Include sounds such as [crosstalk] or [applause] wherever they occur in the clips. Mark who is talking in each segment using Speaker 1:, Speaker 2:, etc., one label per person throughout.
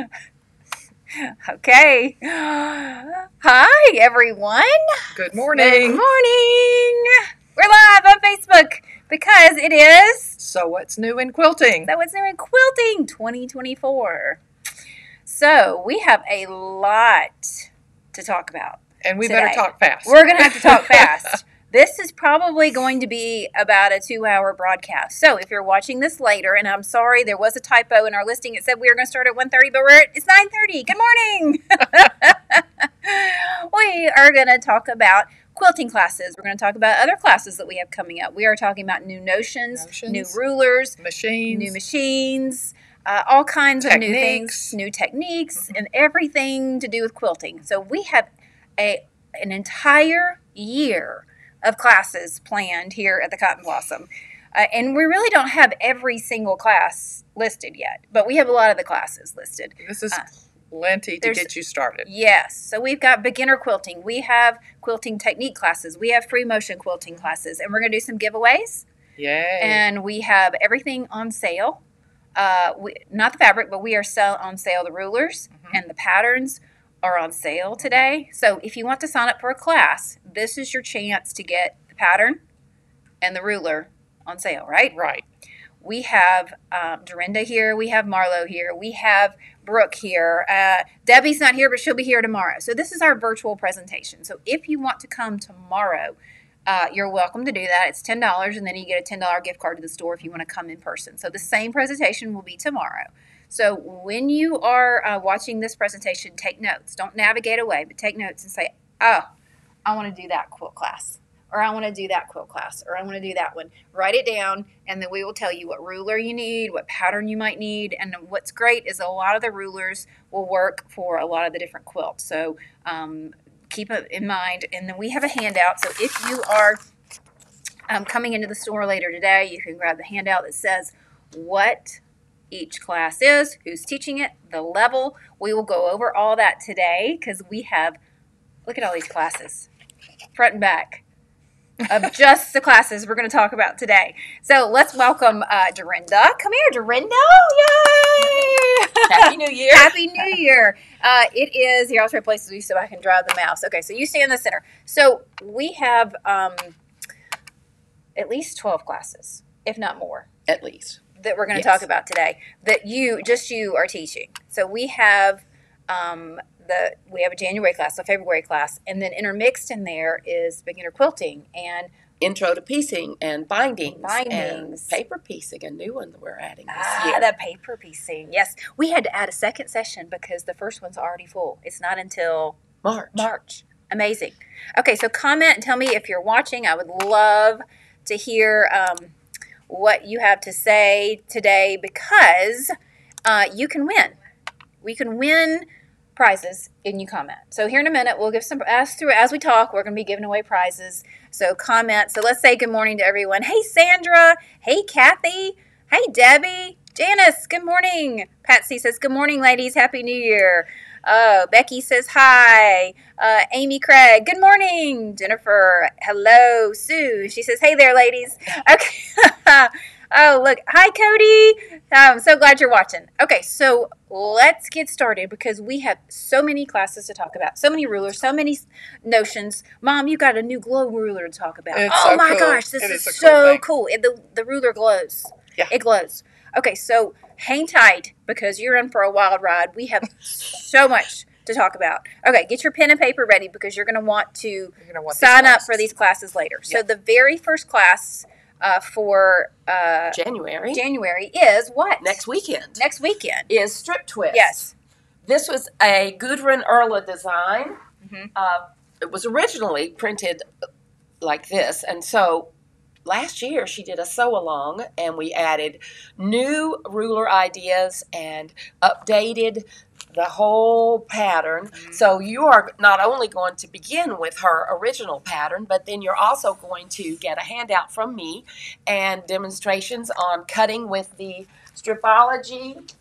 Speaker 1: [laughs] Okay. Hi, everyone.
Speaker 2: Good morning.
Speaker 1: Good
Speaker 2: morning.
Speaker 1: We're live on Facebook because it is
Speaker 2: So, what's new in quilting?
Speaker 1: So What's New in Quilting 2024. So we have a lot to talk about.
Speaker 2: And we
Speaker 1: today.
Speaker 2: better talk fast.
Speaker 1: We're going to have to talk [laughs] fast. This is probably going to be about a two hour broadcast. So if you're watching this later, and I'm sorry, there was a typo in our listing. It said we were going to start at 1.30, but we're at, it's 9.30. Good morning. [laughs] we are going to talk about quilting classes. We're going to talk about other classes that we have coming up. We are talking about new notions,
Speaker 2: Notions.
Speaker 1: new rulers,
Speaker 2: Machines.
Speaker 1: new machines, uh, all kinds of new things, new techniques, and everything to do with quilting. So we have a an entire year of classes planned here at the Cotton Blossom. Uh, and we really don't have every single class listed yet, but we have a lot of the classes listed.
Speaker 2: this is
Speaker 1: uh,
Speaker 2: plenty to get you started.
Speaker 1: Yes. So we've got beginner quilting. We have quilting technique classes. We have free motion quilting classes. And we're going to do some giveaways
Speaker 2: Yay.
Speaker 1: and we have everything on sale. Uh, we, not the fabric, but we are sell on sale the rulers
Speaker 2: Mhm.
Speaker 1: and the patterns are on sale today. So if you want to sign up for a class, this is your chance to get the pattern and the ruler on sale, right?
Speaker 2: right.
Speaker 1: We have um, Dorinda here. We have Marlo here. We have Brooke here. Uh, Debbie's not here, but she'll be here tomorrow. So this is our virtual presentation. So if you want to come tomorrow, uh, you're welcome to do that. It's ten dollars, and then you get a ten dollar gift card to the store if you want to come in person. So the same presentation will be tomorrow. So when you are uh, watching this presentation, take notes. Don't navigate away, but take notes and say, "Oh, I want to do that quilt class." Or I want to do that quilt class, or I want to do that one. Write it down, and then we will tell you what ruler you need, what pattern you might need. And what's great is a lot of the rulers will work for a lot of the different quilts. So um, keep it in mind. And then we have a handout. So if you are um, coming into the store later today, you can grab the handout that says what each class is, who's teaching it, the level. We will go over all that today because we have, look at all these classes, front and back. Of [laughs] just the classes we're going to talk about today. So let's welcome uh, Dorinda. Come here, Dorinda. Yay!
Speaker 3: Happy [laughs] New Year.
Speaker 1: Happy New Year. Uh, it is, here, I'll try places you so I can drive the mouse. Okay, so you stay in the center. So we have um, at least 12 classes, if not more,
Speaker 3: At least.
Speaker 1: that we're going to
Speaker 3: Yes.
Speaker 1: talk about today that you, just you, are teaching. So we have. Um, the, we have a January class, a February class, and then intermixed in there is beginner quilting and
Speaker 3: Intro to piecing and bindings.
Speaker 1: Bindings.
Speaker 3: And paper piecing, a new one that we're adding this
Speaker 1: ah,
Speaker 3: year.
Speaker 1: the paper piecing. Yes, we had to add a second session because the first one's already full. It's not until
Speaker 3: March.
Speaker 1: March. Amazing. Okay, so comment and tell me if you're watching. I would love to hear um, what you have to say today because uh, you can win. We can win prizes and you comment. So here in a minute, we'll give some as through as we talk. We're going to be giving away prizes. So comment. So let's say good morning to everyone. Hey Sandra. Hey Kathy. Hey Debbie. Janice. Good morning. Patsy says good morning, ladies. Happy New Year. Oh, Becky says hi. Uh, Amy Craig, good morning. Jennifer, hello. Sue, she says, hey there, ladies. [laughs] Okay. Oh, look. Hi, Cody. I'm so glad you're watching. Okay, so let's get started because we have so many classes to talk about, so many rulers, so many notions. Mom, you got a new glow ruler to talk about.
Speaker 2: It's
Speaker 1: oh
Speaker 2: so
Speaker 1: my
Speaker 2: cool.
Speaker 1: gosh, this
Speaker 2: It
Speaker 1: is,
Speaker 2: is a cool
Speaker 1: so cool. It, the, the ruler glows.
Speaker 2: Yeah.
Speaker 1: It glows. Okay, so hang tight because you're in for a wild ride. We have [laughs] so much to talk about. Okay, get your pen and paper ready because you're going to want to
Speaker 2: You're gonna want these
Speaker 1: sign up for these classes later. So the very first class uh, for uh,
Speaker 3: January.
Speaker 1: January is what?
Speaker 3: Next weekend
Speaker 1: Next weekend.
Speaker 3: is Strip Twist.
Speaker 1: Yes.
Speaker 3: This was a Gudrun Erla design.
Speaker 1: Mhm.
Speaker 3: Uh, it was originally printed like this, and so last year she did a sew along, and we added new ruler ideas and updated the whole pattern.
Speaker 1: Mhm.
Speaker 3: So you are not only going to begin with her original pattern, but then you're also going to get a handout from me and demonstrations on cutting with the Stripology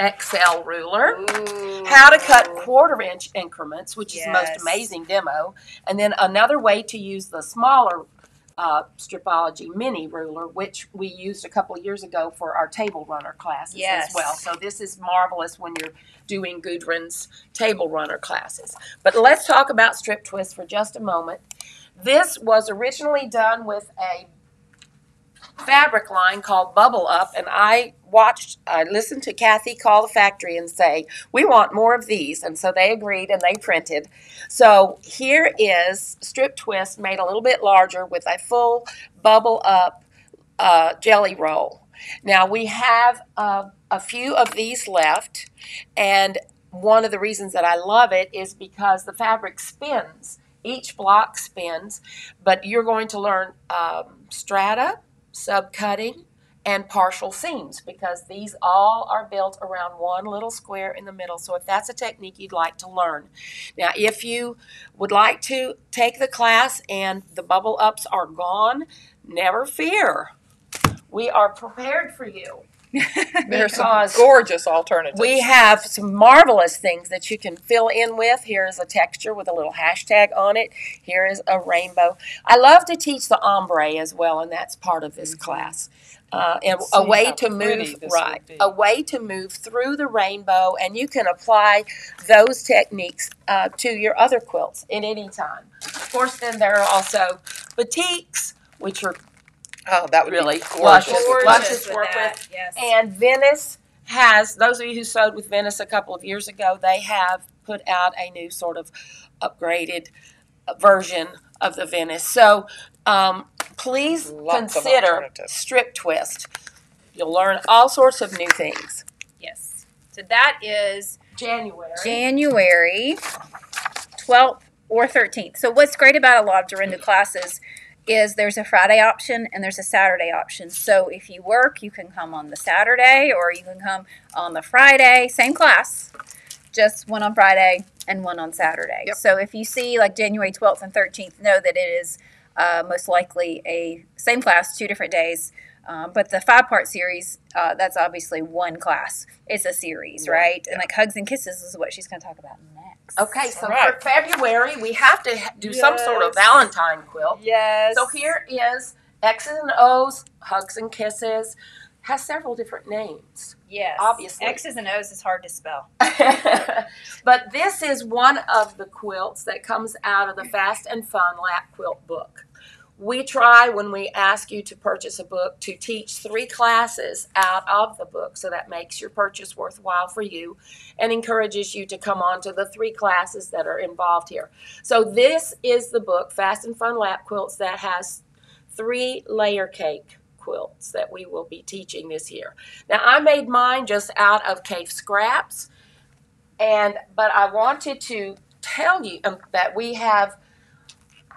Speaker 3: XL ruler.
Speaker 1: Ooh.
Speaker 3: How to cut quarter inch increments, which is the most amazing demo. And then another way to use the smaller uh, Stripology mini ruler, which we used a couple of years ago for our table runner classes
Speaker 1: Yes.
Speaker 3: as well. So this is marvelous when you're doing Gudrun's table runner classes. But let's talk about strip twist for just a moment. This was originally done with a fabric line called Bubble Up, and I watched, I listened to Kathy call the factory and say, We want more of these. And so they agreed and they printed. So here is Strip Twist made a little bit larger with a full Bubble Up uh, jelly roll. Now we have uh, a few of these left, and one of the reasons that I love it is because the fabric spins. Each block spins, but you're going to learn um, strata, subcutting, and partial seams because these all are built around one little square in the middle. So if that's a technique you'd like to learn. Now, if you would like to take the class and the bubble ups are gone, never fear. We are prepared for you. [laughs]
Speaker 2: There's some gorgeous alternatives.
Speaker 3: We have some marvelous things that you can fill in with. Here is a texture with a little hashtag on it. Here is a rainbow. I love to teach the ombre as well, and that's part of this class. Uh, and a way to move right, a way to move through the rainbow, and you can apply those techniques uh, to your other quilts at any time. Of course, then there are also batiks, which are
Speaker 2: oh, that would
Speaker 3: really
Speaker 2: be gorgeous.
Speaker 3: luscious,
Speaker 1: Gorgeous
Speaker 3: luscious
Speaker 1: with
Speaker 3: work
Speaker 1: that,
Speaker 3: with.
Speaker 1: Yes.
Speaker 3: And Venice has, those of you who sewed with Venice a couple of years ago, they have put out a new sort of upgraded uh, version of the Venice. So um, please
Speaker 2: Lots
Speaker 3: consider strip twist. You'll learn all sorts of new things.
Speaker 1: yes. So that is
Speaker 3: January.
Speaker 1: January 12th or 13th. So what's great about a lot of Dorinda classes is there's a Friday option and there's a Saturday option. So if you work, you can come on the Saturday or you can come on the Friday, same class, just one on Friday and one on Saturday.
Speaker 2: Yep.
Speaker 1: So if you see like January 12th and 13th, know that it is uh, most likely a same class, two different days. Um, but the five part series, uh, that's obviously one class. It's a series,
Speaker 3: Yeah.
Speaker 1: right? And like hugs and kisses is what she's going to talk about.
Speaker 3: Okay, so
Speaker 2: Right.
Speaker 3: for February, we have to do some sort of Valentine quilt.
Speaker 1: Yes.
Speaker 3: So here is X's and O's, Hugs and Kisses, has several different names.
Speaker 1: yes,
Speaker 3: obviously.
Speaker 1: X's and O's is hard to spell. [laughs]
Speaker 3: but this is one of the quilts that comes out of the Fast and Fun Lap Quilt book. We try when we ask you to purchase a book to teach three classes out of the book, so that makes your purchase worthwhile for you and encourages you to come on to the three classes that are involved here. So, this is the book, Fast and Fun Lap Quilts, that has three layer cake quilts that we will be teaching this year. Now, I made mine just out of Kaffe scraps and but I wanted to tell you um, that we have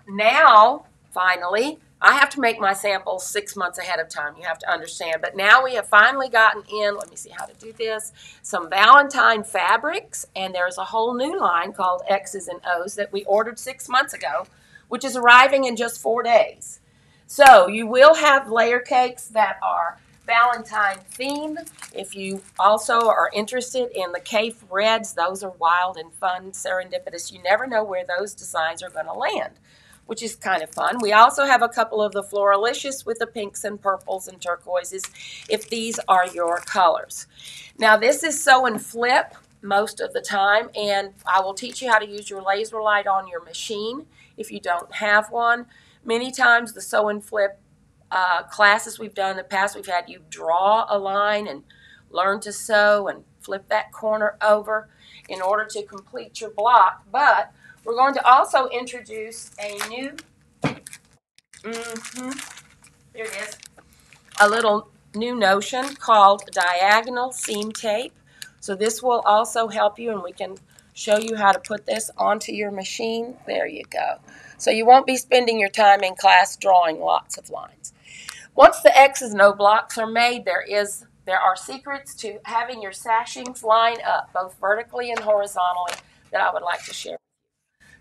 Speaker 3: now finally. I have to make my samples six months ahead of time. You have to understand. But now we have finally gotten in. Let me see how to do this. Some Valentine fabrics, and there's a whole new line called X's and O's that we ordered six months ago, which is arriving in just four days. So you will have layer cakes that are Valentine themed. If you also are interested in the Kaffe Reds, those are wild and fun, serendipitous. You never know where those designs are going to land, which is kind of fun. We also have a couple of the Floralicious with the pinks and purples and turquoises, if these are your colors. Now, this is sew and flip most of the time, and I will teach you how to use your laser light on your machine if you don't have one. Many times, the sew and flip uh, classes we've done in the past, we've had you draw a line and learn to sew and flip that corner over in order to complete your block. But we're going to also introduce a new, hmm here it is, a little new notion called diagonal seam tape. So this will also help you, and we can show you how to put this onto your machine. There you go. So you won't be spending your time in class drawing lots of lines. Once the X's and O blocks are made, there is there are secrets to having your sashings line up both vertically and horizontally that I would like to share.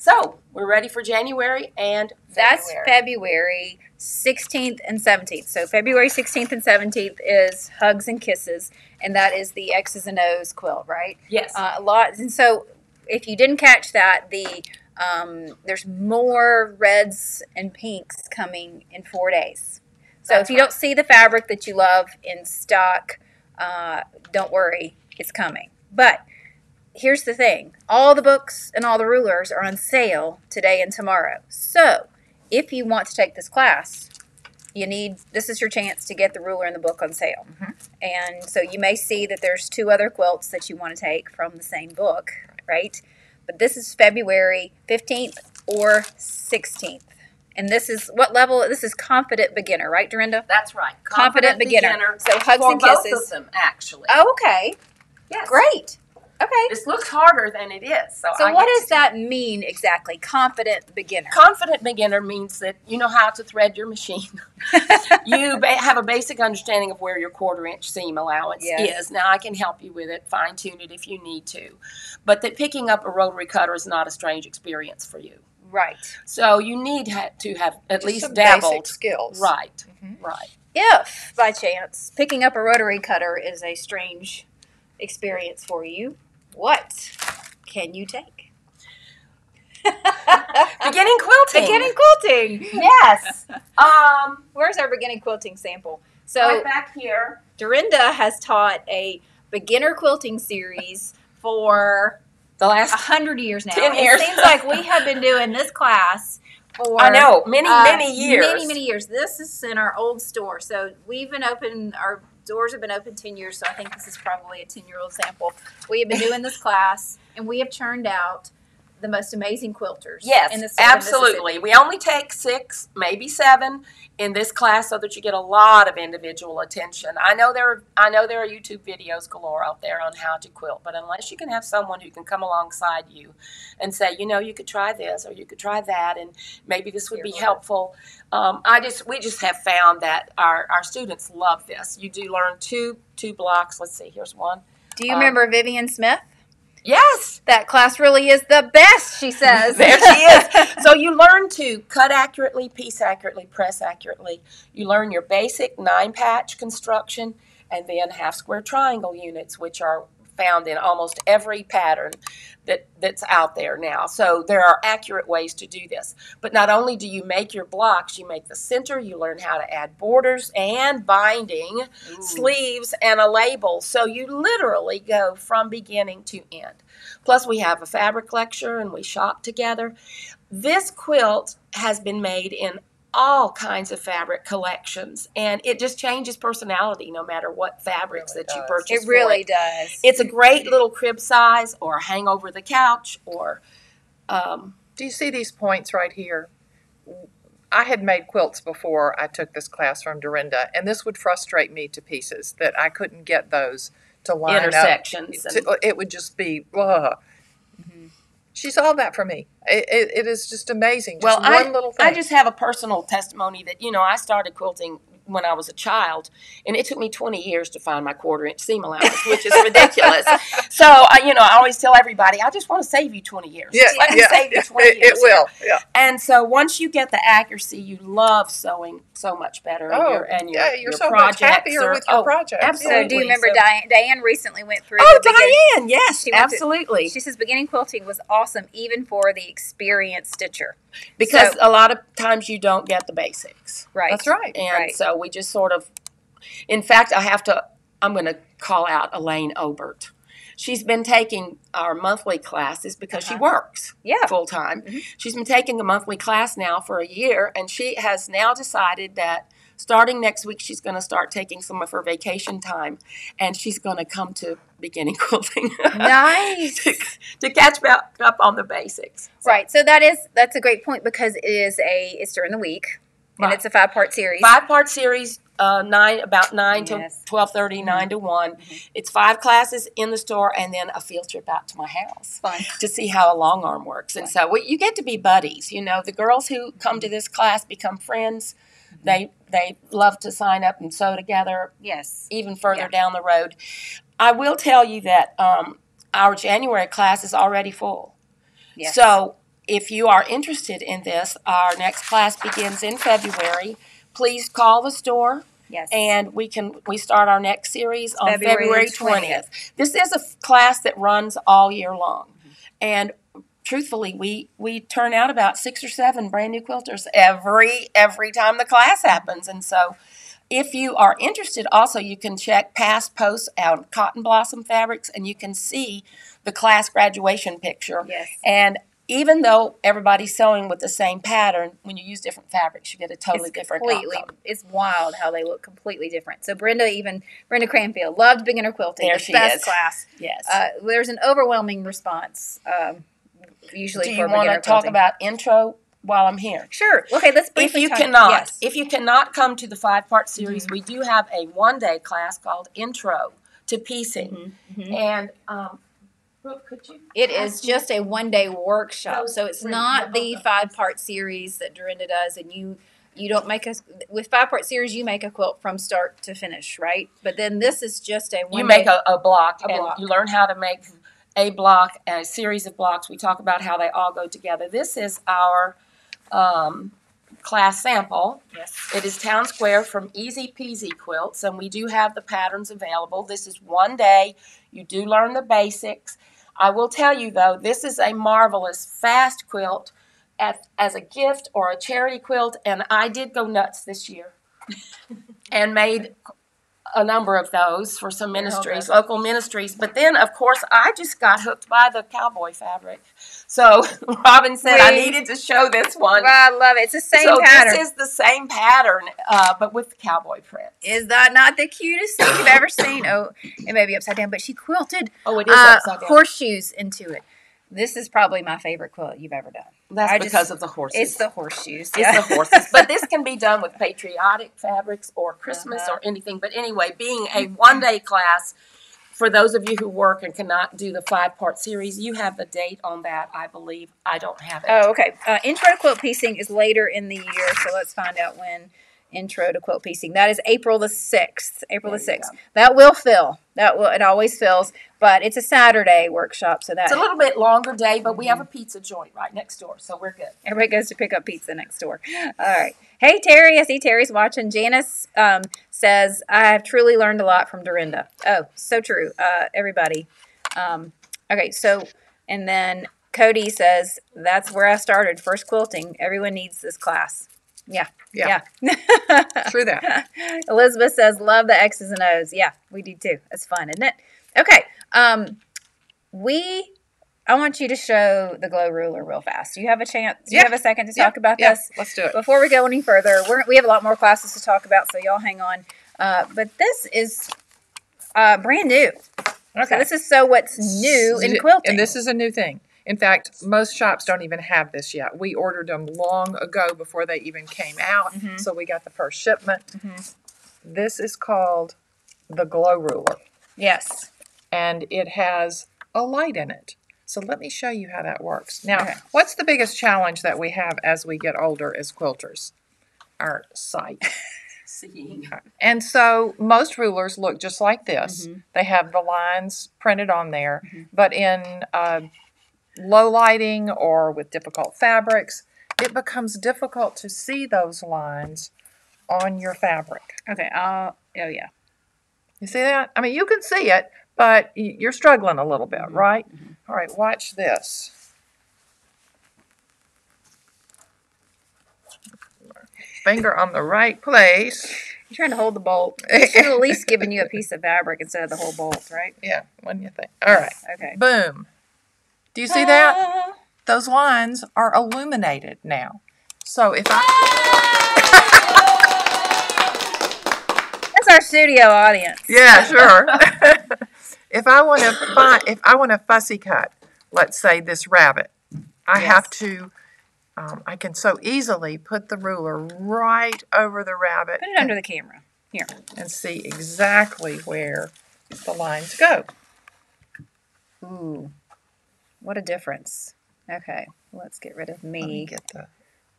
Speaker 3: So we're ready for January and
Speaker 1: That's
Speaker 3: February.
Speaker 1: February 16th and 17th. So February 16th and 17th is Hugs and Kisses, and that is the X's and O's quilt, right?
Speaker 3: yes.
Speaker 1: Uh, a lot, and so if you didn't catch that, the Um, there's more reds and pinks coming in four days. So
Speaker 3: That's
Speaker 1: if you don't see the fabric that you love in stock, uh, don't worry, it's coming. But here's the thing all the books and all the rulers are on sale today and tomorrow. So if you want to take this class, you need this is your chance to get the ruler and the book on sale. Mm-hmm. And so you may see that there's two other quilts that you want to take from the same book, right? But this is February 15th or 16th. And this is what level? This is confident beginner, right, Dorinda?
Speaker 3: That's right.
Speaker 1: Confident beginner. So hugs and
Speaker 3: both
Speaker 1: kisses.
Speaker 3: of them, actually.
Speaker 1: Oh, okay.
Speaker 3: yes.
Speaker 1: Great. Okay.
Speaker 3: This looks harder than it is. So,
Speaker 1: So
Speaker 3: I
Speaker 1: what does
Speaker 3: to-
Speaker 1: that mean exactly? Confident beginner.
Speaker 3: Confident beginner means that you know how to thread your machine. [laughs] you ba- have a basic understanding of where your quarter inch seam allowance
Speaker 1: Yes.
Speaker 3: is. Now, I can help you with it, fine tune it if you need to. But that picking up a rotary cutter is not a strange experience for you.
Speaker 1: Right.
Speaker 3: So, you need ha- to have at
Speaker 2: Just
Speaker 3: least
Speaker 2: some basic
Speaker 3: dabbled.
Speaker 2: skills.
Speaker 3: Right,
Speaker 2: Mhm.
Speaker 3: right.
Speaker 1: If by chance picking up a rotary cutter is a strange experience for you, what can you take? [laughs]
Speaker 3: Beginning quilting.
Speaker 1: beginning quilting.
Speaker 3: Yes. [laughs] Um,
Speaker 1: Where's our beginning quilting sample? So
Speaker 3: right back here.
Speaker 1: Dorinda has taught a beginner quilting series for
Speaker 3: The last
Speaker 1: hundred years now.
Speaker 3: 10 years.
Speaker 1: It seems like we have been doing this class for
Speaker 3: I know, many,
Speaker 1: uh,
Speaker 3: many years.
Speaker 1: Many, many years. This is in our old store. So we've been open, our doors have been open 10 years. So I think this is probably a 10 year old sample. We have been doing this class and we have churned out the most amazing quilters.
Speaker 3: Yes,
Speaker 1: in the state of
Speaker 3: absolutely. We only take six, maybe seven in this class so that you get a lot of individual attention. I know there are, I know there are YouTube videos galore out there on how to quilt, but unless you can have someone who can come alongside you and say, you know, you could try this or you could try that, and maybe this would be helpful. Um, I just we just have found that our, our students love this. You do learn two two blocks. Let's see, here's one.
Speaker 1: Do you
Speaker 3: Um,
Speaker 1: remember Vivian Smith?
Speaker 3: Yes,
Speaker 1: That class really is the best, she says. [laughs]
Speaker 3: there she is. [laughs] So you learn to cut accurately, piece accurately, press accurately. You learn your basic nine patch construction and then half square triangle units, which are found in almost every pattern that, that's out there now. So there are accurate ways to do this. But not only do you make your blocks, you make the center, you learn how to add borders and binding sleeves and a label. So you literally go from beginning to end. Plus, we have a fabric lecture and we shop together. This quilt has been made in all kinds of fabric collections, and it just changes personality no matter what fabrics
Speaker 2: Really
Speaker 3: that you purchase.
Speaker 1: It
Speaker 3: for
Speaker 1: really
Speaker 3: it.
Speaker 1: does.
Speaker 3: It's a great little crib size, or hang over the couch, or um,
Speaker 2: Do you see these points right here? I had made quilts before I took this class from Dorinda, and this would frustrate me to pieces that I couldn't get those to line up.
Speaker 3: intersections. And,
Speaker 2: It would just be, ugh. She solved that for me. It, it, it is just amazing. Just
Speaker 3: Well,
Speaker 2: one
Speaker 3: I-
Speaker 2: little thing.
Speaker 3: I just have a personal testimony that, you know, I started quilting when I was a child, and it took me 20 years to find my quarter inch seam allowance, which is ridiculous. [laughs] so, I, you know, I always tell everybody, I just want to save you 20 years.
Speaker 2: yeah,
Speaker 3: Just let me
Speaker 2: yeah,
Speaker 3: save you 20
Speaker 2: it,
Speaker 3: years.
Speaker 2: it will. Yeah.
Speaker 3: And so once you get the accuracy, you love sewing so much better. and
Speaker 2: Oh,
Speaker 3: your, and your,
Speaker 2: yeah, you're
Speaker 3: your
Speaker 2: so much happier
Speaker 3: are-
Speaker 2: with your
Speaker 3: oh,
Speaker 2: projects.
Speaker 3: absolutely.
Speaker 1: so do you remember
Speaker 3: So-
Speaker 1: Diane? Diane recently went through.
Speaker 3: Oh,
Speaker 1: the beginning-
Speaker 3: Diane, yes,
Speaker 1: She went to-
Speaker 3: absolutely.
Speaker 1: She says beginning quilting was awesome, even for the experienced stitcher.
Speaker 3: Because
Speaker 1: so-
Speaker 3: a lot of times you don't get the basics.
Speaker 1: Right.
Speaker 2: That's right.
Speaker 3: And
Speaker 1: Right.
Speaker 3: so we just sort of, in fact, I have to, I'm going to call out Elaine Obert. She's been taking our monthly classes because she
Speaker 1: Uh-huh.
Speaker 3: works
Speaker 1: Yeah.
Speaker 3: full time.
Speaker 1: Mhm.
Speaker 3: She's been taking a monthly class now for a year, and she has now decided that starting next week, she's going to start taking some of her vacation time and she's going to come to beginning [laughs] quilting
Speaker 1: Nice.
Speaker 3: to, to catch back up on the basics. So,
Speaker 1: Right. So that is that's a great point because it is a it's during the week and
Speaker 3: Right.
Speaker 1: it's a five part series.
Speaker 3: five part series uh, nine about nine to
Speaker 1: Yes.
Speaker 3: twelve thirty, mm-hmm. nine to one mm-hmm. it's five classes in the store and then a field trip out to my house
Speaker 1: Fun.
Speaker 3: to see how a long arm works and so we, you get to be buddies you know the girls who come to mm-hmm. this class become friends they they love to sign up and sew together
Speaker 1: Yes.
Speaker 3: even further
Speaker 1: Yeah.
Speaker 3: down the road i will tell you that um, our january class is already full
Speaker 1: Yes.
Speaker 3: so, if you are interested in this, our next class begins in February. Please call the store
Speaker 1: yes.
Speaker 3: and we can we start our next series on
Speaker 1: February
Speaker 3: February
Speaker 1: 20th.
Speaker 3: 20th. This is a f- class that runs all year long. And truthfully, we we turn out about six or seven brand new quilters every every time the class happens, and so. If you are interested, also you can check past posts out of Cotton Blossom Fabrics, and you can see the class graduation picture.
Speaker 1: Yes.
Speaker 3: And even though everybody's sewing with the same pattern, when you use different fabrics, you get a totally
Speaker 1: it's
Speaker 3: different
Speaker 1: completely
Speaker 3: outcome.
Speaker 1: it's wild how they look completely different so brenda even brenda cranfield loved beginner quilting
Speaker 3: There
Speaker 1: the
Speaker 3: she
Speaker 1: best
Speaker 3: is.
Speaker 1: class
Speaker 3: Yes.
Speaker 1: uh, there's an overwhelming response um, usually
Speaker 3: Do
Speaker 1: for
Speaker 3: you want to talk
Speaker 1: quilting.
Speaker 3: about intro while I'm here?
Speaker 1: sure okay let's briefly If
Speaker 3: you
Speaker 1: talk-
Speaker 3: cannot,
Speaker 1: yes.
Speaker 3: if you cannot come to the five part series,
Speaker 1: Mm-hmm.
Speaker 3: we do have a one day class called Intro to Piecing,
Speaker 1: Mhm.
Speaker 3: and um, Brooke, could you?
Speaker 1: It is just a one day workshop, so it's not the five part series that Dorinda does, and you you don't make a with five part series you make a quilt from start to finish, right? But then this is just a one
Speaker 3: You make a, a block,
Speaker 1: A
Speaker 3: and
Speaker 1: block.
Speaker 3: you learn how to make a block and a series of blocks. We talk about how they all go together. This is our um, class sample.
Speaker 1: yes.
Speaker 3: It is Town Square from Easy Peasy Quilts, and we do have the patterns available. This is one day. You do learn the basics. I will tell you though, this is a marvelous fast quilt at, as a gift or a charity quilt, and I did go nuts this year [laughs] and made a number of those for some ministries, local ministries. But then, of course, I just got hooked by the cowboy fabric. So [laughs] Robin said I needed to show this one.
Speaker 1: I love it. It's the same
Speaker 3: so
Speaker 1: pattern.
Speaker 3: this is the same pattern, uh, but with the cowboy print.
Speaker 1: Is that not the cutest thing you've ever seen? Oh, it may be upside down, but she quilted
Speaker 3: Oh, it is
Speaker 1: uh,
Speaker 3: upside down.
Speaker 1: horseshoes into it. This is probably my favorite quilt you've ever done.
Speaker 3: That's
Speaker 1: I just-
Speaker 3: because of the horses.
Speaker 1: It's the horseshoes.
Speaker 3: It's the horses. But this can be done with [laughs] patriotic fabrics or Christmas
Speaker 1: Uh-huh.
Speaker 3: or anything. But anyway, being a one day class, for those of you who work and cannot do the five part series, you have the date on that, I believe. I don't have it.
Speaker 1: Oh, okay. Uh, intro to quilt piecing is later in the year, so let's find out when intro to quilt piecing. That is April the sixth. April
Speaker 3: There
Speaker 1: the sixth. That will fill. That will. It always fills, but it's a Saturday workshop, so that
Speaker 3: It's a little bit longer day, but we have a pizza joint right next door, so we're good.
Speaker 1: everybody goes to pick up pizza next door. All right. Hey Terry, I see Terry's watching. Janice um, says I have truly learned a lot from Dorinda. Oh, so true. Uh, everybody. Um, okay, so and then Cody says that's where I started first quilting. Everyone needs this class. Yeah.
Speaker 2: Yeah.
Speaker 1: Yeah. [laughs]
Speaker 2: True that.
Speaker 1: Elizabeth says, love the X's and O's. Yeah, we do too. It's fun, isn't it? Okay. Um, we, I want you to show the glow ruler real fast. Do you have a chance? Do you have a second to
Speaker 2: Yeah,
Speaker 1: talk about
Speaker 2: yeah,
Speaker 1: this?
Speaker 2: let's do it.
Speaker 1: Before we go any further, we're, we have a lot more classes to talk about, so y'all hang on. Uh, but this is uh, brand new. So this is so what's new in quilting.
Speaker 2: And this is a new thing. In fact, most shops don't even have this yet. We ordered them long ago before they even came out.
Speaker 1: Mhm.
Speaker 2: So we got the first shipment.
Speaker 1: Mhm.
Speaker 2: This is called the Glow Ruler,
Speaker 1: yes.
Speaker 2: and it has a light in it. So let me show you how that works. Now,
Speaker 1: Okay.
Speaker 2: what's the biggest challenge that we have as we get older as quilters? Our sight. [laughs]
Speaker 3: See.
Speaker 2: And so most rulers look just like this.
Speaker 1: Mhm.
Speaker 2: They have the lines printed on there,
Speaker 1: Mhm.
Speaker 2: but in uh, low lighting or with difficult fabrics, it becomes difficult to see those lines on your fabric.
Speaker 1: Okay. Uh, oh, yeah.
Speaker 2: You see that? I mean, you can see it, but you're struggling a little bit,
Speaker 1: Mhm.
Speaker 2: right? All right, watch this. Finger on the right place.
Speaker 1: You're trying to hold the bolt. [laughs] At least giving you a piece of fabric instead of the whole bolt, right?
Speaker 2: Yeah, what do you think? All right,
Speaker 1: Okay.
Speaker 2: boom. Do you see that?
Speaker 1: Ah.
Speaker 2: Those lines are illuminated now. So if I
Speaker 1: That's our studio audience.
Speaker 2: yeah, sure. [laughs] if I want to find, if I want to fussy cut, let's say this rabbit, I
Speaker 1: Yes.
Speaker 2: have to. Um, I can so easily put the ruler right over the rabbit
Speaker 1: Put it under the camera. Here.
Speaker 2: and see exactly where the lines go.
Speaker 1: Ooh. What a difference. Okay. Let's get rid of
Speaker 2: Let me
Speaker 1: me.
Speaker 2: get the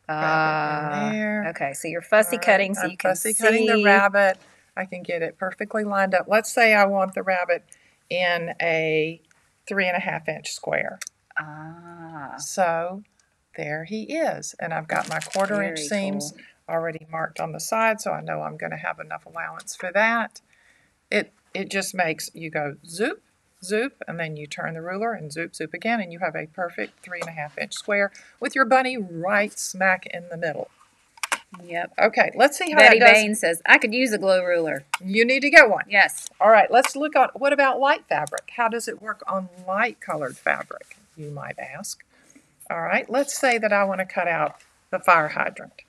Speaker 2: there.
Speaker 1: okay. So you're fussy
Speaker 2: right,
Speaker 1: cutting so
Speaker 2: I'm
Speaker 1: you can
Speaker 2: fussy
Speaker 1: see.
Speaker 2: cutting the rabbit. I can get it perfectly lined up. Let's say I want the rabbit in a three and a half inch square.
Speaker 1: Ah.
Speaker 2: So there he is. And I've got my quarter inch
Speaker 1: Very
Speaker 2: seams
Speaker 1: cool.
Speaker 2: already marked on the side, so I know I'm going to have enough allowance for that. It it just makes you go zoop, zoop, and then you turn the ruler and zoop, zoop again, and you have a perfect three and a half inch square with your bunny right smack in the middle.
Speaker 1: Yep.
Speaker 2: Okay, let's see how
Speaker 1: Betty
Speaker 2: that does.
Speaker 1: Bain says, I could use a glow ruler.
Speaker 2: You need to get one.
Speaker 1: Yes.
Speaker 2: All right, let's look at what about light fabric? How does it work on light colored fabric, you might ask. All right, let's say that I want to cut out the fire hydrant.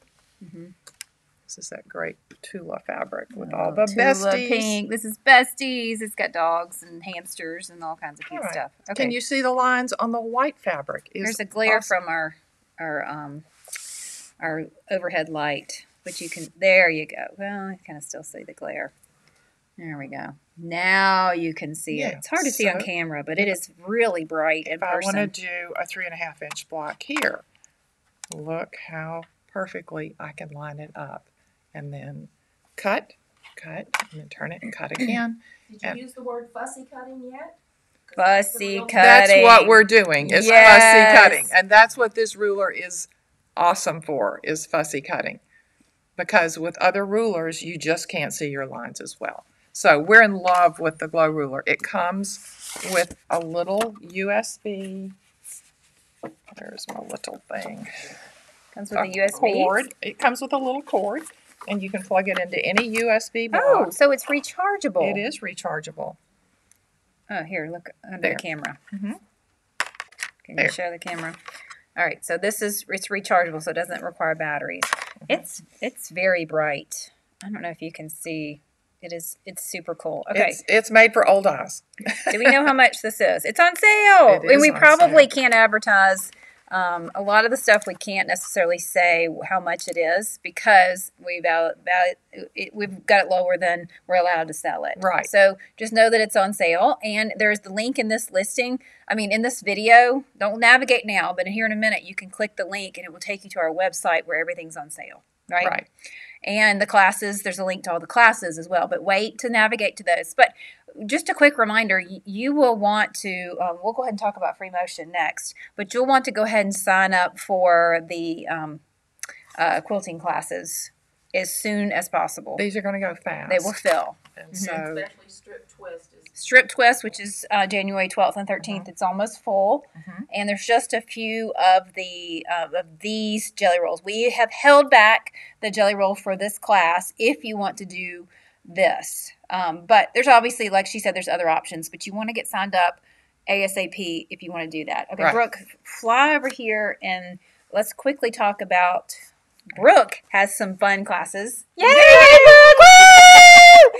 Speaker 1: Mhm.
Speaker 2: This is that great Tula fabric with all the
Speaker 1: Oh, Tula
Speaker 2: besties.
Speaker 1: pink. This is besties. It's got dogs and hamsters and all kinds of cute
Speaker 2: right.
Speaker 1: stuff. Okay.
Speaker 2: Can you see the lines on the white fabric? Is
Speaker 1: There's a glare
Speaker 2: awesome.
Speaker 1: from our our um our overhead light, but you can. There you go. Well, I kind of still see the glare. There we go. Now you can see it. It's hard to see on camera, but it is really bright in
Speaker 2: If I want
Speaker 1: person.
Speaker 2: to do a three and a half inch block here, look how perfectly I can line it up. And then cut, cut, and then turn it and cut again. [clears throat]
Speaker 3: Did
Speaker 2: And-
Speaker 3: use the word fussy cutting yet? that's the
Speaker 1: Fussy
Speaker 3: real-
Speaker 1: cut.
Speaker 2: That's what we're doing is
Speaker 1: Yes.
Speaker 2: fussy cutting. And that's what this ruler is awesome for is fussy cutting. Because with other rulers you just can't see your lines as well. So we're in love with the glow ruler. It comes with a little USB there's my little thing.
Speaker 1: Comes with
Speaker 2: a
Speaker 1: a USB.
Speaker 2: cord. It comes with a little cord and you can plug it into any USB
Speaker 1: Oh, so it's rechargeable.
Speaker 2: It is rechargeable.
Speaker 1: Oh, here, look under
Speaker 2: There.
Speaker 1: the camera.
Speaker 2: Mhm.
Speaker 1: Can
Speaker 2: There.
Speaker 1: you show the camera? All right, so this is it's rechargeable, so it doesn't require batteries. It's it's very bright. I don't know if you can see. It is it's super cool. Okay,
Speaker 2: It's it's made for old eyes.
Speaker 1: do we know how [laughs] much this is? It's on sale,
Speaker 2: It
Speaker 1: and we
Speaker 2: on
Speaker 1: probably
Speaker 2: sale.
Speaker 1: can't advertise. Um, a lot of the stuff we can't necessarily say how much it is because we've out, it, we've got it lower than we're allowed to sell it.
Speaker 2: Right.
Speaker 1: So just know that it's on sale, and there's the link in this listing. I mean, in this video, don't navigate now, but here in a minute, you can click the link, and it will take you to our website where everything's on sale. Right.
Speaker 2: Right.
Speaker 1: And the classes, there's a link to all the classes as well. But wait to navigate to those. But just a quick reminder you will want to, um, we'll go ahead and talk about free motion next, but you'll want to go ahead and sign up for the um, uh, quilting classes as soon as possible.
Speaker 2: These are going to go fast.
Speaker 1: They will fill.
Speaker 2: And
Speaker 1: Mhm.
Speaker 2: so
Speaker 3: Especially strip twist is
Speaker 1: Strip Twist, which is uh, January 12th and 13th, it's almost full.
Speaker 2: Mhm.
Speaker 1: And there's just a few of the uh, of these jelly rolls. We have held back the jelly roll for this class if you want to do this. Um, but there's obviously, like she said, there's other options, but you want to get signed up ASAP if you want to do that. Okay,
Speaker 2: Right.
Speaker 1: Brooke, fly over here and let's quickly talk about. Brooke has some fun classes. Yay, Brooke! Woo!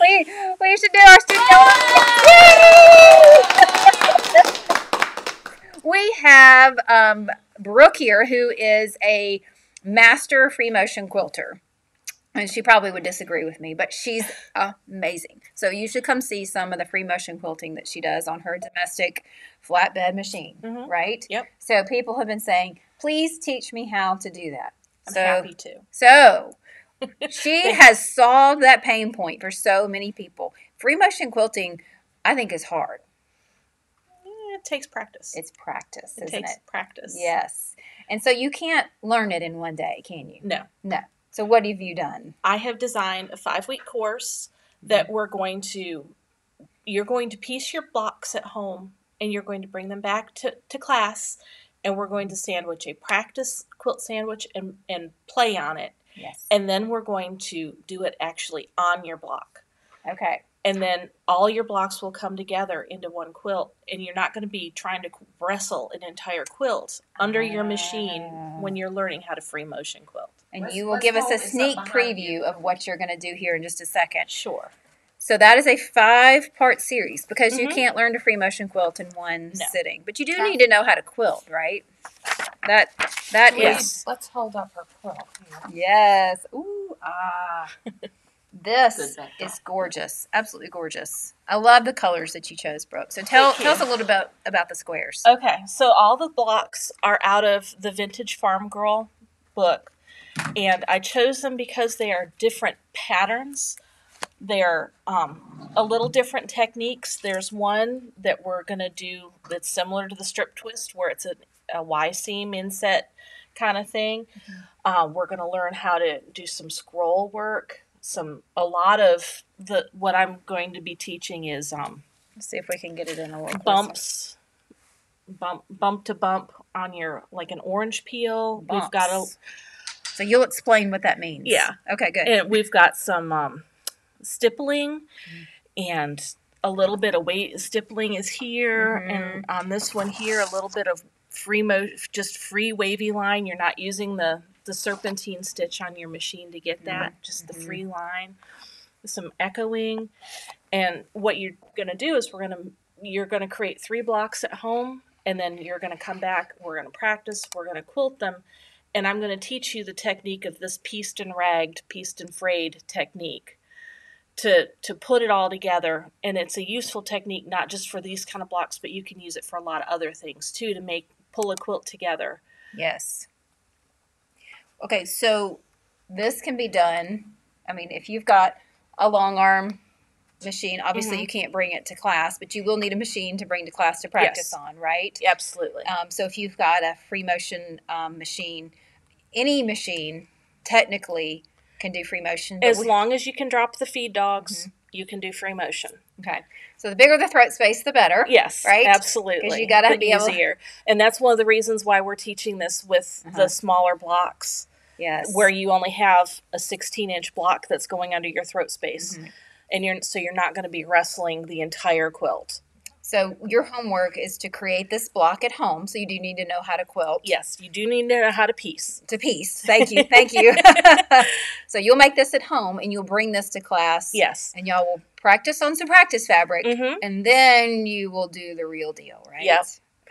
Speaker 1: We, we should do our studio. Yay! we have um, Brooke here, who is a master free motion quilter. And she probably would disagree with me, but she's amazing. So you should come see some of the free motion quilting that she does on her domestic flatbed machine,
Speaker 4: Mhm.
Speaker 1: right?
Speaker 4: Yep.
Speaker 1: So people have been saying, please teach me how to do that.
Speaker 4: I'm
Speaker 1: so
Speaker 4: happy to.
Speaker 1: so [laughs] she has solved that pain point for so many people. Free motion quilting, I think, is hard.
Speaker 4: It takes practice.
Speaker 1: It's practice,
Speaker 4: it
Speaker 1: isn't
Speaker 4: takes
Speaker 1: it?
Speaker 4: practice.
Speaker 1: Yes. And so you can't learn it in one day, can you?
Speaker 4: No.
Speaker 1: No. So what have you done?
Speaker 4: I have designed a five week course that we're going to, you're going to piece your blocks at home and you're going to bring them back to, to class and we're going to sandwich a practice quilt sandwich and, and play on it.
Speaker 1: Yes.
Speaker 4: And then we're going to do it actually on your block.
Speaker 1: Okay.
Speaker 4: And then all your blocks will come together into one quilt, and you're not going to be trying to wrestle an entire quilt under your machine
Speaker 1: Ah.
Speaker 4: when you're learning how to free motion quilt.
Speaker 1: And
Speaker 3: Let's-
Speaker 1: you will give us a sneak preview
Speaker 3: you.
Speaker 1: of what you're going to do here in just a second.
Speaker 4: Sure.
Speaker 1: So that is a five part series because you
Speaker 4: Mhm.
Speaker 1: can't learn to free motion quilt in one
Speaker 4: No.
Speaker 1: sitting. But you do need to know how to quilt, right? That that is
Speaker 2: let's hold up her quilt here.
Speaker 1: Yes. Ooh, ah. [laughs] This is gorgeous. Absolutely gorgeous. I love the colors that you chose, Brooke. So tell tell us a little bit about the squares.
Speaker 4: Okay, so all the blocks are out of the Vintage Farm Girl book, and I chose them because they are different patterns. They're um, a little different techniques. There's one that we're going to do that's similar to the strip twist, where it's a, a Y seam inset kind of thing. Uh, we're going to learn how to do some scroll work. Some a lot of the what I'm going to be teaching is um,
Speaker 1: Let's see if we can get it in a little closer.
Speaker 4: bumps, bump bump to bump on your like an orange peel. We've got a
Speaker 1: Bumps. So you'll explain what that means.
Speaker 4: Yeah.
Speaker 1: Okay, good.
Speaker 4: and we've got some um, stippling mm-hmm. and a little bit of weight stippling is here mm-hmm. and on this one here a little bit of free mo just free wavy line. You're not using the the serpentine stitch on your machine to get that mm-hmm. just the free line some echoing. And what you're going to do is we're going to you're going to create three blocks at home and then you're going to come back. We're going to practice. We're going to quilt them and i'm going to teach you the technique of this pieced and ragged pieced and frayed technique to to put it all together and it's a useful technique not just for these kind of blocks but you can use it for a lot of other things too to make pull a quilt together
Speaker 1: Yes. Okay, so this can be done. I mean, if you've got a long arm machine, obviously
Speaker 4: Mhm.
Speaker 1: you can't bring it to class, but you will need a machine to bring to class to practice
Speaker 4: Yes.
Speaker 1: on, right?
Speaker 4: absolutely
Speaker 1: Um, so if you've got a free motion um, machine, any machine technically can do free motion.
Speaker 4: as
Speaker 1: we-
Speaker 4: long as you can drop the feed dogs
Speaker 1: Mm-hmm.
Speaker 4: you can do free motion
Speaker 1: okay, so the bigger the throat space, the better.
Speaker 4: yes
Speaker 1: Right?
Speaker 4: absolutely
Speaker 1: 'Cause you gotta
Speaker 4: the
Speaker 1: be able-
Speaker 4: easier and that's one of the reasons why we're teaching this with
Speaker 1: Uh-huh.
Speaker 4: the smaller blocks
Speaker 1: Yes.
Speaker 4: where you only have a 16 inch block that's going under your throat space
Speaker 1: Mm-hmm.
Speaker 4: and you're so you're not going to be wrestling the entire quilt
Speaker 1: So your homework is to create this block at home. So you do need to know how to quilt.
Speaker 4: yes you do need to know how to piece
Speaker 1: To piece. Thank you. Thank you. [laughs] [laughs] so you'll make this at home and you'll bring this to class.
Speaker 4: yes
Speaker 1: And y'all will practice on some practice fabric.
Speaker 4: mm-hmm.
Speaker 1: And then you will do the real deal, right?
Speaker 4: Yep.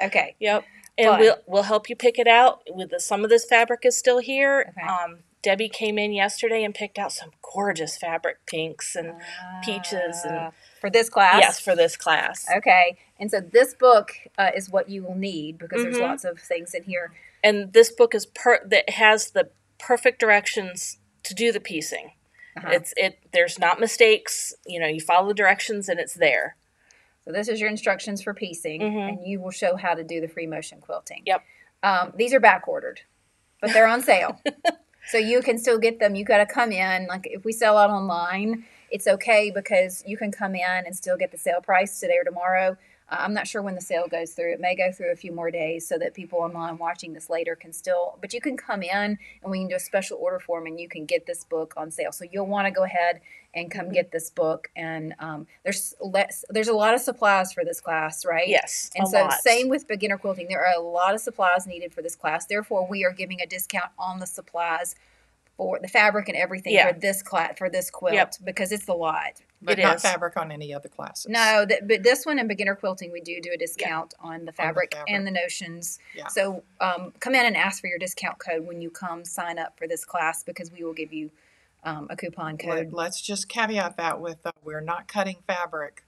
Speaker 1: Okay.
Speaker 4: Yep. And
Speaker 1: Fun.
Speaker 4: we'll we'll help you pick it out. With the, some of this fabric is still here.
Speaker 1: Okay.
Speaker 4: Um, Debbie came in yesterday and picked out some gorgeous fabric pinks and peaches and
Speaker 1: Uh, for this class.
Speaker 4: yes for this class.
Speaker 1: Okay. And so this book uh, is what you will need because there's
Speaker 4: Mhm.
Speaker 1: lots of things in here.
Speaker 4: And this book is per that has the perfect directions to do the piecing.
Speaker 1: Uh-huh.
Speaker 4: It's it. There's not mistakes. You know, you follow the directions and it's there.
Speaker 1: So this is your instructions for piecing,
Speaker 4: Mhm.
Speaker 1: and you will show how to do the free motion quilting.
Speaker 4: Yep.
Speaker 1: Um, these are back ordered, but they're on sale, [laughs] so you can still get them. You got to come in. Like if we sell out online, it's okay because you can come in and still get the sale price today or tomorrow. I'm not sure when the sale goes through. It may go through a few more days so that people online watching this later can still. But you can come in and we can do a special order form and you can get this book on sale. So you'll want to go ahead and come get this book. And um, there's less. There's a lot of supplies for this class, right?
Speaker 4: Yes.
Speaker 1: And
Speaker 4: a
Speaker 1: so,
Speaker 4: lot.
Speaker 1: same with beginner quilting. There are a lot of supplies needed for this class. Therefore, we are giving a discount on the supplies for the fabric and everything
Speaker 4: Yeah.
Speaker 1: for this class for this quilt
Speaker 4: Yep.
Speaker 1: because it's a lot.
Speaker 2: But
Speaker 4: It
Speaker 2: not
Speaker 4: is.
Speaker 2: fabric on any other classes.
Speaker 1: No, that, but this one in beginner quilting, we do do a discount on the fabric,
Speaker 2: fabric.
Speaker 1: and the notions.
Speaker 2: Yeah.
Speaker 1: So um, come in and ask for your discount code when you come sign up for this class because we will give you um, a coupon code.
Speaker 2: Let, let's just caveat that with uh, we're not cutting fabric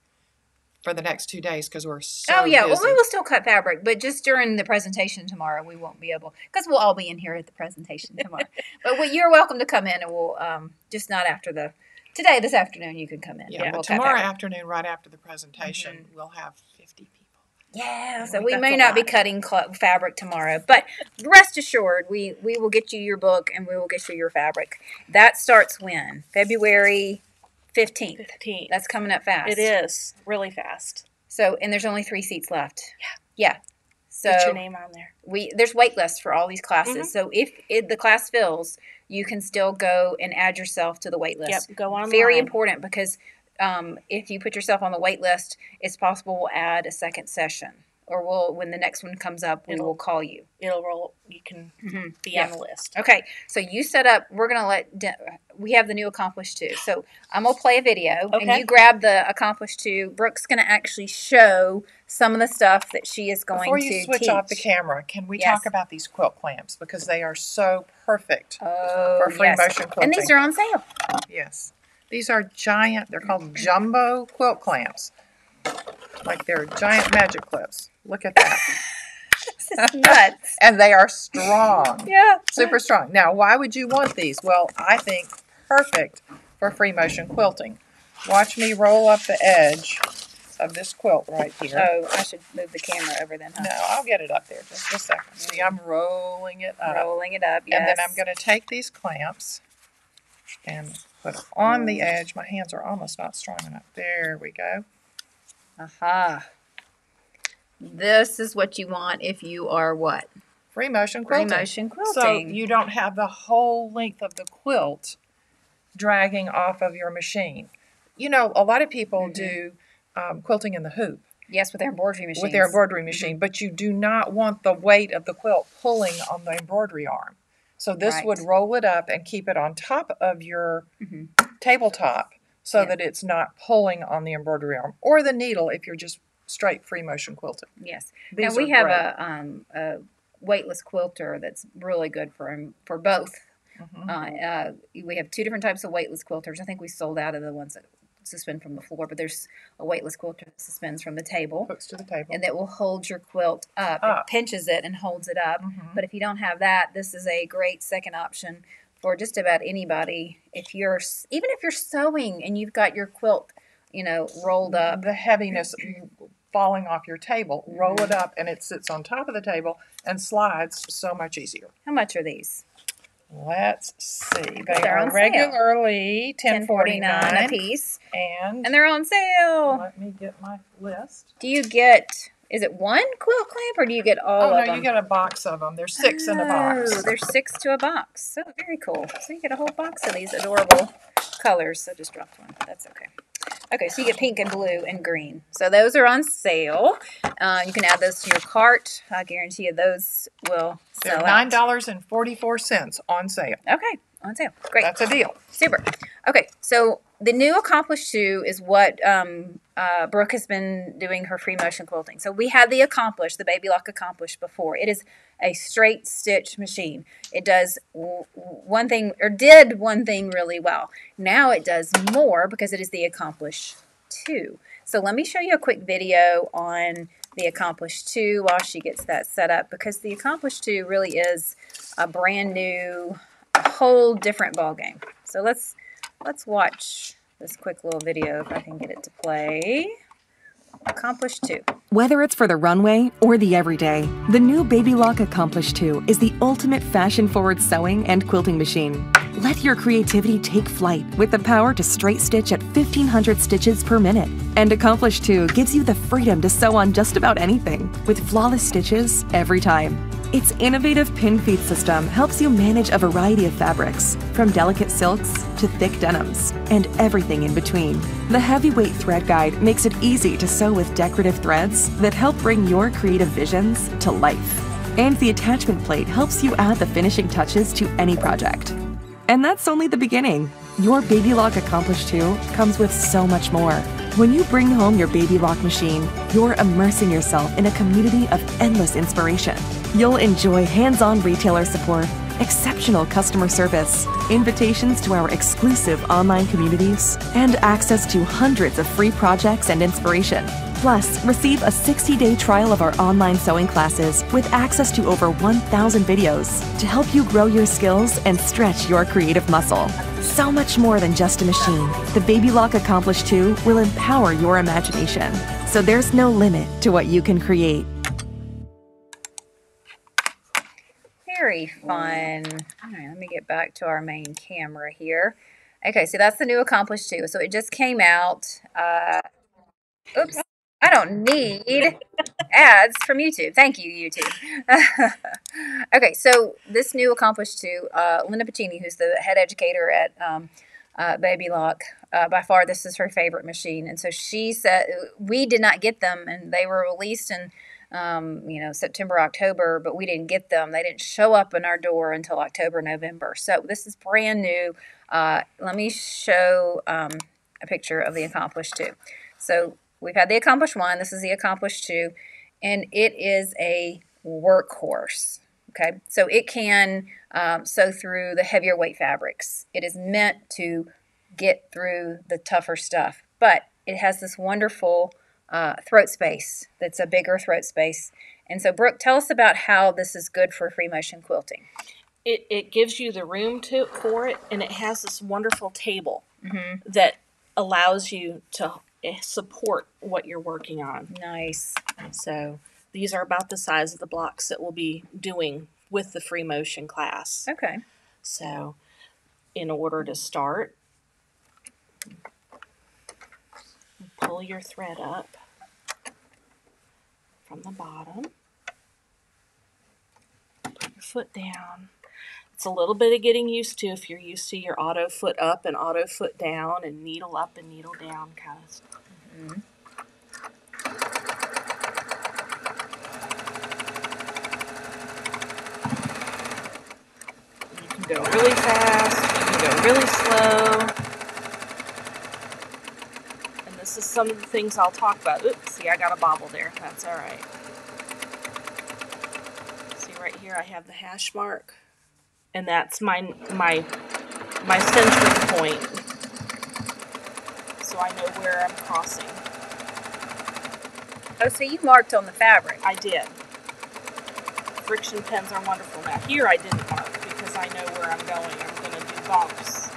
Speaker 2: for the next two days because we're so
Speaker 1: oh yeah,
Speaker 2: busy.
Speaker 1: well we will still cut fabric, but just during the presentation tomorrow we won't be able because we'll all be in here at the presentation tomorrow. [laughs] but we, you're welcome to come in and we'll um, just not after the today this afternoon you can come in.
Speaker 2: yeah,
Speaker 1: we'll
Speaker 2: tomorrow afternoon, right after the presentation,
Speaker 1: Mm-hmm.
Speaker 2: we'll have 50 people.
Speaker 1: Yeah, so we may not be cutting cl- fabric tomorrow, but rest assured, we we will get you your book and we will get you your fabric. That starts when February fifteenth.
Speaker 4: 15.
Speaker 1: That's coming up fast.
Speaker 4: it is really fast.
Speaker 1: So, and there's only three seats left. Yeah. Yeah. So
Speaker 4: Get your name on there.
Speaker 1: we there's wait lists for all these classes.
Speaker 4: Mhm.
Speaker 1: So if it, the class fills, you can still go and add yourself to the wait list.
Speaker 4: Yep. Go on.
Speaker 1: Very important because um, if you put yourself on the wait list, it's possible we'll add a second session, or we'll when the next one comes up, we
Speaker 4: It'll-
Speaker 1: will call you.
Speaker 4: It'll roll. You can
Speaker 1: Mhm.
Speaker 4: be on the list.
Speaker 1: Okay, so you set up. We're gonna let De- we have the new accomplished two. So I'm gonna play a video, and you grab the accomplished two. Brooke's gonna actually show some of the stuff that she is going
Speaker 2: Before
Speaker 1: to
Speaker 2: you switch
Speaker 1: teach.
Speaker 2: off the camera, can we
Speaker 1: Yes.
Speaker 2: talk about these quilt clamps because they are so perfect
Speaker 1: Oh,
Speaker 2: for free
Speaker 1: yes.
Speaker 2: motion quilting?
Speaker 1: and these are on sale.
Speaker 2: Yes. These are giant, they're called jumbo quilt clamps. Like they're giant magic clips. Look at that. [laughs]
Speaker 1: This is nuts.
Speaker 2: And they are strong. [laughs]
Speaker 1: yeah.
Speaker 2: Super strong. Now, why would you want these? Well, I think perfect for free motion quilting. Watch me roll up the edge of this quilt right here.
Speaker 1: Oh, I should move the camera over then. Huh?
Speaker 2: No, I'll get it up there just a second. See, I'm rolling it up.
Speaker 1: Rolling it up. Yes.
Speaker 2: And then I'm going to take these clamps and put on the edge. My hands are almost not strong enough. There we go.
Speaker 1: Aha. This is what you want if you are what?
Speaker 2: Free motion
Speaker 1: Free motion quilting.
Speaker 2: So you don't have the whole length of the quilt dragging off of your machine. You know, a lot of people
Speaker 1: Mm-hmm.
Speaker 2: do um, quilting in the hoop
Speaker 1: yes, with their embroidery machines.
Speaker 2: with their embroidery machine, but you do not want the weight of the quilt pulling on the embroidery arm. So this
Speaker 1: Right.
Speaker 2: would roll it up and keep it on top of your
Speaker 1: Mhm.
Speaker 2: tabletop so
Speaker 1: Yeah.
Speaker 2: that it's not pulling on the embroidery arm or the needle if you're just straight free motion quilting.
Speaker 1: Yes.
Speaker 2: These
Speaker 1: now we have a, um, a weightless quilter that's really good for for both.
Speaker 2: Mhm.
Speaker 1: Uh, uh, we have two different types of weightless quilters. I think we sold out of the ones that suspend from the floor, but there's a weightless quilter that suspends from the table
Speaker 2: Hooks to the table.
Speaker 1: and that will hold your quilt up.
Speaker 2: Up.
Speaker 1: It pinches it and holds it up.
Speaker 2: Mhm.
Speaker 1: But if you don't have that, this is a great second option for just about anybody. If you're even if you're sewing and you've got your quilt, you know, rolled up.
Speaker 2: the heaviness falling off your table, roll it mm-hmm. up, and it sits on top of the table and slides so much easier.
Speaker 1: How much are these?
Speaker 2: Let's see. They
Speaker 1: They're on
Speaker 2: are
Speaker 1: sale.
Speaker 2: regularly ten forty
Speaker 1: $10.49 a piece,
Speaker 2: and,
Speaker 1: and they're on sale.
Speaker 2: let me get my list.
Speaker 1: Do you get? Is it one quilt clamp or do you get all
Speaker 2: Oh no,
Speaker 1: them?
Speaker 2: you get a box of them. There's six in a box.
Speaker 1: Oh, There's six to a box. So very cool. So you get a whole box of these adorable colors. So just dropped one. That's okay. Okay, so you get pink and blue and green. So those are on sale. Uh, you can add those to your cart. I guarantee you those will
Speaker 2: They're
Speaker 1: sell
Speaker 2: nine
Speaker 1: out.
Speaker 2: dollars and forty four on sale.
Speaker 1: Okay, on sale. Great.
Speaker 2: That's a deal.
Speaker 1: Super. Okay, so the new Accomplish 2 is what um, uh, Brooke has been doing her free motion quilting. So we had the Accomplish, the Baby Lock Accomplish before. It is a straight stitch machine. It does one thing, or did one thing really well. Now it does more because it is the Accomplish 2. So let me show you a quick video on the Accomplish 2 while she gets that set up because the Accomplish 2 really is a brand new, a whole different ball game. So let's let's watch this quick little video if I can get it to play. Accomplish 2.
Speaker 5: Whether it's for the runway or the everyday, the new Baby Lock Accomplish 2 is the ultimate fashion forward sewing and quilting machine. Let your creativity take flight with the power to straight stitch at 1500 stitches per minute. And Accomplish 2 gives you the freedom to sew on just about anything with flawless stitches every time. Its innovative pin feed system helps you manage a variety of fabrics, from delicate silks to thick denims, and everything in between. The heavyweight thread guide makes it easy to sew with decorative threads that help bring your creative visions to life. And the attachment plate helps you add the finishing touches to any project. And that's only the beginning. Your Baby Lock Accomplish 2 comes with so much more. When you bring home your Baby Lock machine, you're immersing yourself in a community of endless inspiration. You'll enjoy hands on retailer support, exceptional customer service, invitations to our exclusive online communities, and access to hundreds of free projects and inspiration. Plus, receive a 60 day trial of our online sewing classes with access to over 1,000 videos to help you grow your skills and stretch your creative muscle. So much more than just a machine. The Baby Lock Accomplish 2 will empower your imagination. So there's no limit to what you can create.
Speaker 1: Very fun. All right, let me get back to our main camera here. Okay, so that's the new Accomplish 2. So it just came out. Uh, oops. I don't need ads from YouTube. Thank you, YouTube. [laughs] okay, so this new Accomplish 2, uh, Linda Pacini, who's the head educator at um, uh, Baby Lock, uh, by far this is her favorite machine. And so she said, we did not get them, and they were released in um, you know, September, October, but we didn't get them. They didn't show up in our door until October, November. So this is brand new. Uh, let me show um, a picture of the Accomplish 2. So we've had the Accomplish 1. This is the Accomplish 2. And it is a workhorse. Okay. So it can um, sew through the heavier weight fabrics. It is meant to get through the tougher stuff. But it has this wonderful uh, throat space that's a bigger throat space. And so, Brooke, tell us about how this is good for free motion quilting.
Speaker 4: It, it gives you the room to for it, and it has this wonderful table
Speaker 1: Mm-hmm.
Speaker 4: that allows you to Eh, support what you're working on.
Speaker 1: Nice.
Speaker 4: So these are about the size of the blocks that we'll be doing with the free motion class.
Speaker 1: Okay.
Speaker 4: So, in order to start, pull your thread up. from the bottom. Put your foot down. It's a little bit of getting used to if you're used to your auto foot up and auto foot down and needle up and needle down kind of stuff. Mm-hmm. You can go really fast, you can go really slow. And this is some of the things I'll talk about. Oops, see, I got a bobble there. That's all right. See right here, I have the hash mark, and that's my my my centering point, so I know where I'm crossing.
Speaker 1: Oh, so you marked on the fabric.
Speaker 4: I did. Friction pens are wonderful. Now here I didn't mark because I know where I'm going. I'm going to do bumps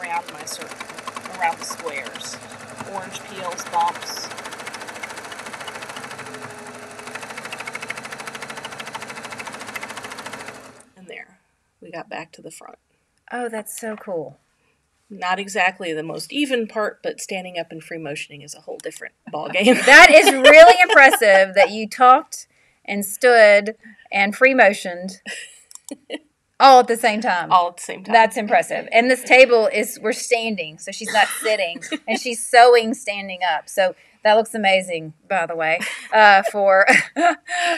Speaker 4: around my circle, around the squares. Orange peels, bumps. And there, we got back to the front.
Speaker 1: Oh, that's so cool.
Speaker 4: Not exactly the most even part, but standing up and free motioning is a whole different [laughs] ball game.
Speaker 1: That is really [laughs] impressive that you talked and stood and free motioned [laughs] all at the same time.
Speaker 4: all at the same time.
Speaker 1: That's impressive. And this table is we're standing, so she's not sitting, and she's sewing standing up. So that looks amazing, by the way. Uh, for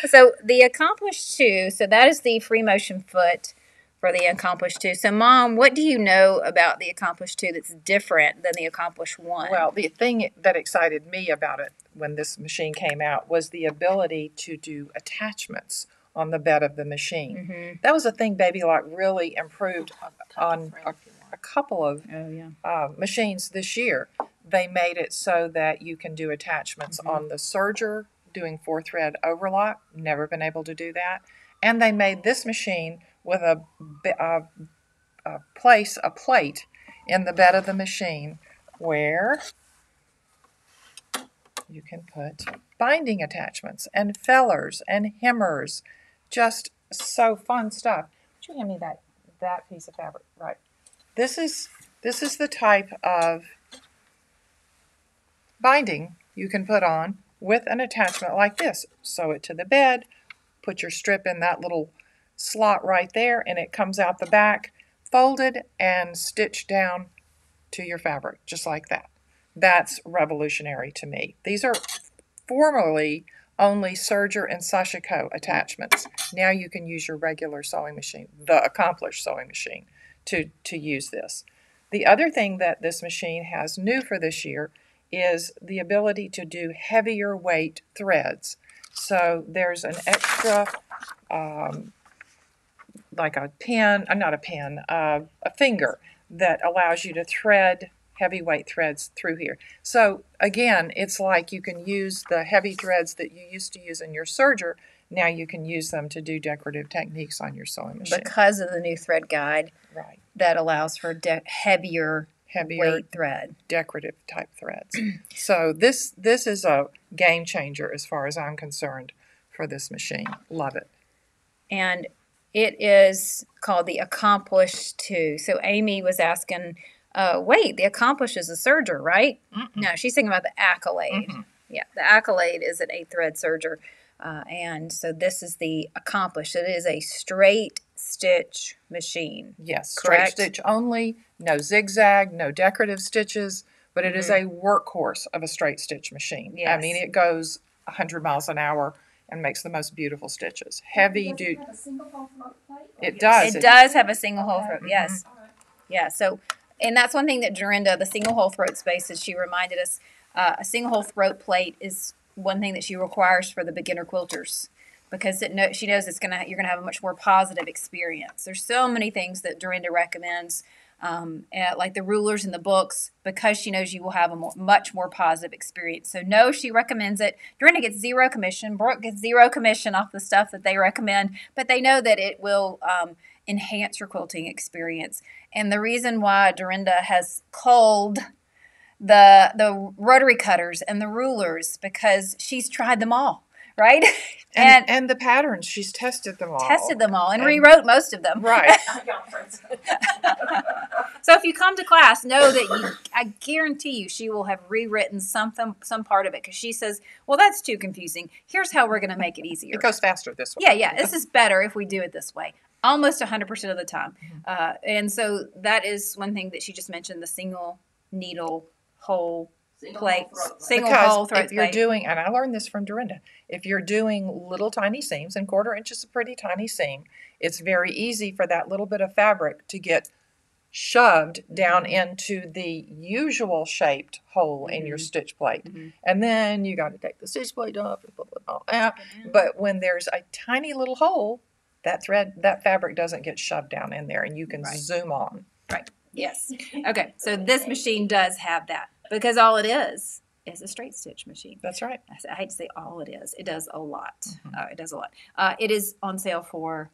Speaker 1: so the Accomplish two. So that is the free motion foot for the Accomplish two. So, mom, what do you know about the Accomplish two that's different than the Accomplish one?
Speaker 2: Well, the thing that excited me about it when this machine came out was the ability to do attachments on the bed of the machine.
Speaker 1: hmm
Speaker 2: That was a thing Baby Lock really improved on a, a couple of
Speaker 1: Oh yeah.
Speaker 2: uh, machines this year. They made it so that you can do attachments
Speaker 1: Mhm.
Speaker 2: on the serger doing four thread overlock. Never been able to do that. And they made this machine with a, a, a place, a plate in the bed of the machine where you can put binding attachments and fellers and hemmers. Just so fun stuff. Would you hand me that that piece of fabric? Right. This is this is the type of binding you can put on with an attachment like this. Sew it to the bed, put your strip in that little slot right there, and it comes out the back, folded and stitched down to your fabric, just like that. That's revolutionary to me. These are formerly only Serger and Sashiko attachments. Now you can use your regular sewing machine, the Accomplish sewing machine, to, to use this. The other thing that this machine has new for this year is the ability to do heavier weight threads. So there's an extra, um, like a pin, uh, not a pin, uh, a finger that allows you to thread heavyweight threads through here. So again, it's like you can use the heavy threads that you used to use in your serger. Now you can use them to do decorative techniques on your sewing machine.
Speaker 1: Because of the new thread guide
Speaker 2: right.
Speaker 1: that allows for de- heavier
Speaker 2: Heavier
Speaker 1: weight thread.
Speaker 2: decorative type threads. [clears throat] so this this is a game changer as far as I'm concerned for this machine. Love it.
Speaker 1: and it is called the Accomplish 2. So Amy was asking, uh, wait, the Accomplish is a serger, right? No, she's thinking about the Accolade.
Speaker 2: Mhm.
Speaker 1: Yeah, the Accolade is an eight thread serger. Uh, and so this is the Accomplish. It is a straight stitch machine.
Speaker 2: Yes, straight stitch only, no zigzag, no decorative stitches, but it is a workhorse of a straight stitch machine. I mean, it goes 100 miles an hour and makes the most beautiful stitches. Heavy duty. It does.
Speaker 1: It does have a single hole throat, yes. Yeah, so, and that's one thing that Dorinda, the single hole throat spaces, she reminded us uh, a single hole throat plate is one thing that she requires for the beginner quilters because it know, she knows it's gonna you're gonna have a much more positive experience. There's so many things that Dorinda recommends, um, like the rulers and the books, because she knows you will have a more, much more positive experience. So no, she recommends it. Dorinda gets zero commission. Brooke gets zero commission off the stuff that they recommend, but they know that it will um, enhance your quilting experience. And the reason why Dorinda has culled the the rotary cutters and the rulers because she's tried them all. Right? [laughs]
Speaker 2: And,
Speaker 1: And,
Speaker 2: and the patterns, she's tested them all.
Speaker 1: tested them all and,
Speaker 2: And-
Speaker 1: rewrote most of them.
Speaker 2: Right. [laughs]
Speaker 1: So if you come to class, know that you, I guarantee you, she will have rewritten something, some part of it, because she says, "Well, that's too confusing. Here's how we're going to make it easier."
Speaker 2: It goes faster this way.
Speaker 1: Yeah, yeah. This is better if we do it this way. Almost 100% of the time.
Speaker 2: Mm-hmm.
Speaker 1: Uh, and so that is one thing that she just mentioned the single needle hole plate. Single
Speaker 2: because
Speaker 1: hole throat
Speaker 2: if you're
Speaker 1: plate.
Speaker 2: doing, and I learned this from Dorinda, if you're doing little tiny seams and quarter inch is a pretty tiny seam, it's very easy for that little bit of fabric to get shoved down
Speaker 1: Mm-hmm.
Speaker 2: into the usual shaped hole in your stitch plate.
Speaker 1: Mhm.
Speaker 2: And then you got to take the stitch plate off and pull it all out. But when there's a tiny little hole, that thread, that fabric doesn't get shoved down in there and you can
Speaker 1: Right.
Speaker 2: zoom on. Right.
Speaker 1: Yes. Okay. So this machine does have that because all it is is a straight stitch machine.
Speaker 2: That's right.
Speaker 1: I, hate to say all it is. It does a lot.
Speaker 2: Mm-hmm.
Speaker 1: Uh, it does a lot. Uh, it is on sale for,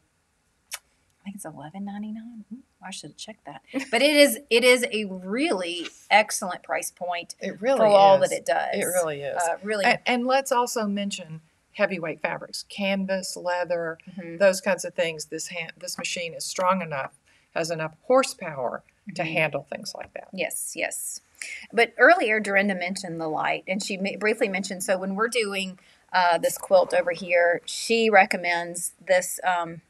Speaker 1: I think it's eleven ninety nine. I should have checked that. [laughs] But it is it is a really excellent price point
Speaker 2: It really
Speaker 1: for all
Speaker 2: is.
Speaker 1: that it does.
Speaker 2: It really is.
Speaker 1: Uh, really.
Speaker 2: And, and let's also mention heavyweight fabrics, canvas, leather,
Speaker 1: Mhm.
Speaker 2: those kinds of things. This hand, this machine is strong enough, has enough horsepower to
Speaker 1: Mhm.
Speaker 2: handle things like that.
Speaker 1: Yes, yes. But earlier, Dorinda mentioned the light, and she ma- briefly mentioned so when we're doing uh, this quilt over here, she recommends this um,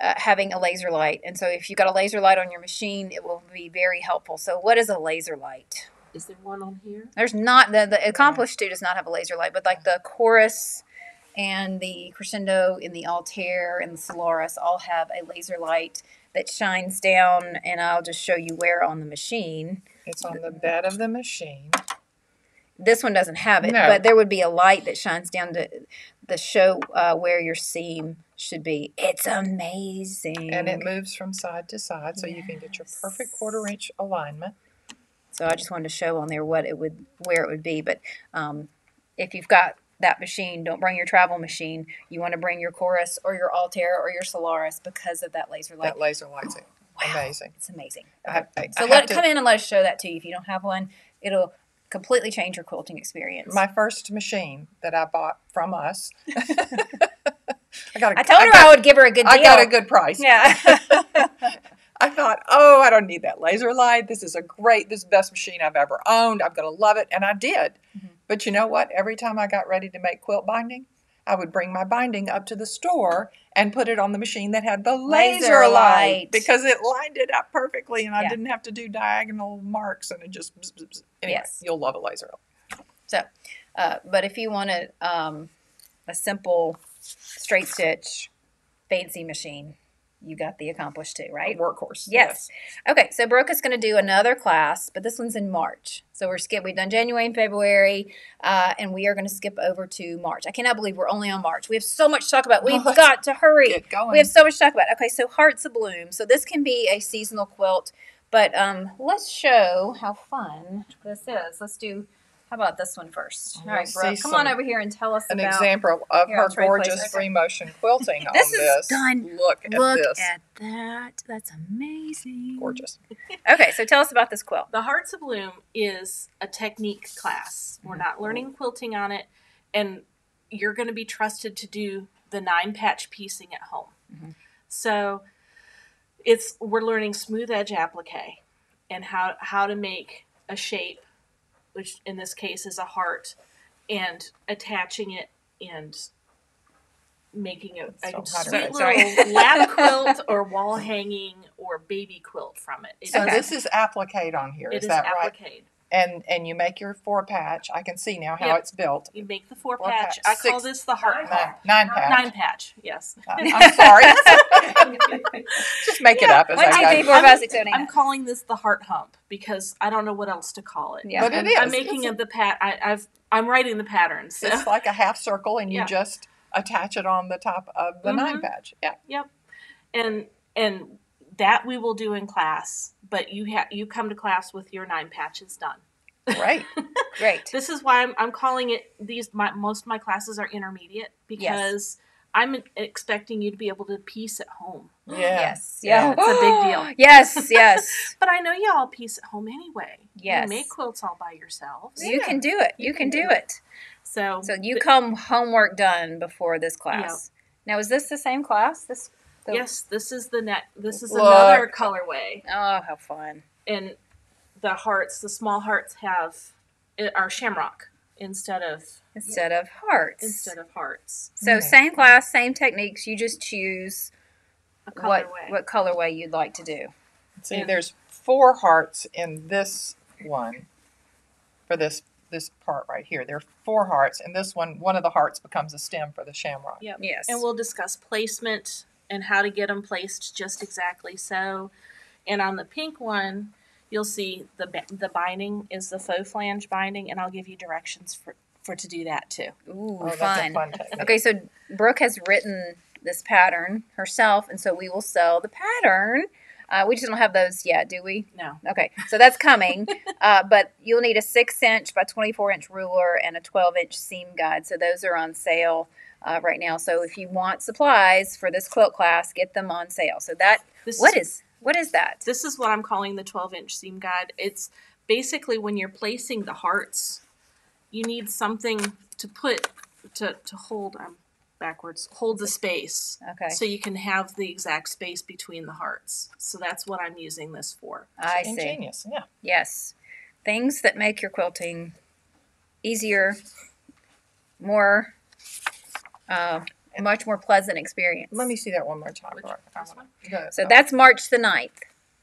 Speaker 1: uh, having a laser light. And so, if you've got a laser light on your machine, it will be very helpful. So, what is a laser light?
Speaker 3: Is there one on here?
Speaker 1: There's not the the Accomplish two does not have a laser light, but like the chorus and the crescendo in the altair and the solaris all have a laser light that shines down. And I'll just show you where on the machine.
Speaker 2: It's on the bed of the machine.
Speaker 1: This one doesn't have it,
Speaker 2: No.
Speaker 1: but there would be a light that shines down to the show uh, where your seam should be. It's amazing.
Speaker 2: And it moves from side to side so you can get your perfect quarter inch alignment.
Speaker 1: So I just wanted to show on there what it would, where it would be. But um, if you've got that machine, don't bring your travel machine. You want to bring your chorus or your altair or your solaris because of that laser light.
Speaker 2: That laser light's amazing.
Speaker 1: It's amazing.
Speaker 2: I, I,
Speaker 1: So
Speaker 2: I
Speaker 1: let
Speaker 2: to-
Speaker 1: come in and let us show that to you. If you don't have one, it'll completely change your quilting experience.
Speaker 2: my first machine that I bought from us. [laughs] I got a,
Speaker 1: I told her
Speaker 2: got,
Speaker 1: I would give her a good deal.
Speaker 2: I got a good price.
Speaker 1: Yeah. [laughs]
Speaker 2: I thought, oh, I don't need that laser light. This is a great, this is the best machine I've ever owned. I'm going to love it. And I did.
Speaker 1: Mm-hmm.
Speaker 2: But you know what? Every time I got ready to make quilt binding, I would bring my binding up to the store and put it on the machine that had the laser,
Speaker 1: Laser
Speaker 2: light,
Speaker 1: light.
Speaker 2: because it lined it up perfectly and I
Speaker 1: Yeah.
Speaker 2: didn't have to do diagonal marks and it just, bzz, bzz, bzz. anyway,
Speaker 1: Yes.
Speaker 2: you'll love a laser light.
Speaker 1: So, uh, but if you want a, um, a simple straight stitch fancy machine, you got the Accomplish two, right?
Speaker 2: Workhorse.
Speaker 1: Yes. Okay, so Brooke is going to do another class, but this one's in March. So we're skip. We've done January and February, uh, and we are going to skip over to March. I cannot believe we're only on March. We have so much to talk about. We've [laughs] got to hurry.
Speaker 2: Get going.
Speaker 1: We have so much to talk about. Okay, so Hearts of Bloom. So this can be a seasonal quilt, but um, let's show how fun this is. Let's do. How about this one first? All right,
Speaker 2: We'll
Speaker 1: right,
Speaker 2: see
Speaker 1: Brooke, come on over here and tell us
Speaker 2: An
Speaker 1: about.
Speaker 2: example of
Speaker 1: Here,
Speaker 2: her
Speaker 1: try to place
Speaker 2: gorgeous
Speaker 1: it.
Speaker 2: free motion quilting [laughs] on
Speaker 1: This is
Speaker 2: this.
Speaker 1: done.
Speaker 2: Look at
Speaker 1: Look
Speaker 2: this.
Speaker 1: at that. That's amazing.
Speaker 2: Gorgeous. [laughs]
Speaker 1: Okay, so tell us about this quilt.
Speaker 4: The Hearts of Bloom is a technique class. We're mm-hmm. not learning quilting on it, and you're going to be trusted to do the nine patch piecing at home. Mm-hmm. So it's we're learning smooth edge applique and how how to make a shape, which in this case is a heart, and attaching it and making a, a
Speaker 2: So
Speaker 4: sweet little lap [laughs] quilt or wall hanging or baby quilt from it. It
Speaker 2: So
Speaker 1: Okay.
Speaker 2: this is applique on here.
Speaker 4: it
Speaker 2: Is
Speaker 4: is
Speaker 2: that right?
Speaker 4: Applique.
Speaker 2: And and you make your four patch. I can see now how
Speaker 4: Yep.
Speaker 2: it's built.
Speaker 4: You make the four,
Speaker 2: Four
Speaker 4: patch.
Speaker 2: patch,
Speaker 4: I call this the heart
Speaker 2: Nine,
Speaker 4: hump.
Speaker 2: nine patch.
Speaker 4: Nine patch, yes.
Speaker 2: Uh, [laughs] I'm sorry. [laughs] Just make it up as
Speaker 1: One,
Speaker 2: I
Speaker 1: two,
Speaker 2: go.
Speaker 1: three, four, five, six, seven, eight,
Speaker 4: I'm calling this the heart hump because I don't know what else to call it.
Speaker 1: Yeah.
Speaker 2: But it
Speaker 4: I'm,
Speaker 2: is.
Speaker 4: I'm making
Speaker 2: It's-
Speaker 4: it the pat. I, I've I'm writing the patterns. So.
Speaker 2: It's like a half circle, and you
Speaker 4: Yeah.
Speaker 2: just attach it on the top of the nine
Speaker 4: Mhm.
Speaker 2: patch. Yeah.
Speaker 4: Yep. And and that we will do in class, but you have you come to class with your nine patches done.
Speaker 2: Right. [laughs]
Speaker 1: Great.
Speaker 4: This is why I'm, I'm calling it these. My most of my classes are intermediate because I'm expecting you to be able to piece at home.
Speaker 2: Yeah.
Speaker 1: Yes. Yeah.
Speaker 4: It's a big [gasps] deal.
Speaker 1: Yes. [laughs] Yes.
Speaker 4: But I know y'all piece at home anyway.
Speaker 1: Yes.
Speaker 4: You make quilts all by yourselves.
Speaker 1: You can do it. You can do it.
Speaker 4: So,
Speaker 1: So you come homework done before this class. Now, is this the same class? This. The-
Speaker 4: yes, this is the net. This is
Speaker 2: Look.
Speaker 4: another colorway,
Speaker 1: Oh, how fun!
Speaker 4: and the hearts, the small hearts, have it are shamrock instead of
Speaker 1: Instead of hearts.
Speaker 4: instead of hearts.
Speaker 1: So
Speaker 2: Yeah.
Speaker 1: same class, same techniques. You just choose
Speaker 4: A
Speaker 1: what
Speaker 4: colorway.
Speaker 1: what colorway you'd like to do.
Speaker 2: See,
Speaker 4: And-
Speaker 2: there's four hearts in this one for this this part right here. There are four hearts, and this one, one of the hearts becomes a stem for the shamrock.
Speaker 4: Yep.
Speaker 1: Yes.
Speaker 4: And we'll discuss placement and how to get them placed just exactly so. And on the pink one, you'll see the the binding is the faux flange binding, and I'll give you directions for for to do that too.
Speaker 1: Ooh,
Speaker 2: Oh, that's
Speaker 1: fun.
Speaker 2: a fun.
Speaker 1: Okay, so Brooke has written this pattern herself, and so we will sell the pattern. Uh, we just don't have those yet, do we?
Speaker 4: No,
Speaker 1: Okay, so that's coming. [laughs] uh, but you'll need a six inch by 24 inch ruler and a 12 inch seam guide. So those are on sale uh, right now. So if you want supplies for this quilt class, get them on sale. So that
Speaker 4: this
Speaker 1: what is what is that?
Speaker 4: this is what I'm calling the 12 inch seam guide. It's basically when you're placing the hearts, you need something to put to to hold. I'm backwards. Hold the space.
Speaker 1: Okay,
Speaker 4: So you can have the exact space between the hearts. So that's what I'm using this for.
Speaker 1: I see.
Speaker 2: Ingenious, yeah.
Speaker 1: Yes, things that make your quilting easier, more, uh, much more pleasant experience.
Speaker 2: Let me see that one more time.
Speaker 4: Which-
Speaker 2: Laura. Wanna- the-
Speaker 1: So that's March the 9th.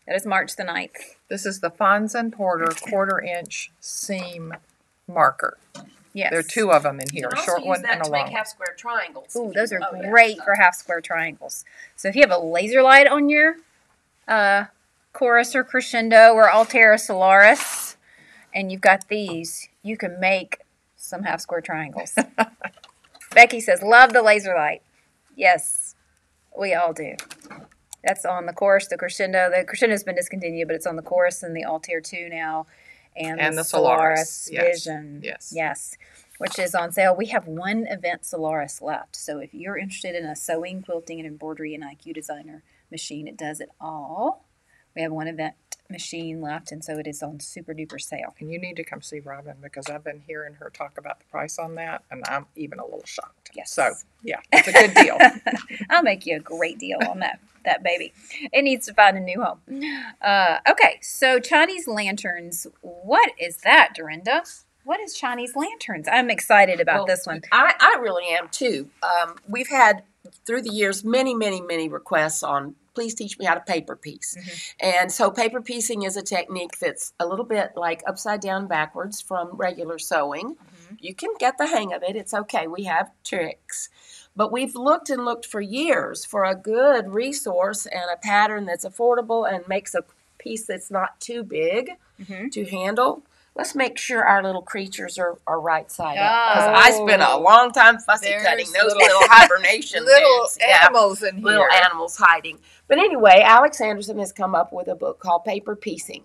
Speaker 1: That is March the 9th.
Speaker 2: This is the Fons and Porter quarter inch seam marker.
Speaker 1: Yes.
Speaker 2: There are two of them in here, a short one and a long one.
Speaker 3: half square triangles.
Speaker 1: Ooh, those are
Speaker 3: Oh, yeah.
Speaker 1: great for half square triangles. So if you have a laser light on your uh, chorus or crescendo or Altera Solaris, and you've got these, you can make some half square triangles. [laughs] Becky says, "Love the laser light." Yes, we all do. That's on the chorus, the crescendo. The crescendo's been discontinued, but it's on the chorus and the Altair two now, and,
Speaker 2: And
Speaker 1: the,
Speaker 2: the Solaris,
Speaker 1: Solaris
Speaker 2: yes,
Speaker 1: Vision.
Speaker 2: yes.
Speaker 1: yes, which is on sale. We have one event Solaris left, so if you're interested in a sewing, quilting, and embroidery and IQ designer machine, it does it all. We have one event machine left, and so it is on super duper sale.
Speaker 2: And you need to come see Robin because I've been hearing her talk about the price on that, and I'm even a little shocked.
Speaker 1: Yes.
Speaker 2: So, yeah, it's a good deal. [laughs]
Speaker 1: I'll make you a great deal on that that baby. It needs to find a new home. Uh, okay, so Chinese lanterns. What is that, Dorinda? What is Chinese lanterns? I'm excited about
Speaker 3: Well,
Speaker 1: this one.
Speaker 3: I, I really am too. Um, we've had through the years many, many, many requests on please teach me how to paper piece. And so paper piecing is a technique that's a little bit like upside down backwards from regular sewing. You can get the hang of it. It's okay. We have tricks. But we've looked and looked for years for a good resource and a pattern that's affordable and makes a piece that's not too big
Speaker 1: Mhm.
Speaker 3: to handle. Let's make sure our little creatures are, are right side up. Because I spent a long time fussy cutting those
Speaker 2: little-
Speaker 3: little, [laughs] hibernation
Speaker 2: little
Speaker 3: dudes. Yeah
Speaker 2: animals in here.
Speaker 3: little animals hiding. But anyway, Alex Anderson has come up with a book called Paper Piecing.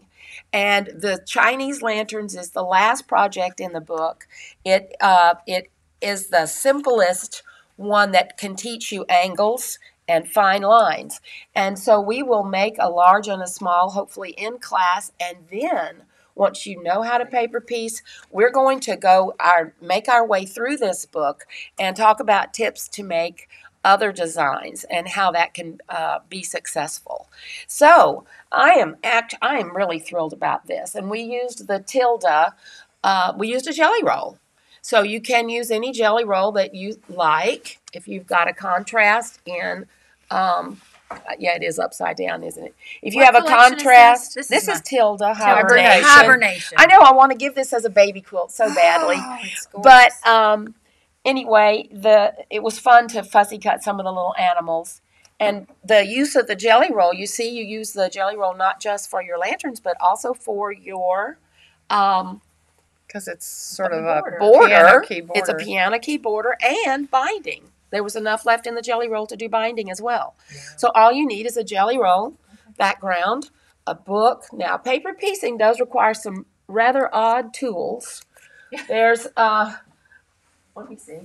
Speaker 3: And the Chinese lanterns is the last project in the book. It uh, it is the simplest one that can teach you angles and fine lines. And so we will make a large and a small, hopefully in class, and then once you know how to paper piece, we're going to go our make our way through this book and talk about tips to make other designs and how that can uh, be successful. So I am act I am really thrilled about this, and we used the Tilda. Uh, we used a jelly roll. So you can use any jelly roll that you like if you've got a contrast in. Um, yeah, it is upside down, isn't it? If you
Speaker 1: What
Speaker 3: have a
Speaker 1: collection is
Speaker 3: contrast,
Speaker 1: this?
Speaker 3: this,
Speaker 1: This
Speaker 3: is,
Speaker 1: is
Speaker 3: Tilda
Speaker 2: Hibernation.
Speaker 3: hibernation. I know I want to give this as a baby quilt so badly.
Speaker 1: Oh,
Speaker 3: But um, anyway, the it was fun to fussy cut some of the little animals. And the use of the jelly roll, you see, you use the jelly roll not just for your lanterns, but also for your um,
Speaker 2: Because it's sort of
Speaker 1: Border.
Speaker 2: a
Speaker 3: border.
Speaker 2: piano key
Speaker 3: It's a piano key border and binding. There was enough left in the jelly roll to do binding as well. So all you need is a jelly roll background, a book. Now, paper piecing does require some rather odd tools. There's uh, let me see.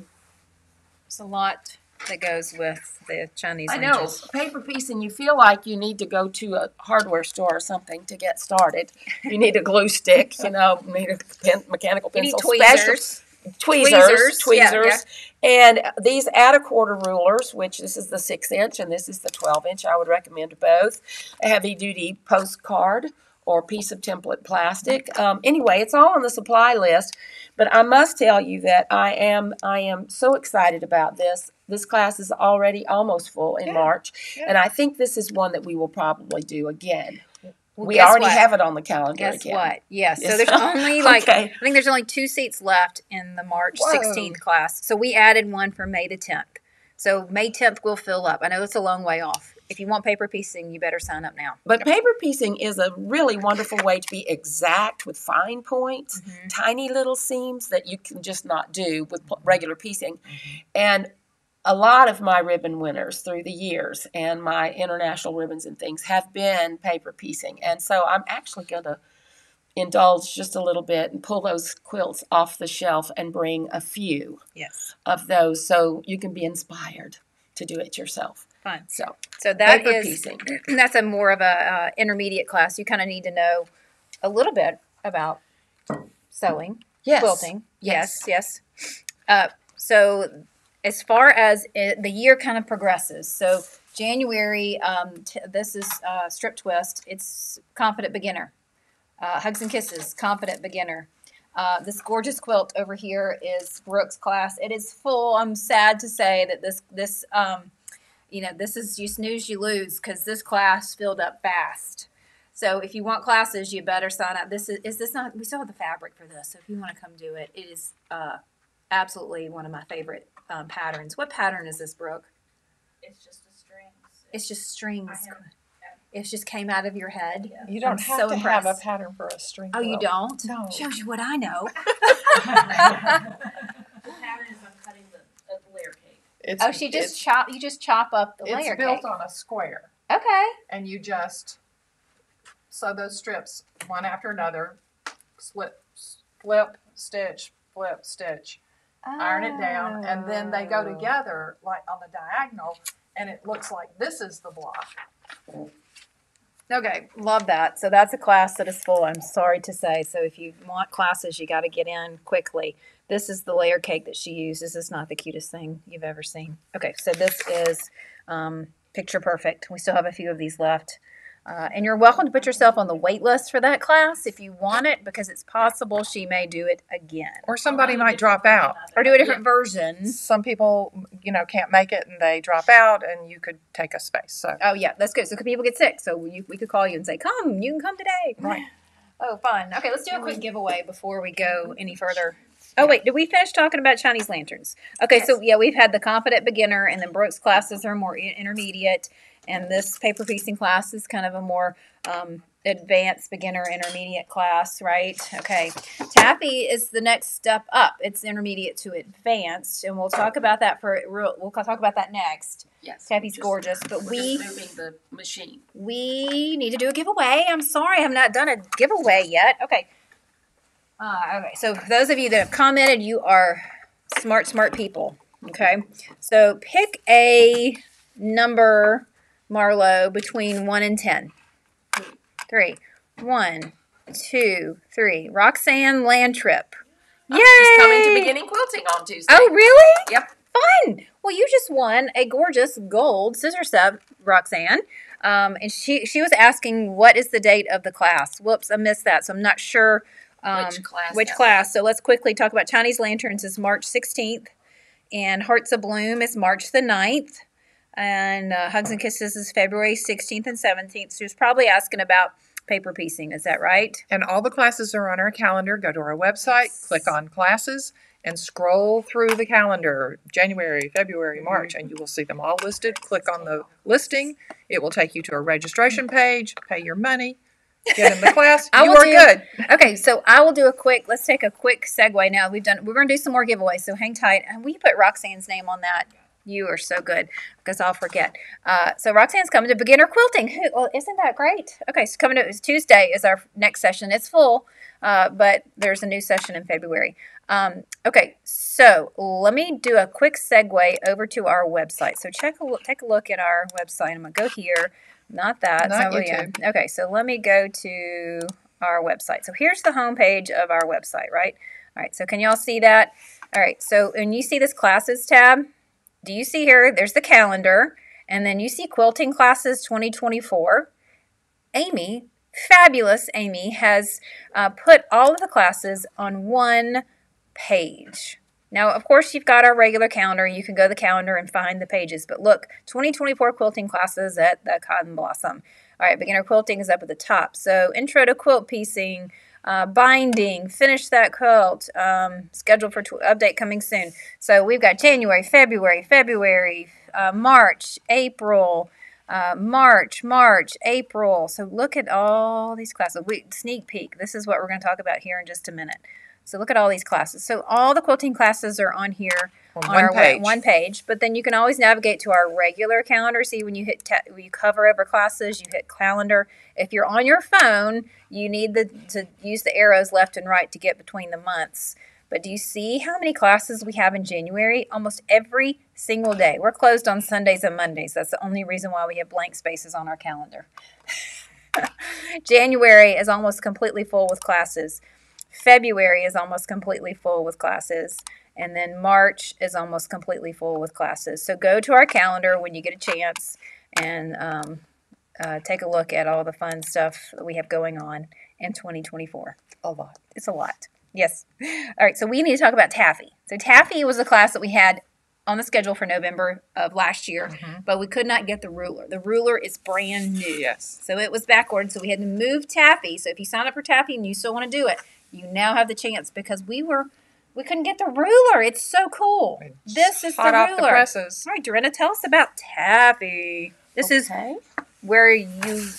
Speaker 1: It's a lot. that goes with the Chinese
Speaker 3: I know paper piecing. You feel like you need to go to a hardware store or something to get started. You need a glue stick, you know, need a pen, mechanical
Speaker 1: You need
Speaker 3: pencil, special-
Speaker 1: tweezers.
Speaker 3: tweezers,
Speaker 1: Tweezers,
Speaker 3: tweezers,
Speaker 1: yeah,
Speaker 3: and these add a quarter rulers, which this is the six inch and this is the twelve inch. I would recommend both. A heavy duty postcard or piece of template plastic. Um, anyway, it's all on the supply list. But I must tell you that I am I am so excited about this. This class is already almost full in
Speaker 2: Yeah,
Speaker 3: March,
Speaker 2: yeah.
Speaker 3: and I think this is one that we will probably do again.
Speaker 1: Well,
Speaker 3: we already
Speaker 1: what?
Speaker 3: have it on the calendar
Speaker 1: Guess
Speaker 3: again.
Speaker 1: what? Yes. So there's only [laughs] like
Speaker 3: Okay.
Speaker 1: I think there's only two seats left in the March
Speaker 2: Whoa.
Speaker 1: 16th class. So we added one for May the 10th. So May 10th will fill up. I know it's a long way off. If you want paper piecing, you better sign up now.
Speaker 3: But paper piecing is a really wonderful way to be exact with fine points,
Speaker 1: Mm-hmm.
Speaker 3: tiny little seams that you can just not do with regular piecing.
Speaker 1: Mm-hmm.
Speaker 3: And a lot of my ribbon winners through the years and my international ribbons and things have been paper piecing. And so I'm actually going to indulge just a little bit and pull those quilts off the shelf and bring a few
Speaker 1: Yes.
Speaker 3: of those so you can be inspired to do it yourself.
Speaker 1: Fine.
Speaker 3: So,
Speaker 1: So that
Speaker 3: paper
Speaker 1: is
Speaker 3: piecing. [clears throat]
Speaker 1: that's a more of a uh, intermediate class. You kind of need to know a little bit about sewing,
Speaker 3: Yes.
Speaker 1: quilting.
Speaker 3: Yes.
Speaker 1: Yes, yes. Uh, so as far as it, the year kind of progresses, so January, um, t- this is uh, strip twist. It's confident beginner. Uh, hugs and kisses, confident beginner. Uh, this gorgeous quilt over here is Brooks class. It is full. I'm sad to say that this this um, you know this is you snooze you lose because this class filled up fast. So if you want classes, you better sign up. This is is this not? We still have the fabric for this. So if you want to come do it, it is uh, absolutely one of my favorite um, patterns. What pattern is this, Brooke?
Speaker 4: It's just a string.
Speaker 1: It's just strings.
Speaker 4: I have-
Speaker 1: It just came out of your head.
Speaker 2: You don't
Speaker 1: I'm
Speaker 2: have
Speaker 1: so
Speaker 2: to have a pattern for a string
Speaker 1: Oh, you don't?
Speaker 2: No.
Speaker 1: Shows you what I know. [laughs]
Speaker 4: The pattern is I'm cutting the, uh, the layer cake.
Speaker 2: It's,
Speaker 1: oh, she just chop. You just chop up the layer.
Speaker 2: it's
Speaker 1: layer
Speaker 2: built
Speaker 1: cake.
Speaker 2: on a square,
Speaker 1: Okay.
Speaker 2: and you just sew those strips one after another, split, flip, stitch, flip, stitch, iron it down, and then they go
Speaker 1: Oh.
Speaker 2: together like on the diagonal, and it looks like this is the block.
Speaker 1: Okay, love that. So that's a class that is full. I'm sorry to say. So if you want classes, you got to get in quickly. This is the layer cake that she used. This is not the cutest thing you've ever seen. Okay, so this is um, picture perfect. We still have a few of these left. Uh, and you're welcome to put yourself on the wait list for that class if you want it, because it's possible she may do it again
Speaker 2: Or somebody might drop out.
Speaker 1: or do a different version.
Speaker 2: Some people, you know, can't make it and they drop out, and you could take a space. So
Speaker 1: Oh yeah, that's good. So could people get sick? So you, we could call you and say, "Come, you can come today."
Speaker 2: Right.
Speaker 1: Oh, fun. Okay, let's do a quick giveaway before we go any further. Oh wait, did we finish talking about Chinese lanterns? Okay, so yeah, we've had the confident beginner, and then Brooks classes are more intermediate, and this paper piecing class is kind of a more um, advanced beginner intermediate class, right? Okay, Taffy is the next step up. It's intermediate to advanced, and we'll talk about that for real. We'll talk about that next.
Speaker 3: Yes.
Speaker 1: Taffy's
Speaker 3: just-
Speaker 1: gorgeous, but we
Speaker 3: moving the machine.
Speaker 1: we need to do a giveaway. I'm sorry, I have not done a giveaway yet. Okay. Uh, okay. So those of you that have commented, you are smart, smart people. Okay. So pick a number, Marlo, between one and ten. Three. One, two, three. Roxanne Landtrip. Yay!
Speaker 3: She's coming to beginning quilting on Tuesday.
Speaker 1: Oh, really?
Speaker 3: Yep.
Speaker 1: Fun. Well, you just won a gorgeous gold scissor set, Roxanne. Um, and she she was asking what is the date of the class. Whoops, I missed that, so I'm not sure um,
Speaker 3: Which class
Speaker 1: Which class? So let's quickly talk about Chinese lanterns. Is March 16th, and Hearts of Bloom is March the 9th, and uh, Hugs and Kisses is February 16th and 17th. She was probably asking about paper piecing. Is that right?
Speaker 2: And all the classes are on our calendar. Go to our website, click on classes, and scroll through the calendar January, February, March, and you will see them all listed. Click on the listing. It will take you to a registration page, pay your money, get in the [laughs] class.
Speaker 1: I
Speaker 2: you
Speaker 1: will
Speaker 2: are
Speaker 1: do-
Speaker 2: good.
Speaker 1: Okay, so I will do a quick. Let's take a quick segue now. We've done. We're going to do some more giveaways. So hang tight. And we put Roxanne's name on that. You are so good because I'll forget. Uh, so Roxanne's coming to beginner quilting. Who, well, isn't that great? Okay, so coming to Tuesday is our next session. It's full, uh, but there's a new session in February. Um, okay, so let me do a quick segue over to our website. So check a look, take a look at our website. I'm gonna go here, not that.
Speaker 2: Not
Speaker 1: so, yeah. Okay, so let me go to our website. So here's the homepage of our website, right? All right. So can y'all see that? All right. So when you see this classes tab, do you see here? There's the calendar, and then you see quilting classes 2024. Amy, fabulous Amy, has uh, put all of the classes on one page. Now, of course, you've got our regular calendar. You can go to the calendar and find the pages. But look, 2024 quilting classes at the Cotton Blossom. All right, beginner quilting is up at the top. So, intro to quilt piecing, uh, binding, finish that quilt, um, scheduled for tw- update coming soon. So, we've got January, February, February, uh, March, April, uh, March, March, April. So, look at all these classes. We, sneak peek. This is what we're going to talk about here in just a minute. So look at all these classes. So all the quilting classes are on here
Speaker 2: On
Speaker 1: on
Speaker 2: one
Speaker 1: our
Speaker 2: page.
Speaker 1: one page. But then you can always navigate to our regular calendar. See when you hit when you cover over classes, you hit calendar. If you're on your phone, you need the to use the arrows left and right to get between the months. But do you see how many classes we have in January? Almost every single day. We're closed on Sundays and Mondays. That's the only reason why we have blank spaces on our calendar. [laughs] January is almost completely full with classes. February is almost completely full with classes. And then March is almost completely full with classes. So go to our calendar when you get a chance and um, uh, take a look at all the fun stuff that we have going on in 2024.
Speaker 2: A lot.
Speaker 1: It's a lot. Yes. All right. So we need to talk about Taffy. So Taffy was a class that we had on the schedule for November of last year, but we could not get the ruler. The ruler is brand new.
Speaker 2: Yes.
Speaker 1: So it was backward. So we had to move Taffy. So if you sign up for Taffy and you still want to do it, you now have the chance because we were we couldn't get the ruler. It's so cool. This is
Speaker 2: Hot
Speaker 1: the
Speaker 2: off
Speaker 1: ruler.
Speaker 2: the presses.
Speaker 1: All right, Dorinda, tell us about Taffy. This is where you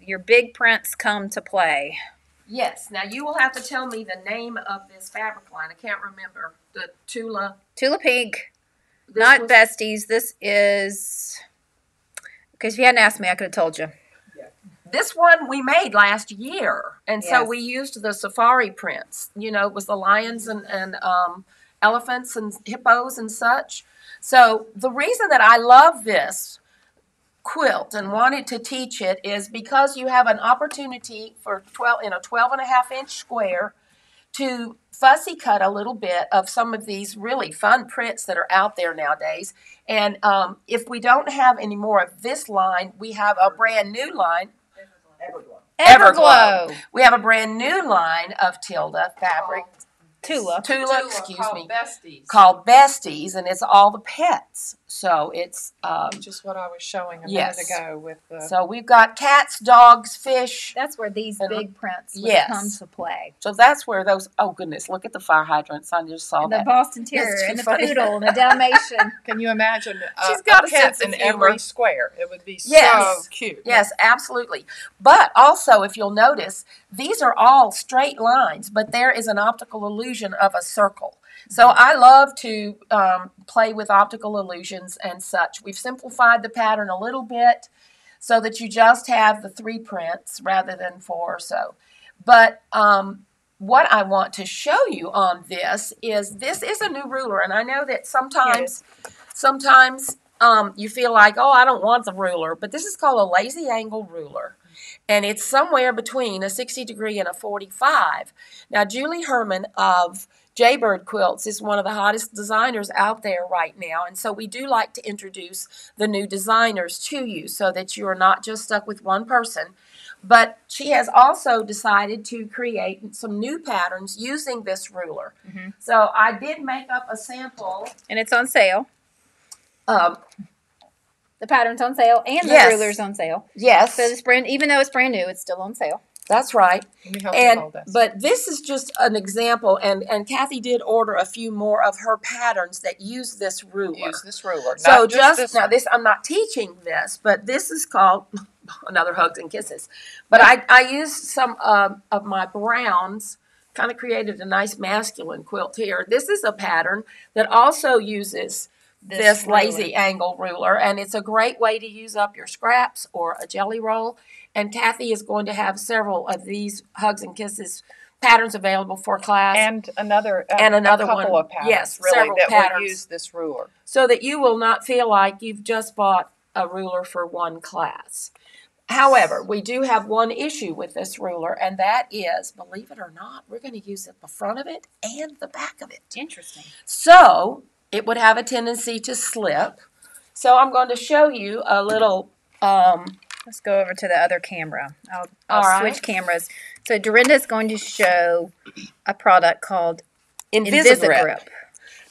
Speaker 1: your big prints come to play.
Speaker 3: Yes. Now you will have to tell me the name of this fabric line. I can't remember the Tula.
Speaker 1: Tula Pink,
Speaker 3: this
Speaker 1: not
Speaker 3: was-
Speaker 1: besties. This is because if you hadn't asked me, I could have told you.
Speaker 3: This one we made last year, and so we used the safari prints. You know, it was the lions and and um, elephants and hippos and such. So the reason that I love this quilt and wanted to teach it is because you have an opportunity for 12 in a 12 and a half inch square to fussy cut a little bit of some of these really fun prints that are out there nowadays. And um, if we don't have any more of this line, we have a brand new line. Everglow. We have a brand new line of Tilda fabric,
Speaker 1: Tula.
Speaker 3: Tula, excuse me,
Speaker 2: Besties.
Speaker 3: called Besties, and it's all the pets. So it's um,
Speaker 2: Which is what I was showing a
Speaker 3: Yes.
Speaker 2: minute ago with the.
Speaker 3: so we've got cats, dogs, fish.
Speaker 1: That's where these
Speaker 3: And-
Speaker 1: big prints would
Speaker 3: Yes.
Speaker 1: come to play.
Speaker 3: So that's where those. Oh goodness, look at the fire hydrants! I just saw
Speaker 1: And the. Boston Terrier
Speaker 3: too
Speaker 1: and the
Speaker 3: funny.
Speaker 1: poodle and the Dalmatian. [laughs]
Speaker 2: Can you imagine? Uh,
Speaker 3: She's got a
Speaker 2: pet
Speaker 3: sense of
Speaker 2: in
Speaker 3: humor.
Speaker 2: every square. It would be
Speaker 3: Yes.
Speaker 2: so cute.
Speaker 3: Yes, absolutely. But also, if you'll notice, these are all straight lines, but there is an optical illusion of a circle. So I love to um, play with optical illusions and such. We've simplified the pattern a little bit so that you just have the three prints rather than four or so. But um, what I want to show you on this is this is a new ruler, and I know that sometimes, sometimes um, you feel like, oh, I don't want the ruler, but this is called a lazy angle ruler. And it's somewhere between a 60 degree and a 45. Now, Julie Herman of Jaybird Quilts is one of the hottest designers out there right now. And so we do like to introduce the new designers to you so that you are not just stuck with one person. But she has also decided to create some new patterns using this ruler.
Speaker 1: Mhm.
Speaker 3: So I did make up a sample.
Speaker 1: and it's on sale.
Speaker 3: Um,
Speaker 1: The pattern's on sale and the
Speaker 3: Yes.
Speaker 1: ruler's on sale.
Speaker 3: yes,
Speaker 1: So this brand, even though it's brand new, it's still on sale.
Speaker 3: that's right.
Speaker 2: Let me help you
Speaker 3: and
Speaker 2: hold this.
Speaker 3: but this is just an example and and kathy did order a few more of her patterns that use this ruler
Speaker 2: use this ruler.
Speaker 3: so
Speaker 2: not
Speaker 3: just,
Speaker 2: this
Speaker 3: now
Speaker 2: one.
Speaker 3: this i'm not teaching this but this is called [laughs] another hugs and kisses but i i used some um, of my browns kind of created a nice masculine quilt here this is a pattern that also uses
Speaker 1: This
Speaker 3: this,
Speaker 1: ruler.
Speaker 3: lazy angle ruler and it's a great way to use up your scraps or a jelly roll and kathy is going to have several of these hugs and kisses patterns available for class
Speaker 2: And another, uh,
Speaker 3: And another
Speaker 2: couple
Speaker 3: one.
Speaker 2: of patterns,
Speaker 3: Yes,
Speaker 2: really,
Speaker 3: several
Speaker 2: that
Speaker 3: patterns.
Speaker 2: will use this ruler.
Speaker 3: so that you will not feel like you've just bought a ruler for one class. However, we do have one issue with this ruler, and that is, believe it or not, we're going to use it the front of it and the back of it.
Speaker 1: Interesting.
Speaker 3: So it would have a tendency to slip. So I'm going to show you a little. Um,
Speaker 1: Let's go over to the other camera. I'll, I'll switch
Speaker 3: right.
Speaker 1: cameras. So Dorinda is going to show a product called
Speaker 3: Invisigrip.
Speaker 1: Invisigrip.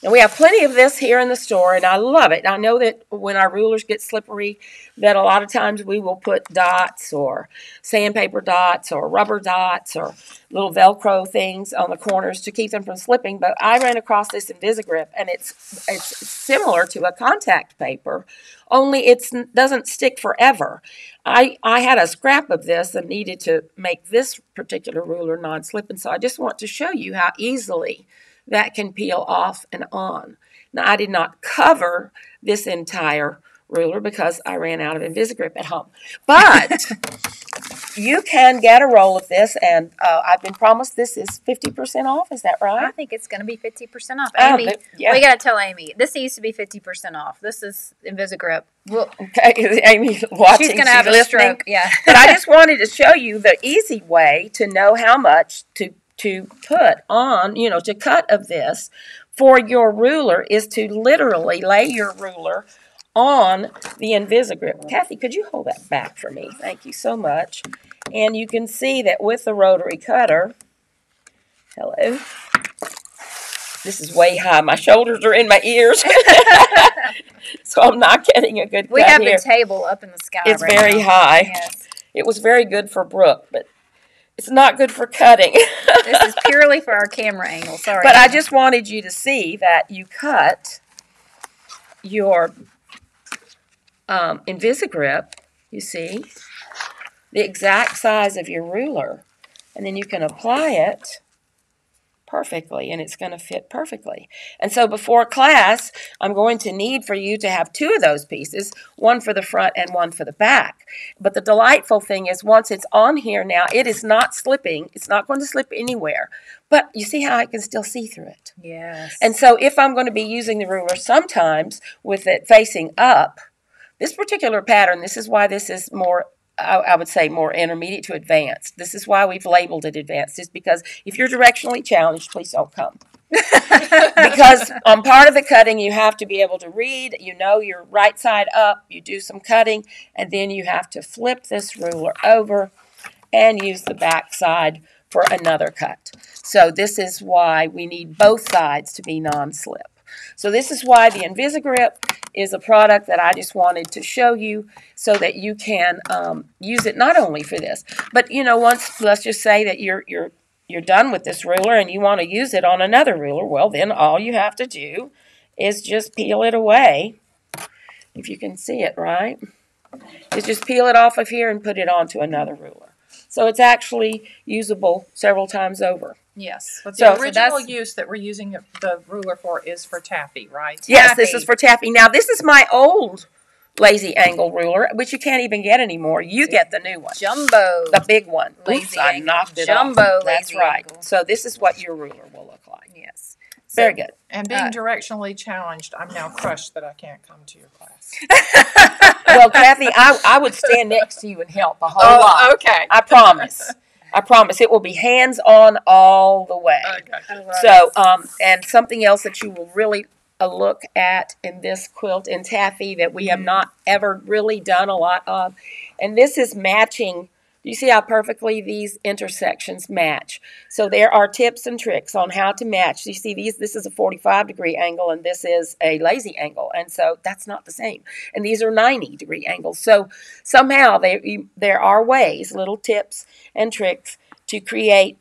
Speaker 3: Now we have plenty of this here in the store, and I love it. I know that when our rulers get slippery, that a lot of times we will put dots or sandpaper dots or rubber dots or little Velcro things on the corners to keep them from slipping. But I ran across this Invisigrip, and it's it's similar to a contact paper, only it doesn't stick forever. I I had a scrap of this and needed to make this particular ruler non-slip, and so I just want to show you how easily that can peel off and on. Now, I did not cover this entire ruler because I ran out of Invisigrip at home. But [laughs] you can get a roll of this, and uh, I've been promised this is 50% off. Is that right?
Speaker 1: I think it's going to be 50% off.
Speaker 3: Oh,
Speaker 1: Amy,
Speaker 3: but- yeah.
Speaker 1: we got to tell Amy. This needs to be 50% off. This is Invisigrip. Well,
Speaker 3: Okay, [laughs] Amy's watching.
Speaker 1: she's going to have a stroke. Yeah.
Speaker 3: but I just [laughs] wanted to show you the easy way to know how much to to put on, you know, to cut of this for your ruler is to literally lay your ruler on the Invisigrip. Kathy, could you hold that back for me? Thank you so much. And you can see that with the rotary cutter, hello. This is way high. My shoulders are in my ears. [laughs] so I'm not getting a good
Speaker 1: We have
Speaker 3: here.
Speaker 1: the table up in the sky.
Speaker 3: It's
Speaker 1: right
Speaker 3: very
Speaker 1: now.
Speaker 3: high.
Speaker 1: Yes.
Speaker 3: It was very good for Brooke, but it's not good for cutting. [laughs]
Speaker 1: This is purely for our camera angle. Sorry.
Speaker 3: but I just wanted you to see that you cut your um, Invisigrip, you see, the exact size of your ruler, and then you can apply it perfectly and it's going to fit perfectly. And so before class, I'm going to need for you to have two of those pieces, one for the front and one for the back. But the delightful thing is once it's on here now, it is not slipping. It's not going to slip anywhere. But you see how I can still see through it.
Speaker 1: Yes.
Speaker 3: And so if I'm going to be using the ruler sometimes with it facing up, this particular pattern, this is why this is more, I, I would say, more intermediate to advanced. This is why we've labeled it advanced, is because if you're directionally challenged, please don't come. [laughs] because on part of the cutting, you have to be able to read, you know your right side up, you do some cutting, and then you have to flip this ruler over and use the back side for another cut. So this is why we need both sides to be non-slip. So this is why the Invisigrip is a product that I just wanted to show you so that you can um, use it not only for this, but you know, once let's just say that you're you're you're done with this ruler and you want to use it on another ruler, well then all you have to do is just peel it away. If you can see it, right? Is just peel it off of here and put it onto another ruler. So it's actually usable several times over.
Speaker 1: Yes.
Speaker 2: But the
Speaker 3: so
Speaker 2: original
Speaker 1: that's-
Speaker 2: use that we're using the ruler for is for taffy, right?
Speaker 3: Yes, this
Speaker 1: Taffy.
Speaker 3: is for taffy. Now, this is my old lazy angle ruler, which you can't even get anymore. You get the new one,
Speaker 1: Jumbo.
Speaker 3: the big one.
Speaker 1: Lazy
Speaker 3: Oops, I
Speaker 1: angle.
Speaker 3: knocked it
Speaker 1: Jumbo
Speaker 3: off. That's
Speaker 1: lazy
Speaker 3: right.
Speaker 1: angle.
Speaker 3: So this is what your ruler will look like.
Speaker 1: yes.
Speaker 3: Very good.
Speaker 2: And being
Speaker 1: Uh,
Speaker 2: directionally challenged, I'm now crushed that I can't come to your class. [laughs]
Speaker 3: Well, Kathy, I, I would stand next to you and help a whole
Speaker 2: Oh,
Speaker 3: lot.
Speaker 2: okay.
Speaker 3: I promise. I promise. It will be hands on all the way.
Speaker 2: Okay.
Speaker 3: So, um, and something else that you will really uh, look at in this quilt in taffy that we have not ever really done a lot of, and this is matching. Do you see how perfectly these intersections match? So there are tips and tricks on how to match. You see these. This is a 45 degree angle, and this is a lazy angle, and so that's not the same. And these are 90 degree angles. So somehow there you- there are ways, little tips and tricks to create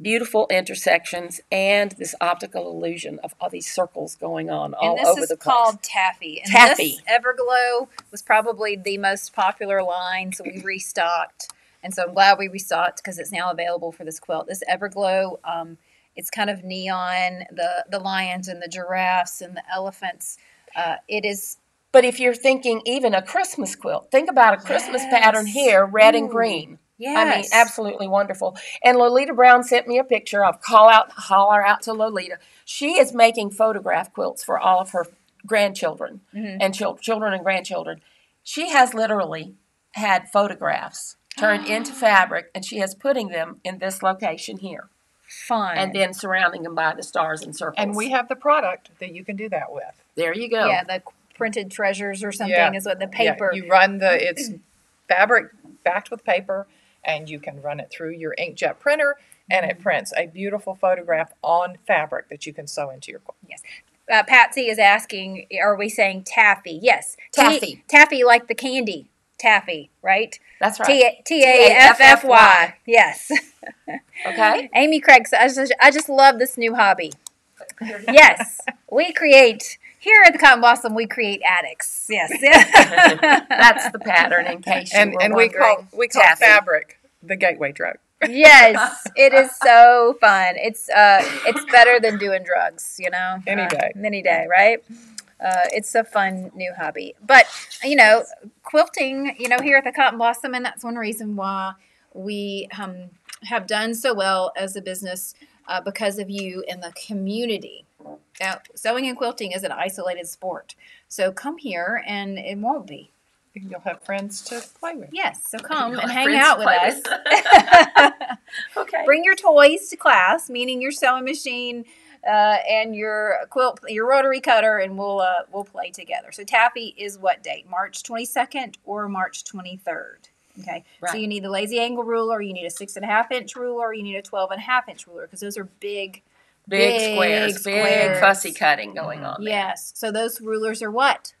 Speaker 3: beautiful intersections and this optical illusion of all these circles going on all
Speaker 1: and this
Speaker 3: over
Speaker 1: is
Speaker 3: the place.
Speaker 1: called taffy. And
Speaker 3: Taffy.
Speaker 1: this Everglow was probably the most popular line, so we restocked. And so I'm glad we restocked because it's now available for this quilt. This Everglow, um, it's kind of neon, the the lions and the giraffes and the elephants. Uh, it is
Speaker 3: But if you're thinking even a Christmas quilt, think about a Christmas pattern here, red and green.
Speaker 1: Yes.
Speaker 3: I mean, absolutely wonderful. And Lolita Brown sent me a picture. I'll call out, holler out to Lolita. She is making photograph quilts for all of her grandchildren
Speaker 1: Mhm.
Speaker 3: and chil- children and grandchildren. She has literally had photographs turned [gasps] into fabric, and she is putting them in this location here,
Speaker 1: Fun.
Speaker 3: and then surrounding them by the stars and circles.
Speaker 2: And we have the product that you can do that with.
Speaker 3: there you go.
Speaker 1: yeah, the printed treasures or something
Speaker 2: Yeah.
Speaker 1: is what the paper.
Speaker 2: Yeah, you run the it's [clears throat] fabric backed with paper, and you can run it through your inkjet printer, and it prints a beautiful photograph on fabric that you can sew into your quilt.
Speaker 1: uh, Patsy is asking, are we saying taffy? Yes. T-
Speaker 3: Taffy.
Speaker 1: taffy like the candy. Taffy, right?
Speaker 3: That's right.
Speaker 1: T A F F Y. Yes. [laughs]
Speaker 3: okay.
Speaker 1: Amy Craig says, I just, I just love this new hobby. Yes. [laughs] we create, here at the Cotton Blossom, we create addicts. Yes. [laughs]
Speaker 3: That's the pattern. In case you
Speaker 2: And
Speaker 3: were
Speaker 2: and we call we call
Speaker 3: Taffy.
Speaker 2: fabric the gateway drug.
Speaker 1: yes, it is so fun. It's uh, it's better than doing drugs, you know.
Speaker 2: Any
Speaker 1: Uh,
Speaker 2: day.
Speaker 1: any day, right? Uh, it's a fun new hobby, but you know, quilting. You know, here at the Cotton Blossom, and that's one reason why we um, have done so well as a business uh, because of you in the community. Now, sewing and quilting is an isolated sport, so come here, and it won't be.
Speaker 2: You'll have friends to play with.
Speaker 1: Yes, so come
Speaker 3: You'll
Speaker 1: and hang out with
Speaker 3: play
Speaker 1: us. [laughs] [laughs]
Speaker 3: okay.
Speaker 1: Bring your toys to class, meaning your sewing machine uh, and your quilt, your rotary cutter, and we'll uh, we'll play together. So taffy is what date? March twenty second or March twenty third. Okay,
Speaker 3: Right.
Speaker 1: so you need the lazy angle ruler, you need a six and a half inch ruler, you need a twelve and a half inch ruler because those are big.
Speaker 3: big,
Speaker 1: big
Speaker 3: squares,
Speaker 1: squares.
Speaker 3: big fussy cutting going on. there.
Speaker 1: Yes, so those rulers are what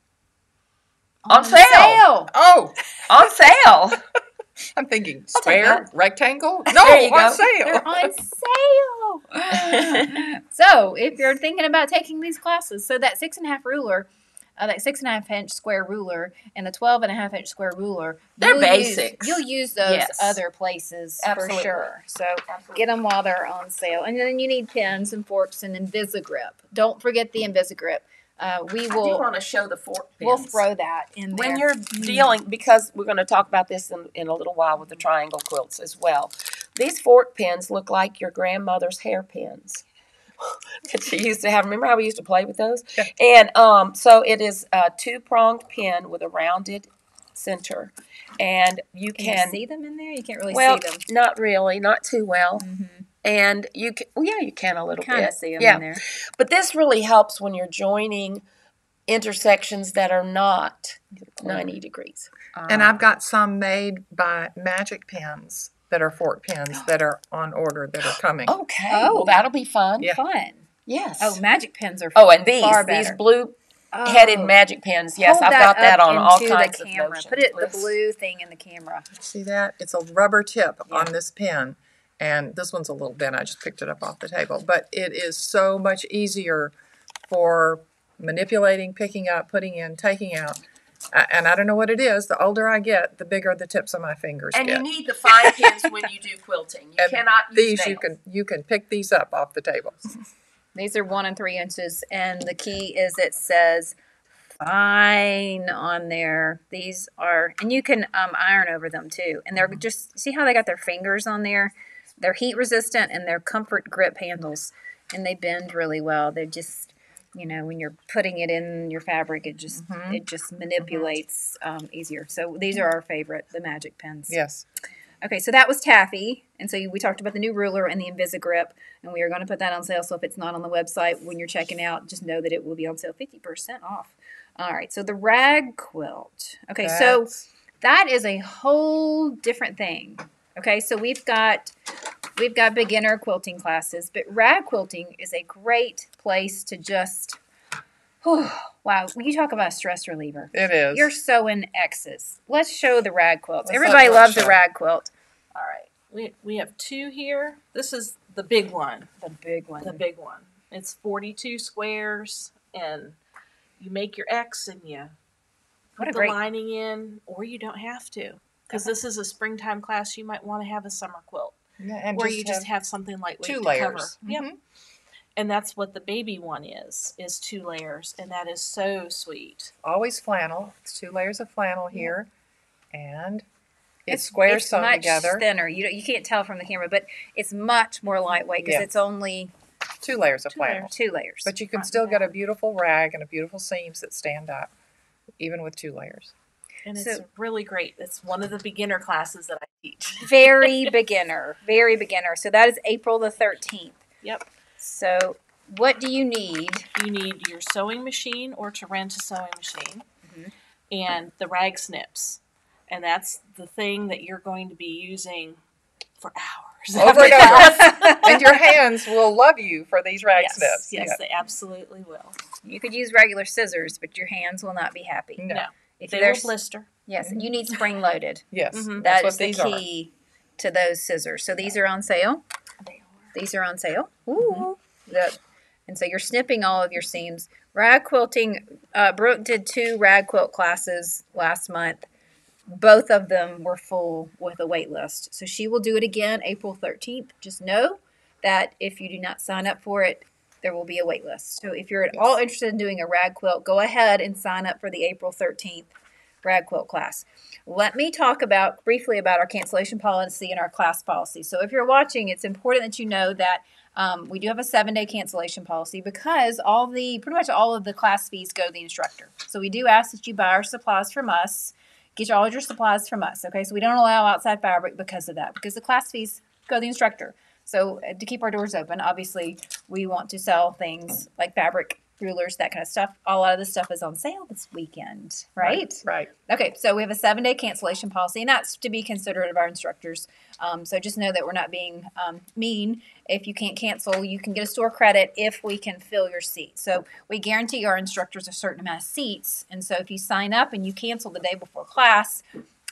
Speaker 3: On sale.
Speaker 1: sale.
Speaker 2: Oh,
Speaker 3: On sale. [laughs] [laughs]
Speaker 2: I'm thinking square, rectangle. [laughs] No, on
Speaker 3: go.
Speaker 2: sale.
Speaker 1: They're on [laughs] sale. so if you're thinking about taking these classes, so that six and a half ruler, uh, that six and a half inch square ruler and the 12 and a half inch square ruler,
Speaker 3: They're
Speaker 1: use- you'll use those
Speaker 3: Yes.
Speaker 1: other places
Speaker 3: Absolutely.
Speaker 1: for sure. So get them while they're on sale. And then you need pins and forks and Invisigrip. Don't forget the Invisigrip. Uh, we
Speaker 3: I do
Speaker 1: will
Speaker 3: want to show the fork pins.
Speaker 1: we'll throw that in there.
Speaker 3: when you're dealing because we're going to talk about this in, in a little while with the triangle quilts as well these fork pins look like your grandmother's hair pins [laughs] that she used to have remember how we used to play with those
Speaker 2: Yeah.
Speaker 3: and um, so it is a two-pronged pin with a rounded center and you
Speaker 1: can,
Speaker 3: can,
Speaker 1: you see them in there? You can't really
Speaker 3: well
Speaker 1: see them.
Speaker 3: not really not too well
Speaker 1: Mm-hmm.
Speaker 3: And you can well yeah you can a little
Speaker 1: Kind
Speaker 3: bit
Speaker 1: of see them
Speaker 3: yeah
Speaker 1: in there.
Speaker 3: but this really helps when you're joining intersections that are not 90 degrees ah.
Speaker 2: And I've got some made by Magic Pins that are fork pins that are on order that are coming. [gasps]
Speaker 3: Okay.
Speaker 1: Oh.
Speaker 3: Well, that'll be fun.
Speaker 2: Yeah.
Speaker 1: Fun.
Speaker 3: Yes.
Speaker 1: Oh, magic pins are
Speaker 3: Oh, and these
Speaker 1: far
Speaker 3: these
Speaker 1: better.
Speaker 3: blue headed
Speaker 1: Oh.
Speaker 3: magic pins. Yes,
Speaker 1: Hold
Speaker 3: I've got that
Speaker 1: up
Speaker 3: on all kinds
Speaker 1: the
Speaker 3: of
Speaker 1: camera. Put it the blue thing in the camera.
Speaker 2: See that? It's a rubber tip on this pin. And this one's a little bent. I just picked it up off the table. But it is so much easier for manipulating, picking up, putting in, taking out. A- And I don't know what it is. The older I get, the bigger the tips of my fingers
Speaker 3: And
Speaker 2: get.
Speaker 3: you need the fine pins when you do [laughs] quilting. You
Speaker 2: And
Speaker 3: cannot use
Speaker 2: These you can you can pick these up off the table. [laughs]
Speaker 1: These are one and three inches, and the key is it says fine on there. These are, and you can um, iron over them too. And they're just see how they got their fingers on there. They're heat resistant and they're comfort grip handles, and they bend really well. They're just you know when you're putting it in your fabric, it just
Speaker 2: Mhm.
Speaker 1: it just manipulates um, easier. So these are our favorite, the magic pins.
Speaker 2: Yes.
Speaker 1: Okay, so that was taffy, and so we talked about the new ruler and the Invisigrip, and we are going to put that on sale. So if it's not on the website when you're checking out, just know that it will be on sale, fifty percent off. All right, so the rag quilt. Okay, so that is a whole different thing. Okay, so we've got we've got beginner quilting classes, but rag quilting is a great place to just. wow, when you talk about a stress reliever.
Speaker 2: it is.
Speaker 1: You're sewing X's. Let's show the rag quilts.
Speaker 2: Let's
Speaker 1: Everybody
Speaker 2: let Brooke
Speaker 1: loves a rag quilt.
Speaker 4: All right. We, we have two here. This is the big one.
Speaker 1: The big one.
Speaker 4: The big one. It's 42 squares, and you make your X and you
Speaker 1: What
Speaker 4: put
Speaker 1: a
Speaker 4: the
Speaker 1: great-
Speaker 4: lining in, or you don't have to. Because this is a springtime class, you might want to have a summer quilt,
Speaker 2: yeah, and
Speaker 4: where
Speaker 2: just
Speaker 4: you just
Speaker 2: have
Speaker 4: have something lightweight
Speaker 2: two
Speaker 4: to
Speaker 2: layers.
Speaker 4: cover. Yep.
Speaker 2: Mm-hmm.
Speaker 4: And that's what the baby one is, is two layers, and that is so sweet.
Speaker 2: Always flannel. It's two layers of flannel here, and It's, squares
Speaker 1: it's
Speaker 2: sewn
Speaker 1: much
Speaker 2: together,
Speaker 1: thinner. You you can't tell from the camera, but it's much more lightweight because
Speaker 2: Yeah.
Speaker 1: it's only
Speaker 2: two layers of
Speaker 4: Two
Speaker 2: flannel.
Speaker 1: two layers.
Speaker 2: But you can
Speaker 1: front
Speaker 2: still
Speaker 1: and
Speaker 2: get a beautiful rag and a beautiful seams that stand up, even with two layers.
Speaker 4: And it's really great. It's one of the beginner classes that I teach. [laughs]
Speaker 1: very beginner, very beginner. So that is April the thirteenth.
Speaker 4: Yep.
Speaker 1: So what do you need?
Speaker 4: You need your sewing machine or to rent a sewing machine
Speaker 1: Mhm.
Speaker 4: and the rag snips. And that's the thing that you're going to be using for hours.
Speaker 2: Over and over. and your hands will love you for these rag
Speaker 4: yes,
Speaker 2: snips.
Speaker 4: Yes,
Speaker 2: Yeah.
Speaker 4: they absolutely will.
Speaker 1: You could use regular scissors, but your hands will not be happy.
Speaker 2: No.
Speaker 4: No.
Speaker 1: If
Speaker 4: They
Speaker 1: there's
Speaker 4: blister.
Speaker 1: yes, and you need spring loaded. [laughs]
Speaker 2: Yes,
Speaker 4: Mhm.
Speaker 2: that's
Speaker 1: That is the
Speaker 2: these are.
Speaker 1: key to those scissors. So these are on sale.
Speaker 4: They are.
Speaker 1: These are on sale. Ooh. The- and so you're snipping all of your seams. Rag quilting, uh, Brooke did two rag quilt classes last month. Both of them were full with a wait list. So she will do it again April 13th. Just know that if you do not sign up for it, there will be a wait list. So if you're at all interested in doing a rag quilt, go ahead and sign up for the April 13th rag quilt class. Let me talk about briefly about our cancellation policy and our class policy. So if you're watching, it's important that you know that um, we do have a seven day cancellation policy because all the pretty much all of the class fees go to the instructor. So we do ask that you buy our supplies from us, get all your supplies from us. Okay, so we don't allow outside fabric because of that because the class fees go to the instructor. So uh, to keep our doors open, obviously we want to sell things like fabric, rulers, that kind of stuff. A lot of this stuff is on sale this weekend, right?
Speaker 2: Right.
Speaker 1: Okay, so we have a seven day cancellation policy, and that's to be considerate of our instructors. Um, so just know that we're not being um, mean. If you can't cancel, you can get a store credit if we can fill your seat. So we guarantee our instructors a certain amount of seats, and so if you sign up and you cancel the day before class,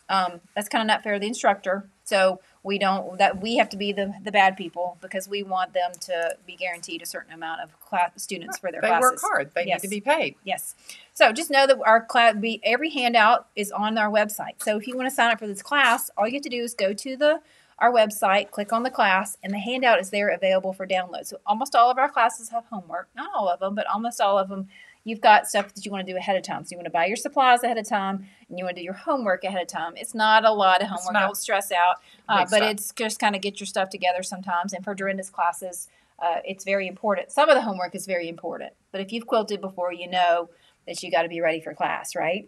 Speaker 1: um, that's kind of not fair to the instructor. So we don't that we have to be the the bad people because we want them to be guaranteed a certain amount of class students for their
Speaker 2: They
Speaker 1: classes.
Speaker 2: work hard. They
Speaker 1: Yes.
Speaker 2: need to be paid.
Speaker 1: Yes. So just know that our class, be every handout is on our website. So if you want to sign up for this class, all you have to do is go to the our website, click on the class, and the handout is there available for download. So almost all of our classes have homework. Not all of them, but almost all of them. You've got stuff that you want to do ahead of time. So you want to buy your supplies ahead of time, and you want to do your homework ahead of time. It's not a lot of homework. Don't stress out. Uh, but it's just kind of get your stuff together sometimes. And for Dorinda's classes, uh, it's very important. Some of the homework is very important. But if you've quilted before, you know that you got to be ready for class, right?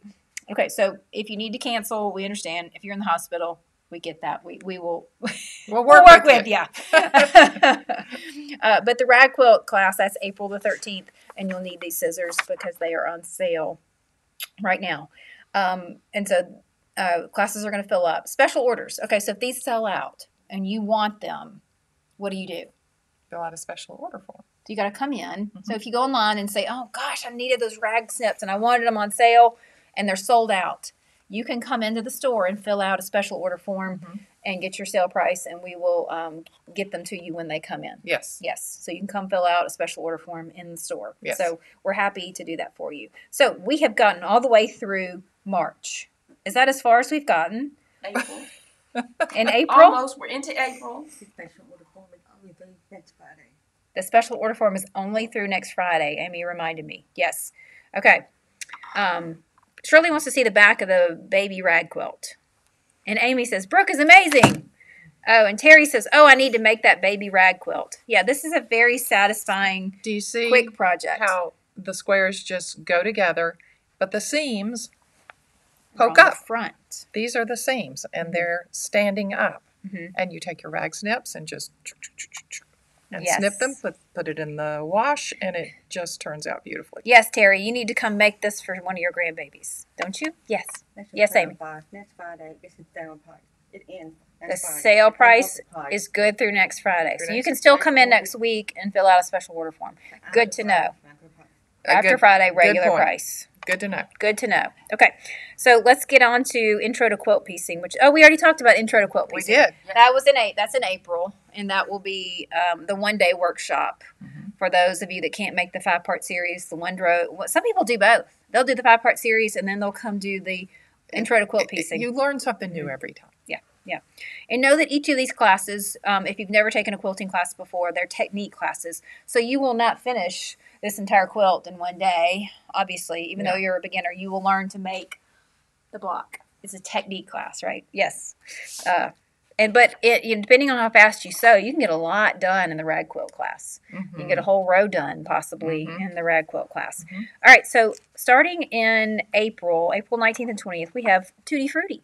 Speaker 1: Okay, so if you need to cancel, we understand. If you're in the hospital, we get that. We, we will [laughs]
Speaker 2: We'll
Speaker 1: we'll
Speaker 2: work,
Speaker 1: work
Speaker 2: with,
Speaker 1: with
Speaker 2: you. [laughs] [laughs]
Speaker 1: uh, but the rag quilt class, that's April the 13th, and you'll need these scissors because they are on sale right now. Um, and so uh, classes are going to fill up. Special orders. Okay, so if these sell out and you want them, what do you do?
Speaker 2: Fill out a special order form.
Speaker 1: So you got to come in. So if you go online and say, "Oh gosh, I needed those rag snips and I wanted them on sale and they're sold out," you can come into the store and fill out a special order form
Speaker 2: Mhm.
Speaker 1: and get your sale price, and we will um, get them to you when they come in.
Speaker 2: Yes.
Speaker 1: Yes, so you can come fill out a special order form in the store.
Speaker 2: Yes.
Speaker 1: So we're happy to do that for you. So we have gotten all the way through March. Is that as far as we've gotten
Speaker 3: April. [laughs]
Speaker 1: in April?
Speaker 3: Almost. We're into April.
Speaker 6: Special order form is only through next Friday.
Speaker 1: The special order form is only through next Friday. Amy reminded me. Yes. Okay. Um, Shirley wants to see the back of the baby rag quilt. And Amy says, Brooke is amazing. Oh, and Terry says, Oh, I need to make that baby rag quilt. Yeah, this is a very satisfying,
Speaker 2: Do you see
Speaker 1: quick project.
Speaker 2: how the squares just go together, but the seams
Speaker 1: On
Speaker 2: poke up?
Speaker 1: front.
Speaker 2: These are the seams, and they're standing up.
Speaker 1: Mhm.
Speaker 2: And you take your rag snips and just and
Speaker 1: Yes.
Speaker 2: snip them, put put it in the wash, and it just turns out beautifully.
Speaker 1: Yes, Terry, you need to come make this for one of your grandbabies, don't you? Yes. Yes,
Speaker 6: sale
Speaker 1: Amy.
Speaker 6: price. Next Friday, it's the sale price. It ends.
Speaker 1: The
Speaker 6: Friday.
Speaker 1: sale price is good through next Friday.
Speaker 2: Through
Speaker 1: So you can still come in next week and fill out a special order form. good to know.
Speaker 6: After price.
Speaker 2: A
Speaker 1: After
Speaker 2: good,
Speaker 1: Friday, regular
Speaker 2: point.
Speaker 1: price.
Speaker 2: Good to know.
Speaker 1: Good to know. Okay, so let's get on to intro to quilt piecing. Which oh, we already talked about intro to quilt piecing.
Speaker 2: We did.
Speaker 1: That was in eight. That's in April, and that will be um, the one day workshop
Speaker 2: Mm-hmm.
Speaker 1: for those of you that can't make the five part series. The one row. well, Some people do both. They'll do the five part series, and then they'll come do the intro to quilt piecing.
Speaker 2: You learn something new every time. Yeah, yeah.
Speaker 1: And know that each of these classes, um, if you've never taken a quilting class before, they're technique classes. So you will not finish this entire quilt in one day, obviously. Even though you're a beginner, you will learn to make the block. it's a technique class, right? Yes. Uh, and but it you know, depending on how fast you sew, you can get a lot done in the rag quilt class. You can get a whole row done possibly
Speaker 2: Mhm.
Speaker 1: in the rag quilt class.
Speaker 2: Mhm.
Speaker 1: All right, so starting in April, April 19th and 20th, we have Tutti Frutti.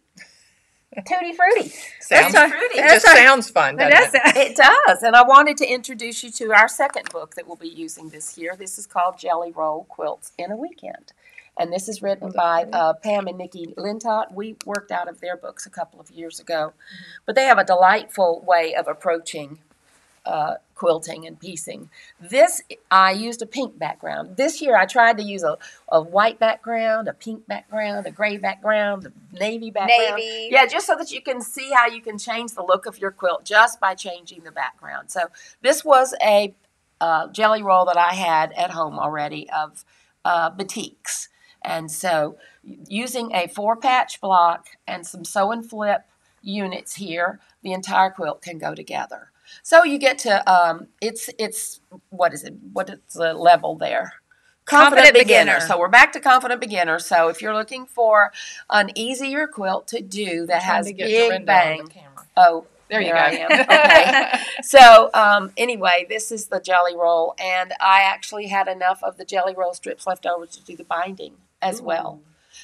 Speaker 1: Tutti Frutti.
Speaker 2: Sounds,
Speaker 1: talk-
Speaker 3: fruity.
Speaker 2: it just
Speaker 1: talk-
Speaker 2: sounds fun, doesn't it?
Speaker 3: It does. And I wanted to introduce you to our second book that we'll be using this year. This is called Jelly Roll Quilts in a Weekend. And this is written by uh, Pam and Nikki Lintott. We worked out of their books a couple of years ago. But they have a delightful way of approaching uh, quilting and piecing. This, I used a pink background. This year I tried to use a, a white background, a pink background, a gray background, a navy background.
Speaker 1: Navy.
Speaker 3: Yeah, just so that you can see how you can change the look of your quilt just by changing the background. So this was a uh, jelly roll that I had at home already of uh, batiks. And so using a four patch block and some sew and flip units here, the entire quilt can go together. So you get to um, it's it's what is it? What is the level there?
Speaker 1: Confident beginner.
Speaker 3: So we're back to confident beginner. So if you're looking for an easier quilt to do that
Speaker 2: Trying
Speaker 3: has
Speaker 2: to get
Speaker 3: big
Speaker 2: Dorinda
Speaker 3: bang.
Speaker 2: the camera.
Speaker 3: Oh,
Speaker 2: There you
Speaker 3: There
Speaker 2: go.
Speaker 3: I am. [laughs] Okay. So um, anyway, this is the jelly roll, and I actually had enough of the jelly roll strips left over to do the binding as well.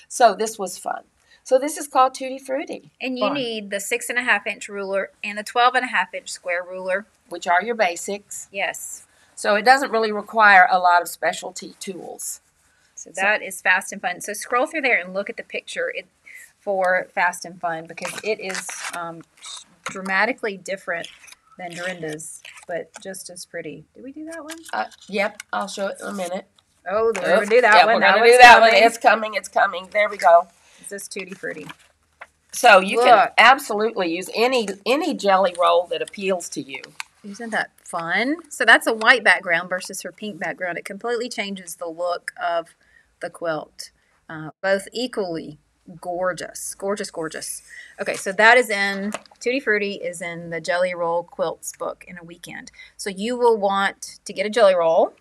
Speaker 3: So this was fun. So this is called Tutti Frutti,
Speaker 1: And you
Speaker 2: Fun.
Speaker 1: need the six and a half inch ruler and the 12 and a half inch square ruler.
Speaker 3: which are your basics.
Speaker 1: Yes.
Speaker 3: So it doesn't really require a lot of specialty tools.
Speaker 1: So that is fast and fun. So scroll through there and look at the picture it, for fast and fun because it is um, dramatically different than Dorinda's, but just as pretty. Did we do that one?
Speaker 3: Uh, yep, I'll show it in a minute.
Speaker 1: Oh, we're to do that
Speaker 3: yeah,
Speaker 1: one.
Speaker 3: We're gonna do that one. It's coming. It's coming. There we go.
Speaker 1: Is this Tutti Frutti?
Speaker 3: So you can absolutely use any any jelly roll that appeals to you.
Speaker 1: Isn't that fun? So that's a white background versus her pink background. It completely changes the look of the quilt. Uh, both equally gorgeous, gorgeous, gorgeous. Okay, so that is in Tutti Frutti is in the Jelly Roll Quilts book in a weekend. So you will want to get a jelly roll.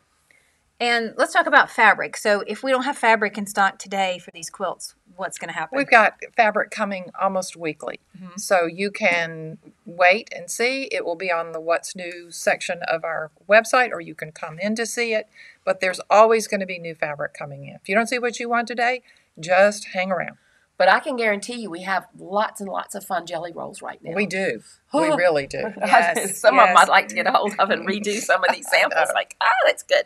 Speaker 1: And let's talk about fabric. So if we don't have fabric in stock today for these quilts, what's going to happen?
Speaker 2: We've got fabric coming almost weekly.
Speaker 1: Mhm.
Speaker 2: So you can wait and see. It will be on the What's New section of our website, or you can come in to see it. But there's always going to be new fabric coming in. If you don't see what you want today, just hang around.
Speaker 3: But I can guarantee you, we have lots and lots of fun jelly rolls right now.
Speaker 2: We do. [laughs] We really do. [laughs]
Speaker 1: Yes,
Speaker 3: some of them. I'd like to get a hold of and redo [laughs] some of these samples. Like, ah, that's good.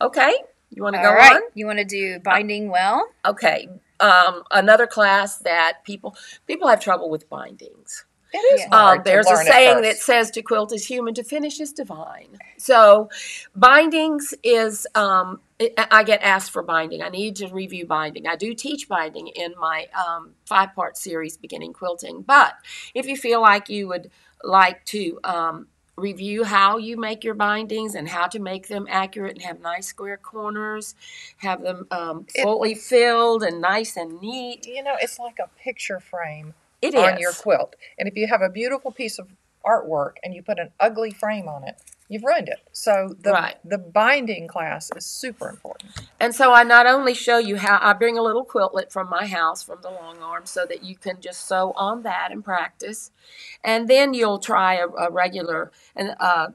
Speaker 3: Okay, you want to go
Speaker 1: All right.
Speaker 3: on?
Speaker 1: You want to do binding well?
Speaker 3: Okay, um, another class that people people have trouble with bindings.
Speaker 2: It is
Speaker 1: Yeah.
Speaker 2: hard
Speaker 3: Um, there's a
Speaker 2: learn at
Speaker 3: saying that says to quilt is human, to finish is divine. So, bindings is, um, it, I get asked for binding. I need to review binding. I do teach binding in my um, five part series, Beginning Quilting. But if you feel like you would like to um, review how you make your bindings and how to make them accurate and have nice square corners, have them um,
Speaker 2: It-
Speaker 3: fully filled and nice and neat,
Speaker 2: You know, it's like a picture frame
Speaker 3: it is.
Speaker 2: on your quilt. And if you have a beautiful piece of artwork and you put an ugly frame on it, you've ruined it. So the
Speaker 3: Right.
Speaker 2: the binding class is super important.
Speaker 3: And so I not only show you how I bring a little quiltlet from my house from the long arm so that you can just sew on that and practice. And then you'll try a, a regular and uh,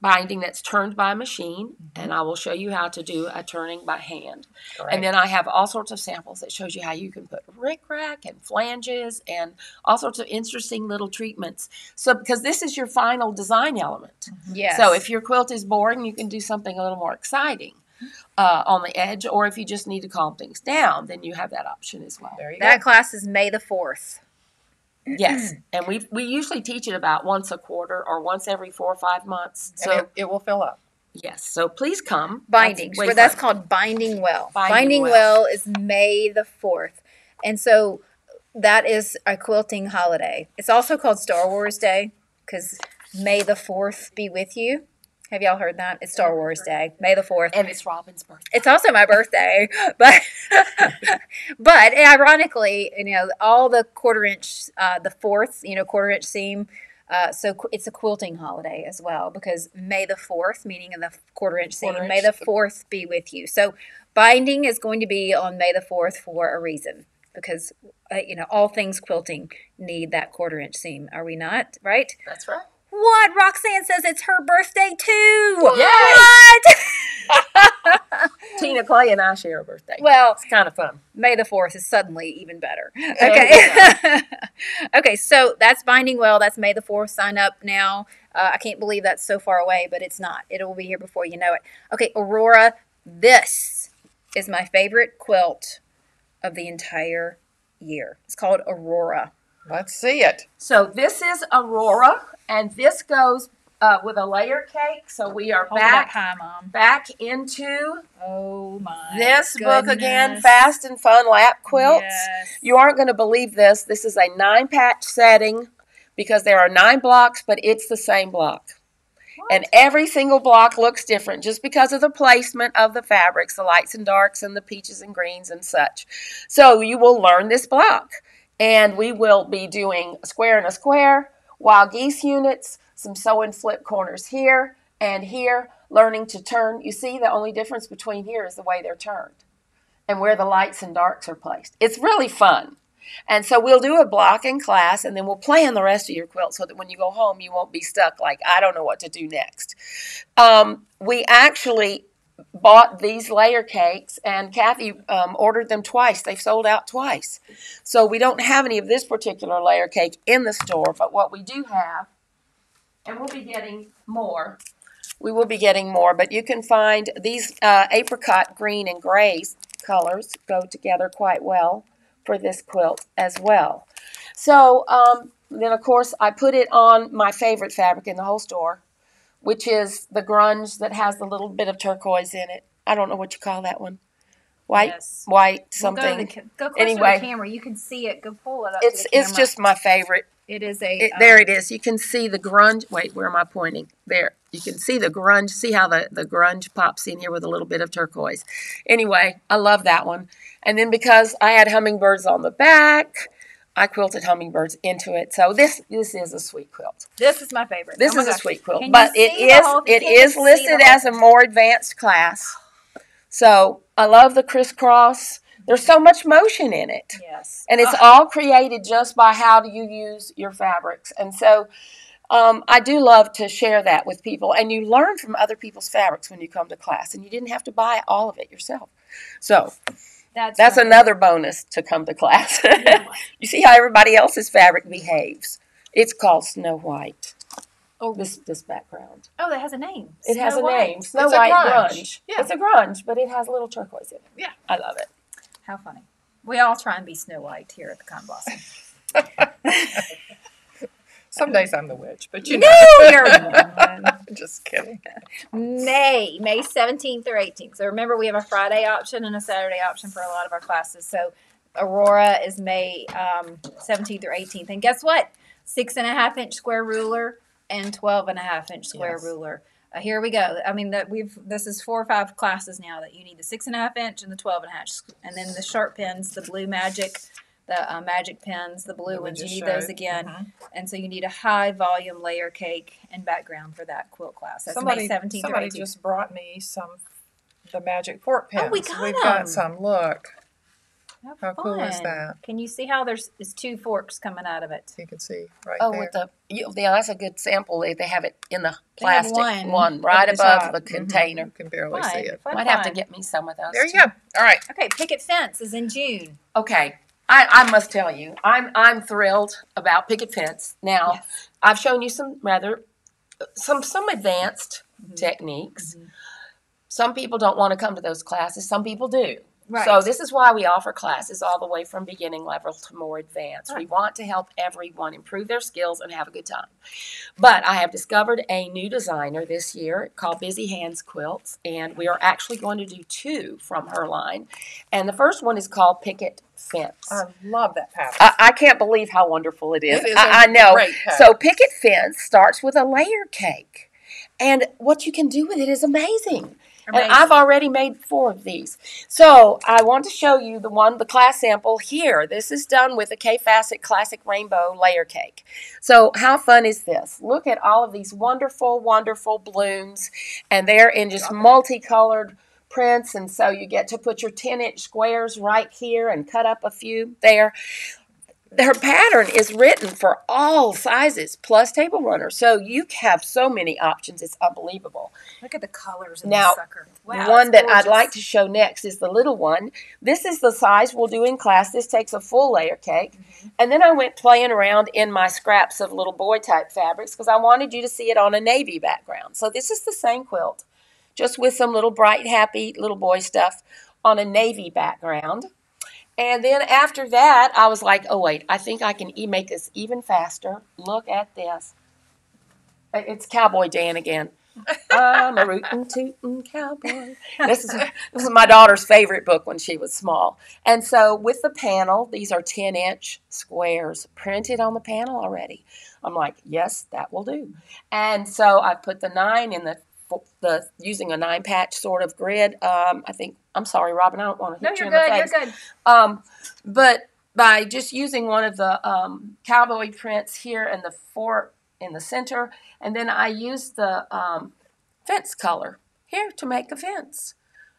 Speaker 3: binding that's turned by machine mm-hmm. and I will show you how to do a turning by hand. And then I have all sorts of samples that shows you how you can put rickrack and flanges and all sorts of interesting little treatments. So because this is your final design element. Mm-hmm.
Speaker 1: Yes.
Speaker 3: So if your quilt is boring, you can do something a little more exciting mm-hmm. uh, on the edge, or if you just need to calm things down, then you have that option as well.
Speaker 2: there you
Speaker 1: that
Speaker 2: go.
Speaker 1: class is May the 4th.
Speaker 3: Yes, and we we usually teach it about once a quarter or once every four or five months. So
Speaker 2: and it, it will fill up.
Speaker 3: yes, so please come.
Speaker 1: bindings.
Speaker 3: way
Speaker 1: where that's called binding well.
Speaker 3: Binding
Speaker 1: Binding,
Speaker 3: well.
Speaker 1: well. is May the fourth, and so that is a quilting holiday. It's also called Star Wars Day because May the fourth be with you. Have y'all heard that? It's Star Wars Day, May the fourth.
Speaker 3: and it's Robin's birthday.
Speaker 1: It's also my birthday, [laughs] but [laughs] but ironically, you know, all the quarter inch, uh, the fourth, you know, quarter inch seam. Uh, so qu- it's a quilting holiday as well because May the fourth, meaning in the quarter inch seam,
Speaker 3: Quarter
Speaker 1: May the fourth be with you. So binding is going to be on May the fourth for a reason because uh, you know all things quilting need that quarter inch seam. Are we not? Right?
Speaker 3: That's right.
Speaker 1: What? Roxanne says it's her birthday too.
Speaker 3: Yay!
Speaker 1: What? [laughs]
Speaker 3: Tina Clay and I share a birthday.
Speaker 1: well,
Speaker 3: It's kind of fun.
Speaker 1: May the 4th is suddenly even better. Okay. [laughs] okay, so that's Binding Well. That's May the 4th. Sign up now. Uh, I can't believe that's so far away, but it's not. It will be here before you know it. Okay, Aurora, this is my favorite quilt of the entire year. It's called Aurora.
Speaker 2: Let's see it.
Speaker 3: So this is Aurora, and this goes uh, with a layer cake. So we are
Speaker 1: Hold
Speaker 3: back
Speaker 1: high, Mom.
Speaker 3: back into
Speaker 1: Oh my.
Speaker 3: this book again. Fast and Fun Lap Quilts.
Speaker 1: Yes.
Speaker 3: You aren't going to believe this. This is a nine patch setting because there are nine blocks, but it's the same block. And every single block looks different just because of the placement of the fabrics, the lights and darks, and the peaches and greens and such. So you will learn this block. And we will be doing a square and a square, wild geese units, some sew and flip corners here and here, learning to turn. You see, the only difference between here is the way they're turned and where the lights and darks are placed. It's really fun. And so we'll do a block in class and then we'll plan the rest of your quilt so that when you go home, you won't be stuck like, I don't know what to do next. Um, we actually bought these layer cakes and Kathy um, ordered them twice. They've sold out twice. So we don't have any of this particular layer cake in the store, but what we do have, and we'll be getting more. We will be getting more, but you can find these uh, apricot green and gray colors go together quite well for this quilt as well. So um, then, of course, I put it on my favorite fabric in the whole store, which is the grunge that has the little bit of turquoise in it. I don't know what you call that one. White,
Speaker 1: Yes.
Speaker 3: white,
Speaker 1: Well, go, to
Speaker 3: something.
Speaker 1: the, go closer
Speaker 3: Anyway.
Speaker 1: to the camera. You can see it. Go pull it up.
Speaker 3: it's it's just my favorite.
Speaker 1: It is a.
Speaker 3: It,
Speaker 1: um,
Speaker 3: there it is. You can see the grunge. Wait, where am I pointing? There. You can see the grunge. See how the, the grunge pops in here with a little bit of turquoise. Anyway, I love that one. And then because I had hummingbirds on the back, I quilted hummingbirds into it. So this this is a sweet quilt.
Speaker 1: This is my favorite.
Speaker 3: This
Speaker 1: Oh
Speaker 3: is a sweet quilt,
Speaker 1: Can
Speaker 3: but it is it is listed as a more advanced class. So I love the crisscross. There's so much motion in it.
Speaker 1: Yes.
Speaker 3: And it's
Speaker 1: Uh,
Speaker 3: all created just by how do you use your fabrics. And so um, I do love to share that with people. And you learn from other people's fabrics when you come to class, and you didn't have to buy all of it yourself. So
Speaker 1: that's
Speaker 3: that's another bonus to come to class. [laughs] [laughs] you see how everybody else's fabric behaves. It's called Snow White.
Speaker 1: Oh.
Speaker 3: This this background.
Speaker 1: Oh, that has a name.
Speaker 3: It has a
Speaker 1: White.
Speaker 3: name. Snow
Speaker 2: It's a
Speaker 3: White
Speaker 2: grunge.
Speaker 3: grunge.
Speaker 2: Yeah.
Speaker 3: It's a grunge, but it has a little turquoise in it.
Speaker 2: Yeah.
Speaker 3: I love it.
Speaker 1: How funny. We all try and be Snow White here at the Cotton Blossom. [laughs]
Speaker 2: Some days I'm the witch, but you
Speaker 1: no,
Speaker 2: know.
Speaker 1: you're [laughs] one.
Speaker 2: Just kidding.
Speaker 1: May, May 17th or 18th. So remember, we have a Friday option and a Saturday option for a lot of our classes. So Aurora is May um, 17th or 18th. And guess what? Six and a half inch square ruler and 12 and a half inch square
Speaker 2: Yes.
Speaker 1: ruler. Uh, here we go. I mean, that we've this is four or five classes now that you need the six and a half inch and the 12 and a half, and then the sharp pins, the blue magic, the uh, magic pins, the blue
Speaker 2: That
Speaker 1: ones. You
Speaker 2: just
Speaker 1: need those
Speaker 2: showed.
Speaker 1: again,
Speaker 2: Mhm.
Speaker 1: and so you need a high volume layer cake and background for that quilt class. That's
Speaker 2: Somebody,
Speaker 1: May 17th or
Speaker 2: somebody
Speaker 1: 18th.
Speaker 2: just brought me some the magic fork pins.
Speaker 1: Oh, we got
Speaker 2: We've
Speaker 1: 'em.
Speaker 2: got some. Look,
Speaker 1: Have
Speaker 2: How cool is that?
Speaker 1: Can you see how there's is two forks coming out of it?
Speaker 2: you can see right
Speaker 3: Oh,
Speaker 2: there.
Speaker 3: with the you, yeah, that's a good sample. They, they have it in the plastic
Speaker 1: one
Speaker 3: right
Speaker 1: at the
Speaker 3: above
Speaker 1: top.
Speaker 3: the
Speaker 1: Mhm.
Speaker 3: container.
Speaker 2: you can barely
Speaker 1: Fun,
Speaker 2: see it.
Speaker 1: fun,
Speaker 3: Might have to get me some of those.
Speaker 2: There you
Speaker 3: too.
Speaker 2: go. All right.
Speaker 1: Okay, picket fence is in June.
Speaker 3: Okay, I, I must tell you, I'm I'm thrilled about picket fence. Now,
Speaker 1: Yes.
Speaker 3: I've shown you some rather some some advanced
Speaker 1: Mm-hmm.
Speaker 3: techniques. Some people don't want to come to those classes. Some people do.
Speaker 1: Right.
Speaker 3: So this is why we offer classes all the way from beginning level to more advanced. We want to help everyone improve their skills and have a good time. But I have discovered a new designer this year called Busy Hands Quilts, and we are actually going to do two from her line. And the first one is called Picket Fence.
Speaker 2: I love that pattern.
Speaker 3: I, I can't believe how wonderful it is.
Speaker 2: It is
Speaker 3: I
Speaker 2: a
Speaker 3: I know.
Speaker 2: great.
Speaker 3: So picket fence starts with a layer cake. And what you can do with it is amazing.
Speaker 1: Amazing.
Speaker 3: And I've already made four of these. So I want to show you the one, the class sample here. This is done with a Kaffe Fassett Classic Rainbow Layer Cake. So how fun is this? Look at all of these wonderful, wonderful blooms. And they're in just multicolored prints, and so you get to put your 10 inch squares right here and cut up a few there. Her pattern is written for all sizes plus table runner, so you have so many options. It's unbelievable.
Speaker 1: Look at the colors in
Speaker 3: Now,
Speaker 1: this sucker. Wow,
Speaker 3: one that I'd like to show next is the little one. This is the size we'll do in class. This takes a full layer cake.
Speaker 1: Mm-hmm.
Speaker 3: And then I went playing around in my scraps of little boy type fabrics because I wanted you to see it on a navy background. So this is the same quilt, just with some little bright, happy little boy stuff on a navy background. And then after that, I was like, oh, wait, I think I can e- make this even faster. Look at this. It's Cowboy Dan again. I'm a rootin' tootin' cowboy. This is this is my daughter's favorite book when she was small. And so with the panel, these are 10 inch squares printed on the panel already. I'm like, yes, that will do. And so I put the nine in the the using a nine patch sort of grid. Um, I think I'm sorry, Robin. I don't want to
Speaker 1: No,
Speaker 3: hit you
Speaker 1: you're
Speaker 3: in
Speaker 1: good.
Speaker 3: the
Speaker 1: You're
Speaker 3: face.
Speaker 1: good.
Speaker 3: Um, but by just using one of the um, cowboy prints here in the four in the center, and then I used the um, fence color here to make a fence,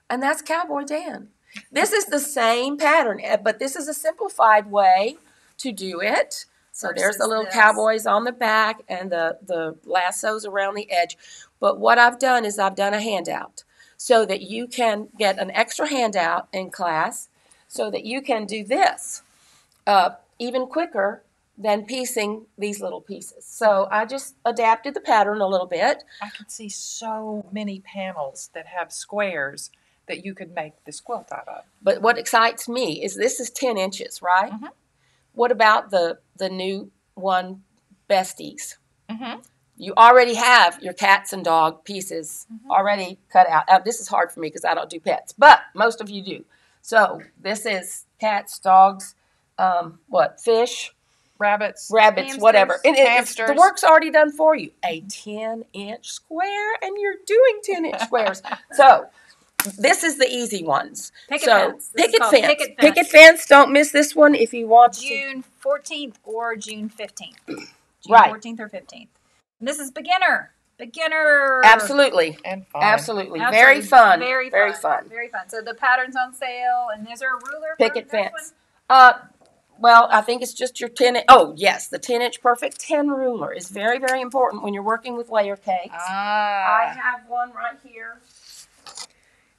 Speaker 3: and that's Cowboy Dan. This is the same pattern, eh, but this is a simplified way to do it. So there's the little
Speaker 1: this.
Speaker 3: cowboys on the back and the, the lassos around the edge. But what I've done is I've done a handout so that you can get an extra handout in class so that you can do this uh, even quicker than piecing these little pieces. So I just adapted the pattern a little bit.
Speaker 2: I could see so many panels that have squares that you could make this quilt out of.
Speaker 3: But what excites me is this is 10 inches, right?
Speaker 2: Mhm.
Speaker 3: What about the, the new one, Besties?
Speaker 2: Mm-hmm.
Speaker 3: You already have your cats and dog pieces
Speaker 2: Mhm.
Speaker 3: already cut out. This is hard for me because I don't do pets, but most of you do. So this is cats, dogs, um, what, fish,
Speaker 2: Rabbits.
Speaker 3: rabbits,
Speaker 1: Hamsters,
Speaker 3: whatever. And it- the work's already done for you. A 10 inch square, and you're doing 10 inch squares. So this is the easy ones.
Speaker 1: Picket
Speaker 3: so
Speaker 1: fence. This is
Speaker 3: picket fence.
Speaker 1: picket
Speaker 3: Picket
Speaker 1: fence.
Speaker 3: fence. Don't miss this one if you want to.
Speaker 1: June 14th or June 15th. June
Speaker 3: Right.
Speaker 1: 14th or 15th. And this is beginner. Beginner.
Speaker 3: Absolutely.
Speaker 2: And fun.
Speaker 3: Absolutely.
Speaker 1: Absolutely.
Speaker 3: Very fun.
Speaker 1: Very,
Speaker 3: Very
Speaker 1: fun.
Speaker 3: fun.
Speaker 1: Very fun. So the pattern's on sale, and there's our ruler.
Speaker 3: Picket
Speaker 1: this
Speaker 3: fence. Uh, well, I think it's just your 10 Oh, yes. The 10 inch perfect 10 ruler is very, very important when you're working with layer cakes.
Speaker 1: one.
Speaker 3: I
Speaker 1: Ah.
Speaker 3: have one right here.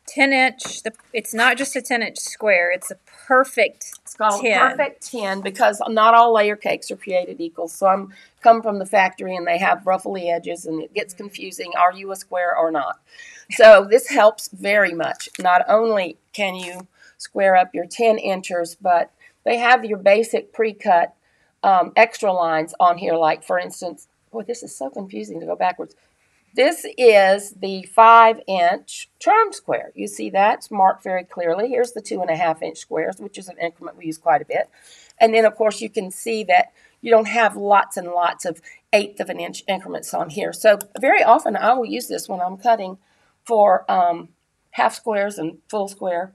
Speaker 1: 10 inch. The, it's not just a 10 inch square, it's a perfect.
Speaker 3: It's called
Speaker 1: 10.
Speaker 3: Perfect 10 because not all layer cakes are created equal. Some come from the factory and they have ruffly edges and it gets confusing. Are you a square or not? So this helps very much. Not only can you square up your 10 inches, but they have your basic pre-cut um, extra lines on here. Like for instance, boy, this is so confusing to go backwards. This is the five inch charm square. You see that's marked very clearly. Here's the two and a half inch squares, which is an increment we use quite a bit. And then, of course, you can see that you don't have lots and lots of eighth of an inch increments on here. So, very often I will use this when I'm cutting for um, half squares and full square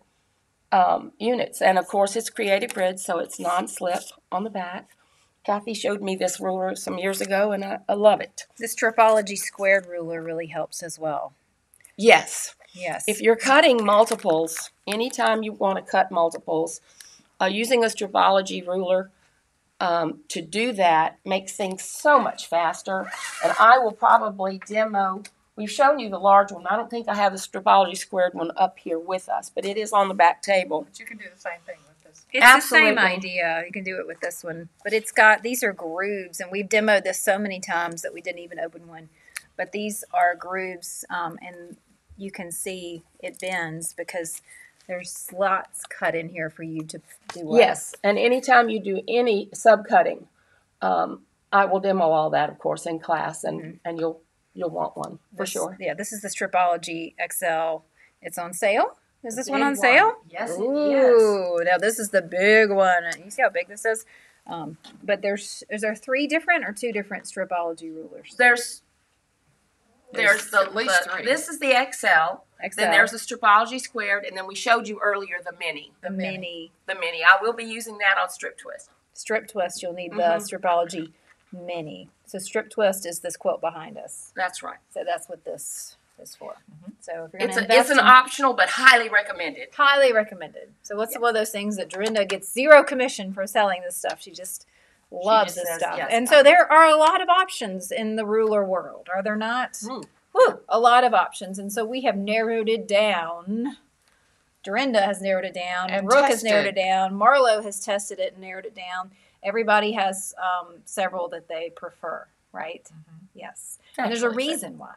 Speaker 3: um, units. And, of course, it's creative grid, so it's non slip on the back. Kathy showed me this ruler some years ago, and I, I love it.
Speaker 1: This Stripology squared ruler really helps as well.
Speaker 3: Yes.
Speaker 1: Yes.
Speaker 3: If you're cutting multiples, anytime you want to cut multiples, uh, using a stripology ruler um, to do that makes things so much faster. And I will probably demo. We've shown you the large one. I don't think I have the stripology squared one up here with us, but it is on the back table.
Speaker 2: But you can do the same thing with
Speaker 1: It's the same idea. You can do it with this one, but it's got these are grooves, and we've demoed this so many times that we didn't even open one. But these are grooves, um, and you can see it bends because there's slots cut in here for you to do. What?
Speaker 3: Yes, and anytime you do any subcutting, um, I will demo all that, of course, in class, and, and you'll you'll want one for
Speaker 1: This-
Speaker 3: sure.
Speaker 1: Yeah, this is the Stripology XL. It's on sale. Is this one
Speaker 3: Big
Speaker 1: on sale?
Speaker 3: Yes, it is.
Speaker 1: Ooh, now this is the big one. You see how big this is? Um, but there's is there three different or two different Stripology rulers?
Speaker 3: There's there's
Speaker 2: There's
Speaker 3: the,
Speaker 2: least
Speaker 3: the-
Speaker 2: three.
Speaker 3: this is the XL.
Speaker 1: XL,
Speaker 3: Then there's the Stripology squared, and then we showed you earlier the mini.
Speaker 1: the mini.
Speaker 3: The mini. I will be using that on strip twist.
Speaker 1: strip twist. You'll need the
Speaker 3: Mhm.
Speaker 1: Stripology mini. So strip twist is this quilt behind us.
Speaker 3: That's right.
Speaker 1: So that's what this is for. So if you're
Speaker 3: It's a, it's an
Speaker 1: in
Speaker 3: optional but highly recommended.
Speaker 1: highly recommended. So what's one of those things that Dorinda gets zero commission for selling this stuff? She just loves
Speaker 3: just
Speaker 1: this
Speaker 3: says,
Speaker 1: stuff.
Speaker 3: yes,
Speaker 1: and so there are a lot of options in the ruler world, are there not?
Speaker 3: Mm.
Speaker 1: Woo, a lot of options. And so we have narrowed it down. Dorinda has narrowed it down.
Speaker 2: And
Speaker 1: Brooke has narrowed it down. Marlo has tested it and narrowed it down. Everybody has um, several that they prefer, right? Yes. And there's a reason why.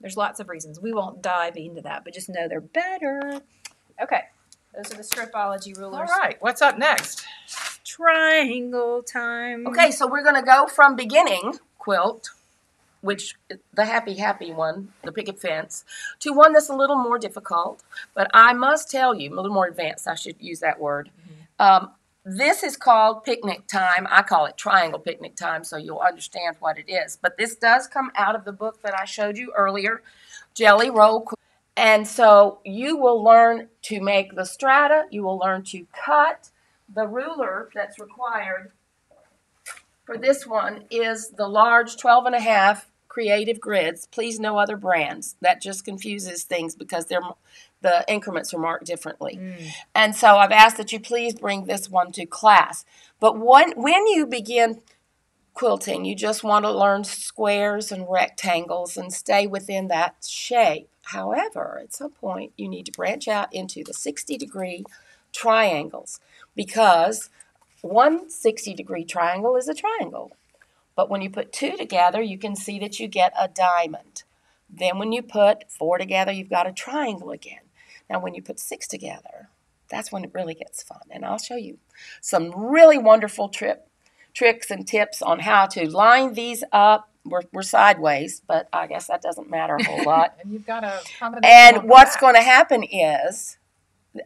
Speaker 1: There's lots of reasons. We won't dive into that, but just know they're better. Okay. Those are the stripology
Speaker 2: All
Speaker 1: rulers.
Speaker 2: right, what's up next?
Speaker 1: Triangle time.
Speaker 3: Okay, so we're going to go from beginning quilt, which the happy happy one, the picket fence, to one that's a little more difficult. But I must tell you, a little more advanced. I should use that word. Um, this is called picnic time. I call it triangle picnic time, so you'll understand what it is. But this does come out of the book that I showed you earlier, Jelly Roll. And so you will learn to make the strata. You will learn to cut the ruler that's required for this one is the large 12 and a half creative grids. Please no other brands. That just confuses things because they're the increments are marked differently. Mm. And so I've asked that you please bring this one to class. But when when you begin quilting, you just want to learn squares and rectangles and stay within that shape. However, at some point you need to branch out into the 60 degree triangles because one 60 degree triangle is a triangle. But when you put two together, you can see that you get a diamond. Then when you put four together, you've got a triangle again. Now, when you put six together, that's when it really gets fun. And I'll show you some really wonderful trip, tricks and tips on how to line these up. We're, we're sideways, but I guess that doesn't matter a whole lot. [laughs]
Speaker 2: And you've got a
Speaker 3: And what's going to happen is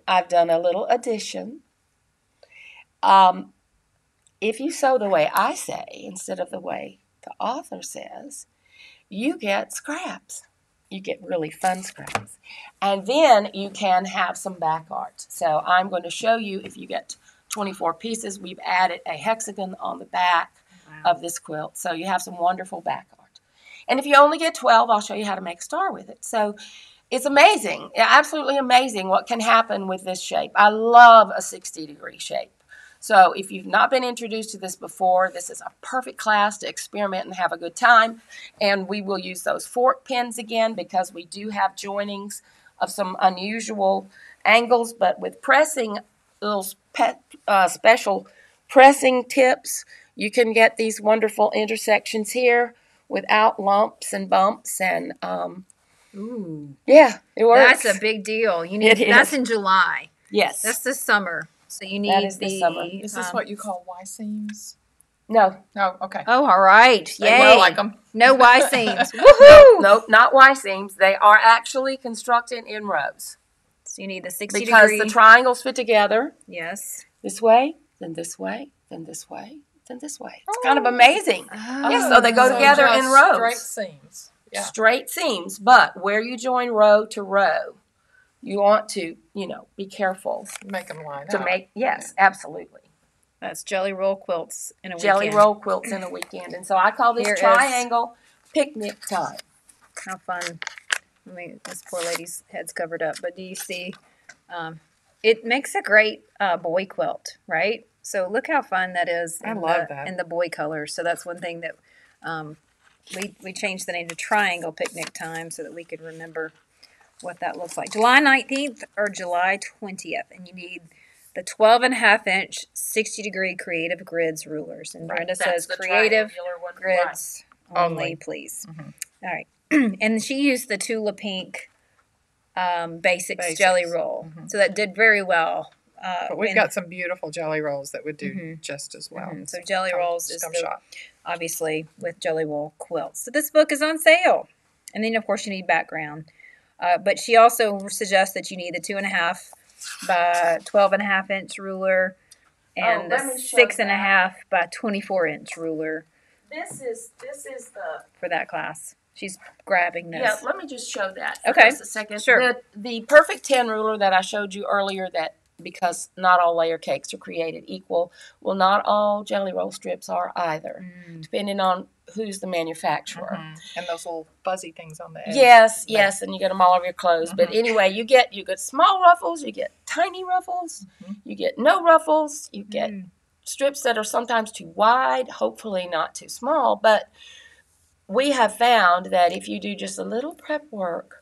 Speaker 3: I've done a little addition. Um, if you sew the way I say instead of the way the author says, you get scraps. You get really fun scraps. And then you can have some back art. So I'm going to show you if you get 24 pieces, we've added a hexagon on the back of this quilt. So you have some wonderful back art. And if you only get 12, I'll show you how to make a star with it. So it's amazing, absolutely amazing what can happen with this shape. I love a 60 degree shape. So if you've not been introduced to this before, this is a perfect class to experiment and have a good time. And we will use those fork pins again because we do have joinings of some unusual angles, but with pressing little spe- uh, special pressing tips, you can get these wonderful intersections here without lumps and bumps and um,
Speaker 1: Ooh.
Speaker 3: yeah, it works.
Speaker 1: That's a big deal. You need
Speaker 3: It
Speaker 1: that's
Speaker 3: is.
Speaker 1: in July.
Speaker 3: yes.
Speaker 1: That's the summer. So you need
Speaker 3: That is the
Speaker 1: the,
Speaker 3: summer.
Speaker 2: Is this
Speaker 1: um,
Speaker 2: what you call Y seams?
Speaker 3: no,
Speaker 2: No, okay.
Speaker 1: Oh, all right.
Speaker 2: They
Speaker 1: Yay.
Speaker 2: will like them.
Speaker 1: No Y [laughs] seams. Woohoo!
Speaker 3: nope, not Y seams. They are actually constructed in rows
Speaker 1: So you need the 60
Speaker 3: because
Speaker 1: degree.
Speaker 3: the triangles fit together
Speaker 1: yes.
Speaker 3: this way, then this way, then this way, then this way. It's kind of amazing. Yeah, so they go
Speaker 2: So
Speaker 3: together in rows.
Speaker 2: Straight seams. Yeah.
Speaker 3: Straight seams, but where you join row to row, you want to, you know, be careful
Speaker 2: Make them line
Speaker 3: to
Speaker 2: up.
Speaker 3: make. Yes, absolutely.
Speaker 1: That's jelly roll quilts in a
Speaker 3: Jelly
Speaker 1: weekend.
Speaker 3: roll quilts in a weekend, and so I call this
Speaker 1: Here is-
Speaker 3: triangle picnic time.
Speaker 1: How fun. I mean, this poor lady's head's covered up, but do you see? Um, it makes a great uh, boy quilt, right? So look how fun that is.
Speaker 2: I
Speaker 1: in
Speaker 2: love
Speaker 1: the,
Speaker 2: that.
Speaker 1: In the boy colors. So that's one thing that um, we, we changed the name to Triangle Picnic Time so that we could remember what that looks like. July 19th or July 20th. And you need the 12 and a half inch, 60 degree creative grids rulers. And Brenda
Speaker 3: That's
Speaker 1: says creative.
Speaker 3: Right.
Speaker 1: grids only,
Speaker 2: Only.
Speaker 1: please.
Speaker 2: Mhm.
Speaker 1: All right. [clears throat] and she used the Tula Pink um, basics,
Speaker 2: Basics.
Speaker 1: jelly roll.
Speaker 2: Mhm.
Speaker 1: So that did very well. Uh,
Speaker 2: But we've got some beautiful jelly rolls that would do
Speaker 1: Mhm.
Speaker 2: just as well.
Speaker 1: Mhm. So jelly
Speaker 2: Come-
Speaker 1: rolls is the, obviously with jelly roll quilts. So this book is on sale. And then of course you need background. Uh, but she also suggests that you need the two and a half by 12 and a half inch ruler and
Speaker 3: Oh,
Speaker 1: the six and a half by 24 inch ruler
Speaker 3: This is this is the
Speaker 1: for that class. She's grabbing this.
Speaker 3: yeah. Let me just show that.
Speaker 1: Okay.
Speaker 3: just a second.
Speaker 1: Sure.
Speaker 3: The the perfect ten ruler that I showed you earlier that because not all layer cakes are created equal. Well, not all jelly roll strips are either,
Speaker 1: Mm.
Speaker 3: depending on who's the manufacturer.
Speaker 2: Mhm. And those little fuzzy things on the edge.
Speaker 3: Yes,
Speaker 2: Yeah.
Speaker 3: yes, and you get them all over your clothes. But
Speaker 2: Mhm.
Speaker 3: anyway, you get you get small ruffles, you get tiny ruffles,
Speaker 2: Mhm.
Speaker 3: you get no ruffles, you get
Speaker 1: Mm.
Speaker 3: strips that are sometimes too wide, hopefully not too small. But we have found that if you do just a little prep work